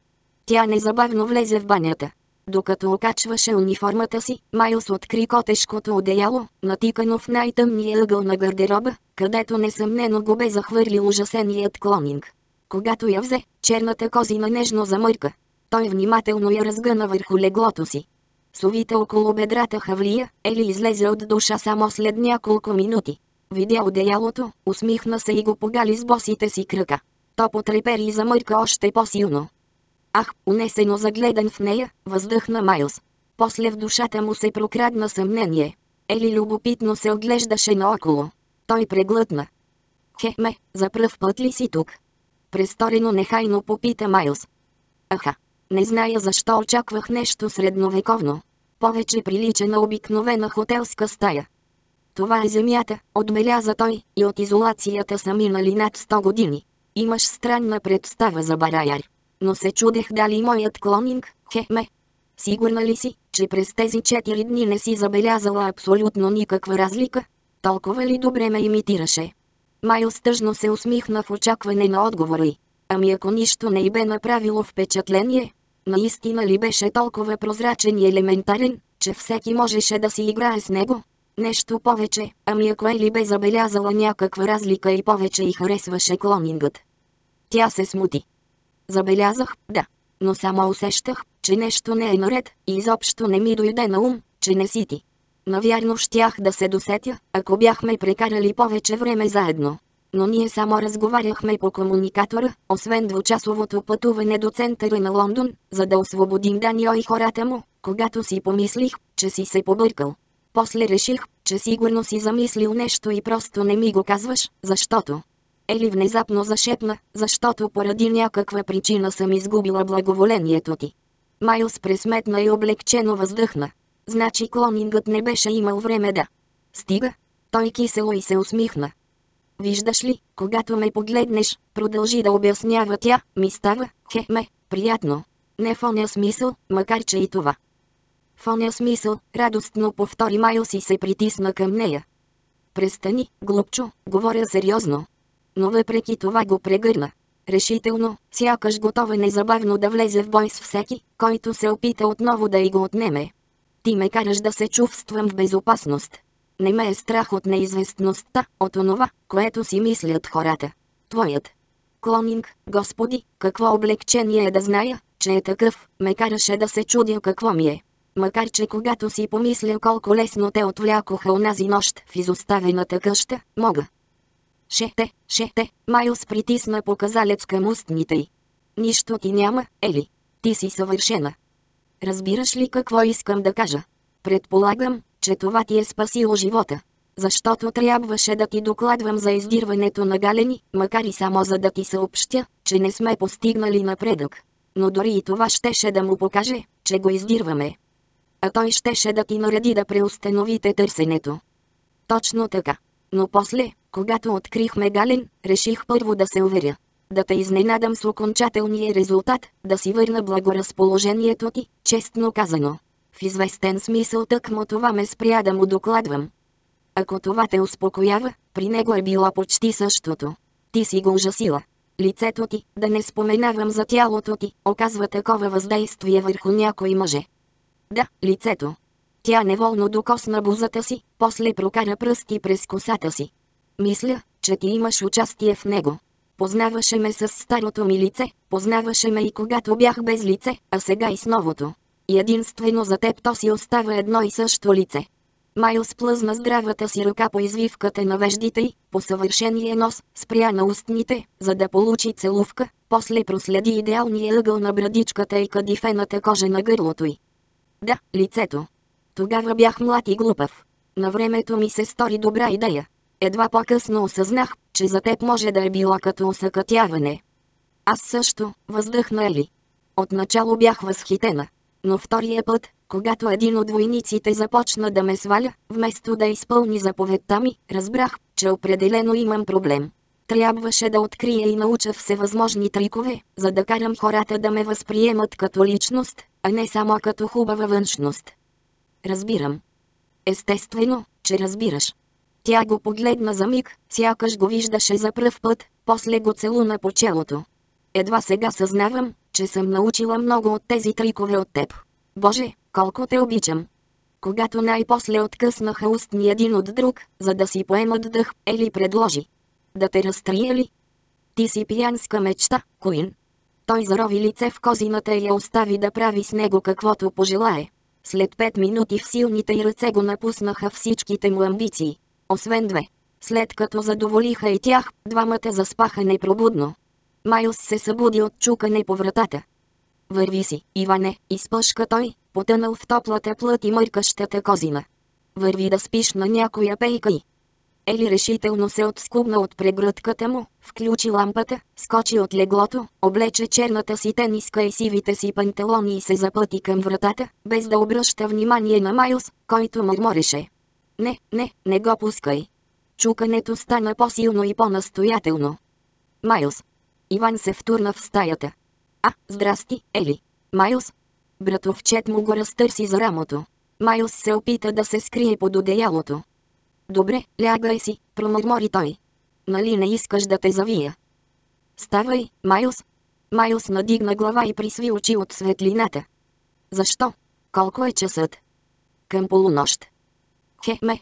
Тя незабавно влезе в банята. Докато окачваше униформата си, Майлз откри котешкото одеяло, натикано в най-тъмния ъгъл на гардероба, където несъмнено го бе захвърлил ужасеният клонинг. Когато я взе, черната козина нежно замърка. Той внимателно я разгъна върху леглото си. Совите около бедрата хавлия, Ели излезе от душа само след няколко минути. Видя одеялото, усмихна се и го погали с босите си кръка. То потрепери и замърка още по-силно. Ах, унесено загледан в нея, въздъхна Майлз. После в душата му се прокрадна съмнение. Ели любопитно се оглеждаше наоколо. Той преглътна. Хеме, за пръв път ли си тук? Престорено нехайно попита Майлз. Аха, не зная защо очаквах нещо средновековно. Повече прилича на обикновена хотелска стая. Това е земята, отбеляза той, и от изолацията са минали над 100 години. Имаш странна представа за Бараяр. Но се чудех дали моят клонинг, хехме. Сигурна ли си, че през тези 4 дни не си забелязала абсолютно никаква разлика? Толкова ли добре ме имитираше? Майл стъжно се усмихна в очакване на отговора й. Ами ако нищо не й бе направило впечатление, наистина ли беше толкова прозрачен и елементарен, че всеки можеше да си играе с него? Нещо повече, ами ако Ели бе забелязала някаква разлика и повече и харесваше клонингът. Тя се смути. Забелязах, да. Но само усещах, че нещо не е наред и изобщо не ми дойде на ум, че не си ти. Навярно щях да се досетя, ако бяхме прекарали повече време заедно. Но ние само разговаряхме по комуникатора, освен двучасовото пътуване до центъра на Лондон, за да освободим Данио и хората му, когато си помислих, че си се побъркал. После реших, че сигурно си замислил нещо и просто не ми го казваш, защото... Ели внезапно зашепна, защото поради някаква причина съм изгубила благоволението ти. Майлс пресметна и облегчено въздъхна. Значи клонингът не беше имал време да... Стига. Той кисело и се усмихна. Виждаш ли, когато ме погледнеш, продължи да обяснява тя, ми става, хе-ме, приятно. Не в оня смисъл, макар че и това. В оня смисъл, радостно повтори Майлс и се притисна към нея. Престани, глупчо, говоря сериозно. Но въпреки това го прегърна. Решително, сякаш готова незабавно да влезе в бой с всеки, който се опита отново да й го отнеме. Ти ме караш да се чувствам в безопасност. Не ме е страх от неизвестността, от онова, което си мислят хората. Твоят. Клонинг, господи, какво облегчение е да зная, че е такъв, ме караше да се чудя какво ми е. Макар че когато си помисля колко лесно те отвлякоха онази нощ в изоставената къща, мога. Шете, шете, Майлс притисна показалец към устните й. Нищо ти няма, Ели. Ти си съвършена. Разбираш ли какво искам да кажа? Предполагам, че това ти е спасило живота. Защото трябваше да ти докладвам за издирването на галени, макар и само за да ти съобщя, че не сме постигнали напредък. Но дори и това щеше да му покаже, че го издирваме. А той щеше да ти нареди да преустановите търсенето. Точно така. Но после, когато открихме Гален, реших първо да се уверя. Да те изненадам с окончателния резултат, да си върна благоразположението ти, честно казано. В известен смисъл тъкмо това ме спря да му докладвам. Ако това те успокоява, при него е било почти същото. Ти си го ужасила. Лицето ти, да не споменавам за тялото ти, оказва такова въздействие върху някой мъже. Да, лицето. Тя неволно докосна бузата си, после прокара пръсти през косата си. Мисля, че ти имаш участие в него. Познаваше ме с старото ми лице, познаваше ме и когато бях без лице, а сега и с новото. И единствено за теб то си остава едно и също лице. Майл сплъзна здравата си ръка по извивката на веждите й, по съвършения нос, спря на устните, за да получи целувка, после проследи идеалния ъгъл на брадичката и кадифената кожа на гърлото й. Да, лицето. Тогава бях млад и глупав. На времето ми се стори добра идея. Едва по-късно осъзнах, че за теб може да е била като усъкътяване. Аз също, въздъхна Ели. Отначало бях възхитена. Но втория път, когато един от войниците започна да ме сваля, вместо да изпълни заповедта ми, разбрах, че определено имам проблем. Трябваше да открия и науча всевъзможни трикове, за да карам хората да ме възприемат като личност, а не само като хубава външност. Разбирам. Естествено, че разбираш. Тя го погледна за миг, сякаш го виждаше за пръв път, после го целуна по челото. Едва сега съзнавам, че съм научила много от тези трикове от теб. Боже, колко те обичам! Когато най-после откъснаха устни един от друг, за да си поемат дъх, Ели предложи. Да те разтрия ли? Ти си пиянска мечта, Куин. Той зарови лице в козината и я остави да прави с него каквото пожелае. След пет минути в силните й ръце го напуснаха всичките му амбиции. Освен две. След като задоволиха и тях, двамата заспаха непробудно. Майлс се събуди от чукане по вратата. Върви си, Иване, изпъшка той, потънал в топлата плът и мъркащата козина. Върви да спиш на някоя пейка и. Ели решително се отскубна от прегръдката му, включи лампата, скочи от леглото, облече черната си тениска и сивите си панталони и се запъти към вратата, без да обръща внимание на Майлс, който мърмореше. Не, не, не го пускай. Чукането стана по-силно и по-настоятелно. Майлс. Иван се втурна в стаята. А, здрасти, Ели. Майлс. Братовчет му го разтърси за рамото. Майлс се опита да се скрие под одеялото. Добре, лягай си, промърмори той. Нали не искаш да те завия? Ставай, Майлс. Майлс надигна глава и присви очи от светлината. Защо? Колко е часът? Към полунощ. Хе, ме.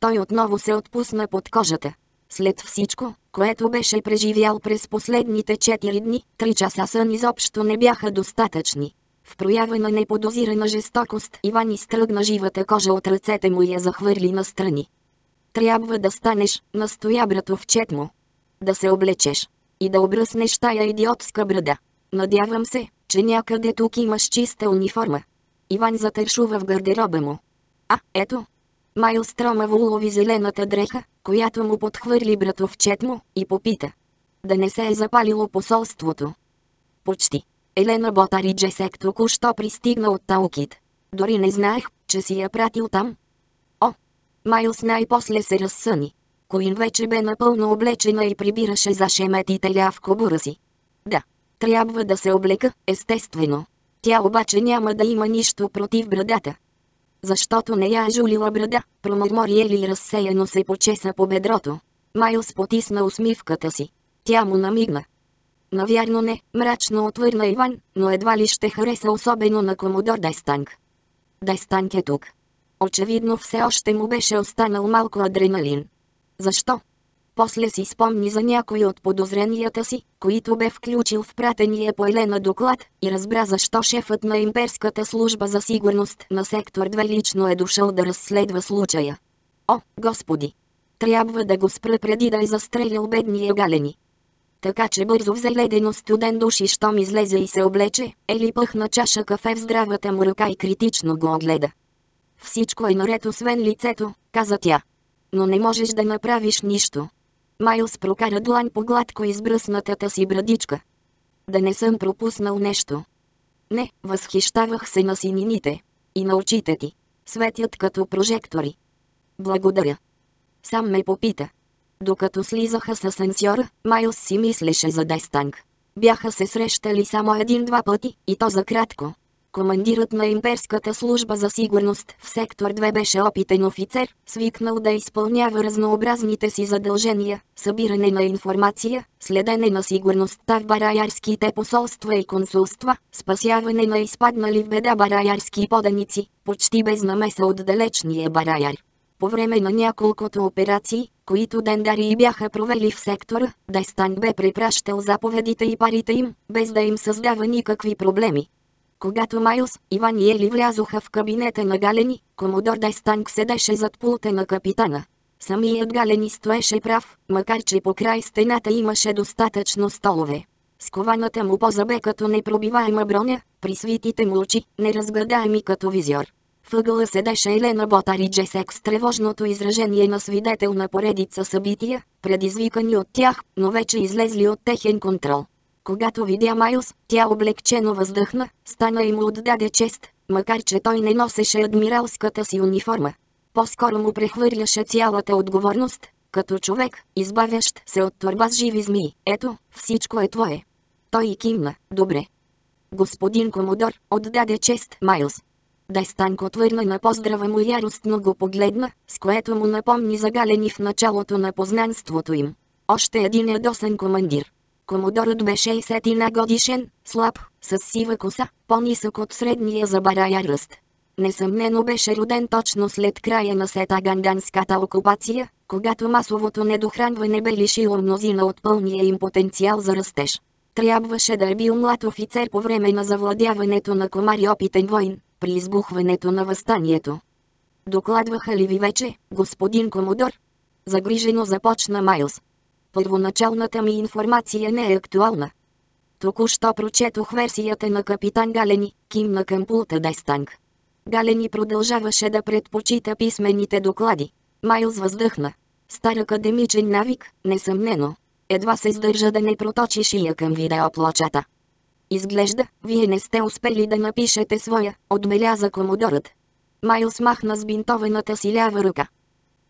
Той отново се отпусна под кожата. След всичко, което беше преживял през последните 4 дни, 3 часа сън изобщо не бяха достатъчни. В проява на неподозирана жестокост Иван изтръгна живата кожа от ръцете му и я захвърли настрани. Трябва да станеш, настоя братовчет му. Да се облечеш. И да обръснеш тая идиотска брада. Надявам се, че някъде тук имаш чиста униформа. Иван затършува в гардероба му. А, ето. Майл стромаво улови зелената дреха, която му подхвърли братовчет му, и попита. Да не се е запалило посолството. Почти. Елена Ботари Джесек току-що пристигна от Таукит. Дори не знаех, че си я пратил там. О! Майлс най-после се разсъни. Коин вече бе напълно облечена и прибираше за шеметителя в кобура си. Да, трябва да се облека, естествено. Тя обаче няма да има нищо против брадата. Защото не я е жулила брада, промърмори Ели разсеяно се почеса по бедрото. Майлс потисна усмивката си. Тя му намигна. Навярно не, мрачно отвърна Иван, но едва ли ще хареса особено на комодор Дайстанг. Дайстанг е тук. Очевидно все още му беше останал малко адреналин. Защо? После си спомни за някои от подозренията си, които бе включил в пратения по Елена доклад, и разбра защо шефът на имперската служба за сигурност на сектор 2 лично е дошъл да разследва случая. О, господи! Трябва да го спра преди да е застрелил бедния галени. Така че бързо взе ледено студен душ и щом излезе и се облече, Ели пъхна чаша кафе в здравата му ръка и критично го огледа. Всичко е наред освен лицето, каза тя. Но не можеш да направиш нищо. Майлс прокара длан по гладко избръснатата си брадичка. Да не съм пропуснал нещо. Не, възхищавах се на синините. И на очите ти. Светят като прожектори. Благодаря. Сам ме попита. Докато слизаха с асансьора, Майлс си мислеше за Дестанг. Бяха се срещали само един-два пъти, и то за кратко. Командирът на имперската служба за сигурност в сектор 2 беше опитен офицер, свикнал да изпълнява разнообразните си задължения, събиране на информация, следене на сигурността в бараярските посолства и консулства, спасяване на изпаднали в беда бараярски поданици, почти без намеса от далечния бараяр. По време на няколкото операции, които дендари бяха провели в сектора, Дестан бе препращал заповедите и парите им, без да им създава никакви проблеми. Когато Майлз, Иван и Ели влязоха в кабинета на Галени, комодор Дестанг седеше зад пулта на капитана. Самият Галени стоеше прав, макар че по край стената имаше достатъчно столове. Скованата му поза бе като непробиваема броня, при свитите му очи, неразгадаеми като визиор. Въгъла седеше Елена Ботари Джесек с тревожното изражение на свидетел на поредица събития, предизвикани от тях, но вече излезли от техен контрол. Когато видя Майлз, тя облегчено въздъхна, стана и му отдаде чест, макар че той не носеше адмиралската си униформа. По-скоро му прехвърляше цялата отговорност, като човек, избавящ се от турба с живи змии. Ето, всичко е твое. Той и кимна, добре. Господин Комодор, отдаде чест Майлз. Дестанко отвърна на поздрава му яростно го погледна, с което му напомни загалени в началото на познанството им. Още един ядосен командир. Комодорът бе 60 на годишен, слаб, с сива коса, по-нисък от средния за барая ръст. Несъмнено беше роден точно след края на сетаганданската окупация, когато масовото недохранване бе лишило мнозина от пълния им потенциал за растеж. Трябваше да е бил млад офицер по време на завладяването на комари опитен войн, при избухването на възстанието. Докладваха ли ви вече, господин Комодор? Загрижено започна Майлз. Първоначалната ми информация не е актуална. Току-що прочетох версията на капитан Галени, кимна към пулта Дестанг. Галени продължаваше да предпочита писмените доклади. Майлз въздъхна. Стар академичен навик, несъмнено. Едва се сдържа да не проточи шия към видеоплочата. Изглежда, вие не сте успели да напишете своя, отбеляза комодорът. Майлз махна с бинтованата си лява ръка.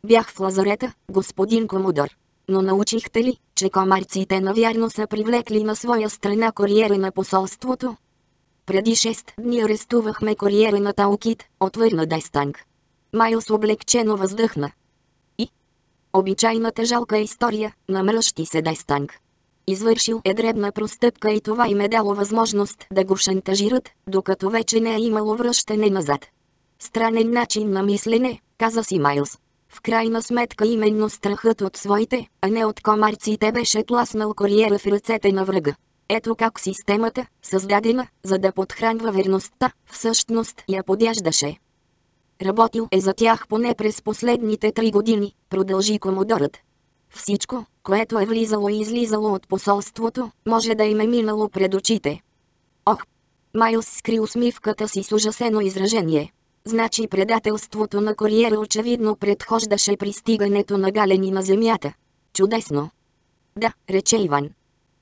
Бях в лазарета, господин комодор. Но научихте ли, че комарците навярно са привлекли на своя страна куриера на посолството? Преди 6 дни арестувахме куриера на Таукит, отвърна Дестанг. Майлс облегчено въздъхна. И? Обичайната жалка история, намръщи се Дестанг. Извършил е дребна простъпка и това им е дало възможност да го шантажират, докато вече не е имало връщане назад. Странен начин на мислене, каза си Майлз. В крайна сметка именно страхът от своите, а не от комарците беше тласнал кариера в ръцете на врага. Ето как системата, създадена, за да подхранва верността, всъщност я подяждаше. Работил е за тях поне през последните три години, продължи комодорът. Всичко, което е влизало и излизало от посолството, може да им е минало пред очите. Ох! Майлс скри усмивката си с ужасено изражение. Значи предателството на куриера очевидно предхождаше пристигането на галени на земята. Чудесно! Да, рече Иван.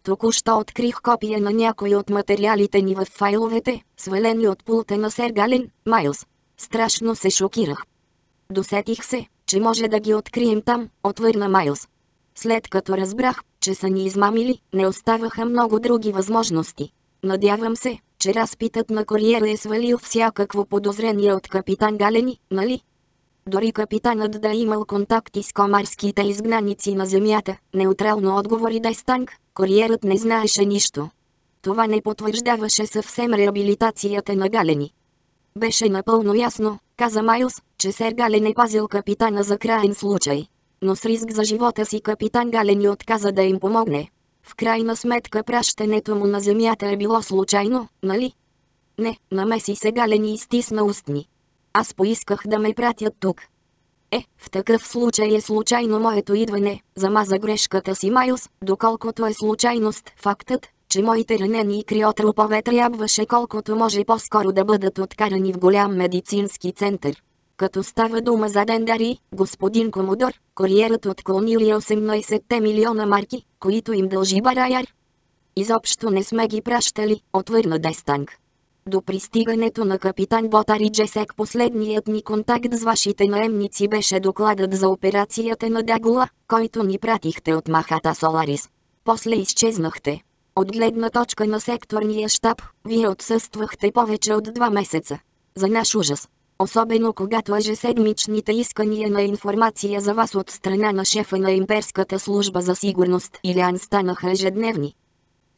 Току-що открих копия на някои от материалите ни в файловете, свалени от пулта на Сер Гален, Майлз. Страшно се шокирах. Досетих се, че може да ги открием там, отвърна Майлз. След като разбрах, че са ни измамили, не оставаха много други възможности. Надявам се, че разпитът на куриера е свалил всякакво подозрение от капитан Галени, нали? Дори капитанът да е имал контакти с комарските изгнаници на земята, неутрално отговори Дестанг, куриерът не знаеше нищо. Това не потвърждаваше съвсем реабилитацията на Галени. Беше напълно ясно, каза Майлз, че Сер Гален е пазил капитана за краен случай. Но с риск за живота си капитан Гален отказа да им помогне. В крайна сметка пращането му на земята е било случайно, нали? Не, намеси се Гален и изтисна устни. Аз поисках да ме пратят тук. Е, в такъв случай е случайно моето идване, замаза грешката си Майлз, доколкото е случайност фактът, че моите ранени и криотрупове трябваше колкото може по-скоро да бъдат откарани в голям медицински център. Като става дума за Дендари, господин Комодор, куриерът отклонили 18 милиона марки, които им дължи Бараяр. Изобщо не сме ги пращали, отвърна Дестанг. До пристигането на капитан Ботар и Джесек последният ни контакт с вашите наемници беше докладът за операцията на Дагула, който ни пратихте от Махата Соларис. После изчезнахте. От гледна точка на секторния щаб, вие отсъствахте повече от два месеца. За наш ужас. Особено когато ежеседмичните искания на информация за вас от страна на шефа на имперската служба за сигурност Илян станаха ежедневни.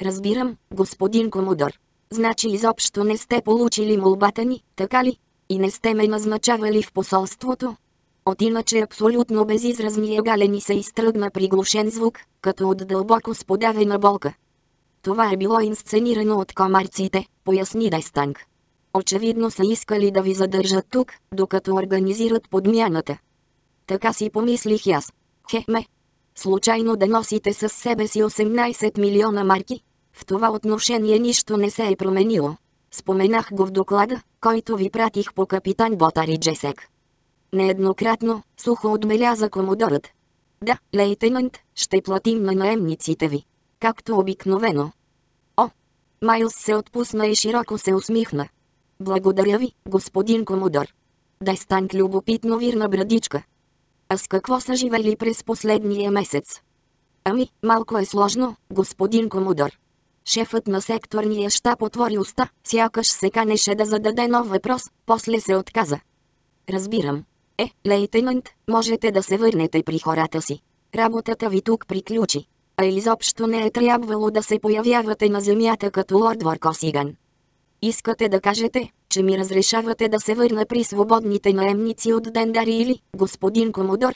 Разбирам, господин Комодор. Значи изобщо не сте получили молбата ни, така ли? И не сте ме назначавали в посолството? От иначе абсолютно безизразния галени се изтръгна приглушен звук, като от дълбоко сподавена болка. Това е било инсценирано от комарците, поясни Дестанг. Очевидно са искали да ви задържат тук, докато организират подмяната. Така си помислих аз. Хе-ме. Случайно да носите с себе си 18 милиона марки, в това отношение нищо не се е променило. Споменах го в доклада, който ви пратих по капитан Ботар и Джесек. Нееднократно, сухо отбеляза комодорът. Да, лейтенант, ще платим на наемниците ви. Както обикновено. О! Майлс се отпусна и широко се усмихна. Благодаря ви, господин комодор. Дестанк любопитно вирна брадичка. А с какво са живели през последния месец? Ами, малко е сложно, господин комодор. Шефът на секторния щаб отвори уста, сякаш се канеше да зададе нов въпрос, после се отказа. Разбирам. Е, лейтенант, можете да се върнете при хората си. Работата ви тук приключи. А изобщо не е трябвало да се появявате на земята като лорд Варкосиган. Искате да кажете, че ми разрешавате да се върна при свободните наемници от Дендари или, господин Комодор?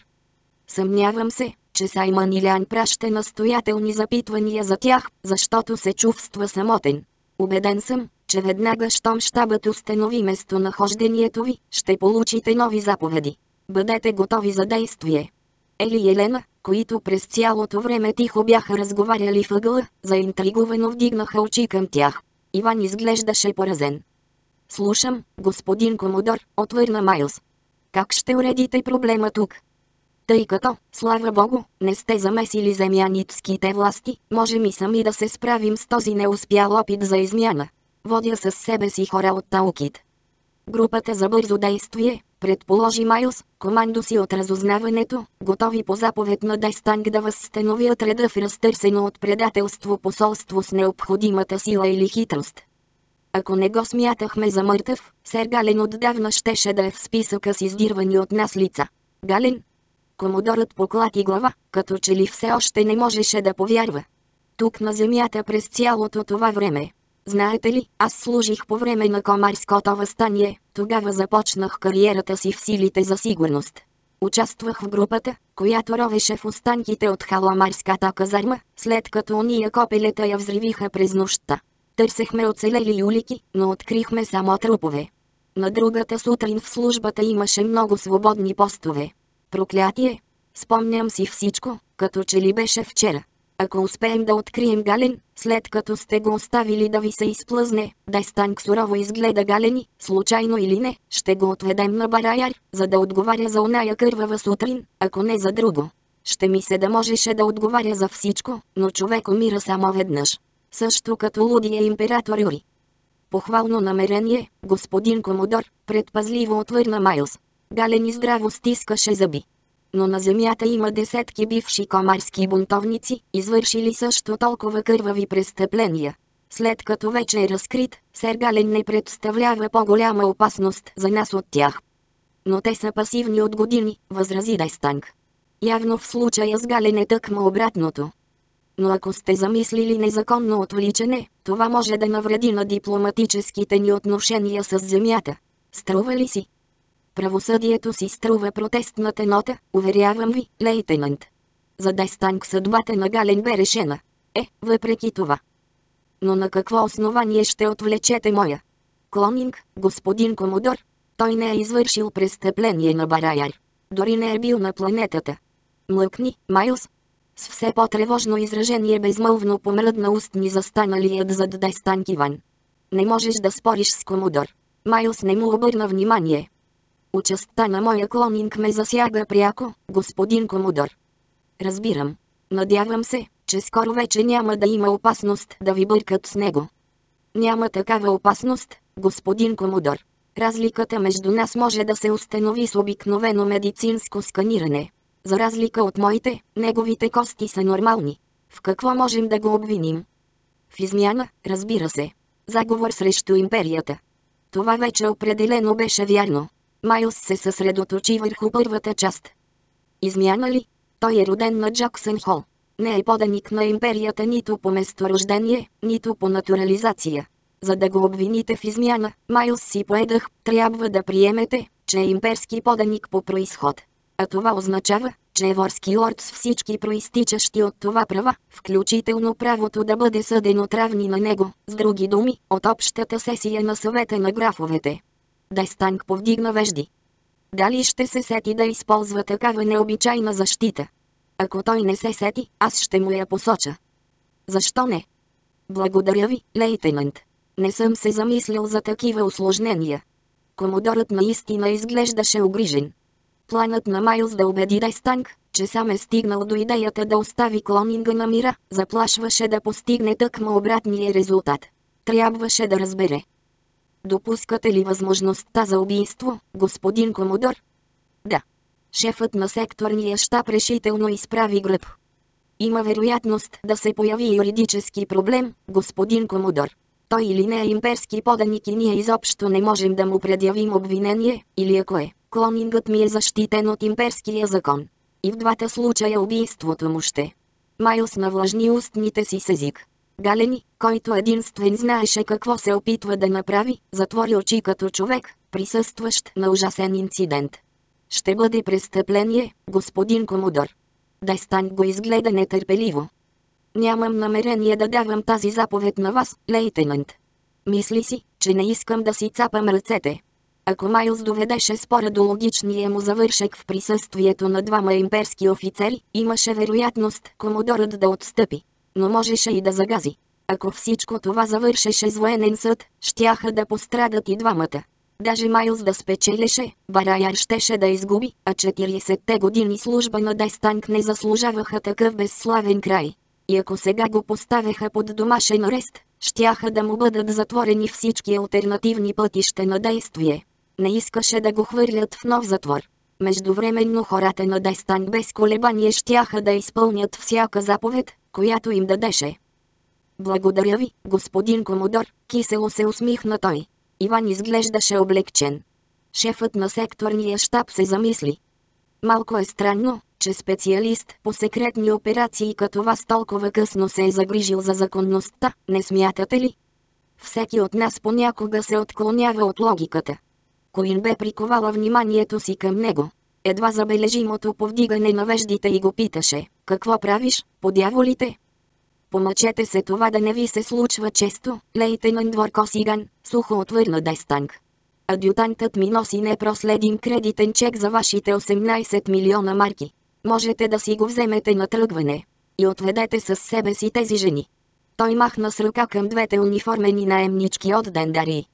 Съмнявам се, че Саймън Илян праща настоятелни запитвания за тях, защото се чувства самотен. Убеден съм, че веднага щом щабът установи местонахождението ви, ще получите нови заповеди. Бъдете готови за действие. Ели и Елена, които през цялото време тихо бяха разговаряли въгъла, заинтригувано вдигнаха очи към тях. Иван изглеждаше поразен. Слушам, господин Комодор, отвърна Майлз. Как ще уредите проблема тук? Тъй като, слава богу, не сте замесили земяницките власти, можем и сами да се справим с този неуспял опит за измяна. Водя със себе си хора от Таукит. Групата за бързо действие, предположи Майлз, командо си от разузнаването, готови по заповед на Дестанг да възстановят реда в разтърсено от предателство посолство с необходимата сила или хитрост. Ако не го смятахме за мъртъв, Сер Гален отдавна щеше да е в списъка с издирвани от нас лица. Гален, Комодорът поклати глава, като че ли все още не можеше да повярва. Тук на земята през цялото това време. Знаете ли, аз служих по време на комарското възстание, тогава започнах кариерата си в силите за сигурност. Участвах в групата, която ровеше в останките от халамарската казарма, след като уния копелета я взривиха през нощта. Търсехме оцелели улики, но открихме само трупове. На другата сутрин в службата имаше много свободни постове. Проклятие! Спомням си всичко, като че ли беше вчера. Ако успеем да открием Гален, след като сте го оставили да ви се изплъзне, Дайстанг сурово изгледа Галени, случайно или не, ще го отведем на Бараяр, за да отговаря за оная кървава сутрин, ако не за друго. Ще ми се да можеше да отговаря за всичко, но човек умира само веднъж. Също като лудия император Юри. Похвално намерение, господин Комодор, предпазливо отвърна Майлз. Галени здраво стискаше зъби но на земята има десетки бивши комарски бунтовници, извършили също толкова кървави престъпления. След като вече е разкрит, Сергален не представлява по-голяма опасност за нас от тях. Но те са пасивни от години, възрази Дайстанг. Явно в случая с Гален е тъкмо обратното. Но ако сте замислили незаконно отвличане, това може да навреди на дипломатическите ни отношения с земята. Струва ли си? Правосъдието си струва протестната нота, уверявам ви, лейтенант. За Дестанг съдбата на Гален бе решена. Е, въпреки това. Но на какво основание ще отвлечете моя? Клонинг, господин Комодор. Той не е извършил престъпление на Бараяр. Дори не е бил на планетата. Млъкни, Майлз. С все по-тревожно изражение безмълвно помръдна устни застаналият зад Дестанг Иван. Не можеш да спориш с Комодор. Майлз не му обърна внимание. Участта на моя клонинг ме засяга пряко, господин Комодор. Разбирам. Надявам се, че скоро вече няма да има опасност да ви бъркат с него. Няма такава опасност, господин Комодор. Разликата между нас може да се установи с обикновено медицинско сканиране. За разлика от моите, неговите кости са нормални. В какво можем да го обвиним? В измяна, разбира се. Заговор срещу империята. Това вече определено беше вярно. Майлс се съсредоточи върху първата част. Измяна ли? Той е роден на Джаксън Хол. Не е поданик на империята нито по месторождение, нито по натурализация. За да го обвините в измяна, Майлс си поедах, трябва да приемете, че е имперски поданик по происход. А това означава, че е ворски лорд с всички проистичащи от това права, включително правото да бъде съден от равни на него, с други думи, от общата сесия на съвета на графовете. Дестанг повдигна вежди. Дали ще се сети да използва такава необичайна защита? Ако той не се сети, аз ще му я посоча. Защо не? Благодаря ви, лейтенант. Не съм се замислил за такива осложнения. Комодорът наистина изглеждаше огрижен. Планът на Майлз да убеди Дестанг, че сам е стигнал до идеята да остави клонинга на мира, заплашваше да постигне тъкмо обратния резултат. Трябваше да разбере, Допускате ли възможността за убийство, господин Комодор? Да. Шефът на секторния щаб решително изправи гръб. Има вероятност да се появи юридически проблем, господин Комодор. Той или не е имперски поданик и ние изобщо не можем да му предявим обвинение, или ако е, клонингът ми е защитен от имперския закон. И в двата случая убийството му ще. Майлс навлажни устните си с език. Галени, който единствен знаеше какво се опитва да направи, затвори очи като човек, присъстващ на ужасен инцидент. Ще бъде престъпление, господин Комодор. Дестан го изгледа нетърпеливо. Нямам намерение да давам тази заповед на вас, лейтенант. Мисли си, че не искам да си цапам ръцете. Ако Майлз доведеше спора до логичния му завършек в присъствието на двама имперски офицери, имаше вероятност комодорът да отстъпи но можеше и да загази. Ако всичко това завършеше с военен съд, щяха да пострадат и двамата. Даже Майлз да спечелеше, Бараяр щеше да изгуби, а 40-те години служба на Дестанг не заслужаваха такъв безславен край. И ако сега го поставяха под домашен арест, щяха да му бъдат затворени всички альтернативни пътища на действие. Не искаше да го хвърлят в нов затвор. Междувременно хората на Дестанг без колебание щяха да изпълнят всяка заповед, която им дадеше. Благодаря ви, господин Комодор, кисело се усмихна той. Иван изглеждаше облегчен. Шефът на секторния щаб се замисли. Малко е странно, че специалист по секретни операции като вас толкова късно се е загрижил за законността, не смятате ли? Всеки от нас понякога се отклонява от логиката. Коин бе приковала вниманието си към него. едва забележимото повдигане на веждите и го питаше, какво правиш, по дяволите? Помъчете се това да не ви се случва често, лейтенант Дворкосиган, сухо отвърна Дестанг. Адютантът ми носи непроследим кредитен чек за вашите 18 милиона марки. Можете да си го вземете на тръгване. И отведете с себе си тези жени. Той махна с ръка към двете униформени наемнички от Дендари.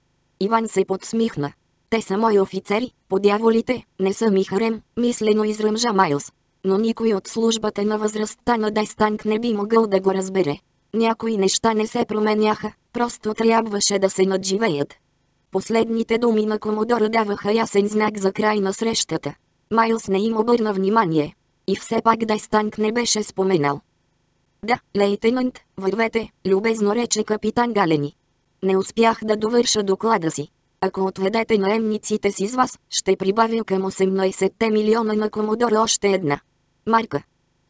Иван се подсмихна. Те са мои офицери, подяволите, не са ми харем, мислено изръмжа Майлз. Но никой от службата на възрастта на Дестанг не би могъл да го разбере. Някои неща не се променяха, просто трябваше да се надживеят. Последните думи на Комодора даваха ясен знак за край на срещата. Майлз не им обърна внимание. И все пак Дестанг не беше споменал. Да, лейтенант, вървете, любезно рече капитан Галени. Не успях да довърша доклада си. Ако отведете наемниците си с вас, ще прибавя към 18 милиона на Комодор още една. Марка.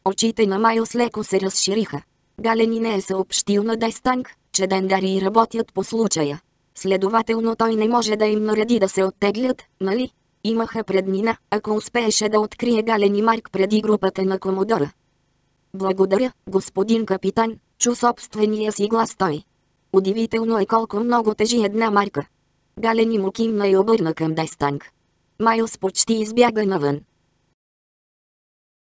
Очите на Майлс леко се разшириха. Галени не е съобщил на Дестанг, че дендари работят по случая. Следователно той не може да им нареди да се оттеглят, нали? Имаха преднина, ако успееше да открие Галени Марк преди групата на Комодора. Благодаря, господин капитан, чу собствения си глас той. Удивително е колко много тежи една марка. Галени му кимна и обърна към Дестанг. Майлс почти избяга навън.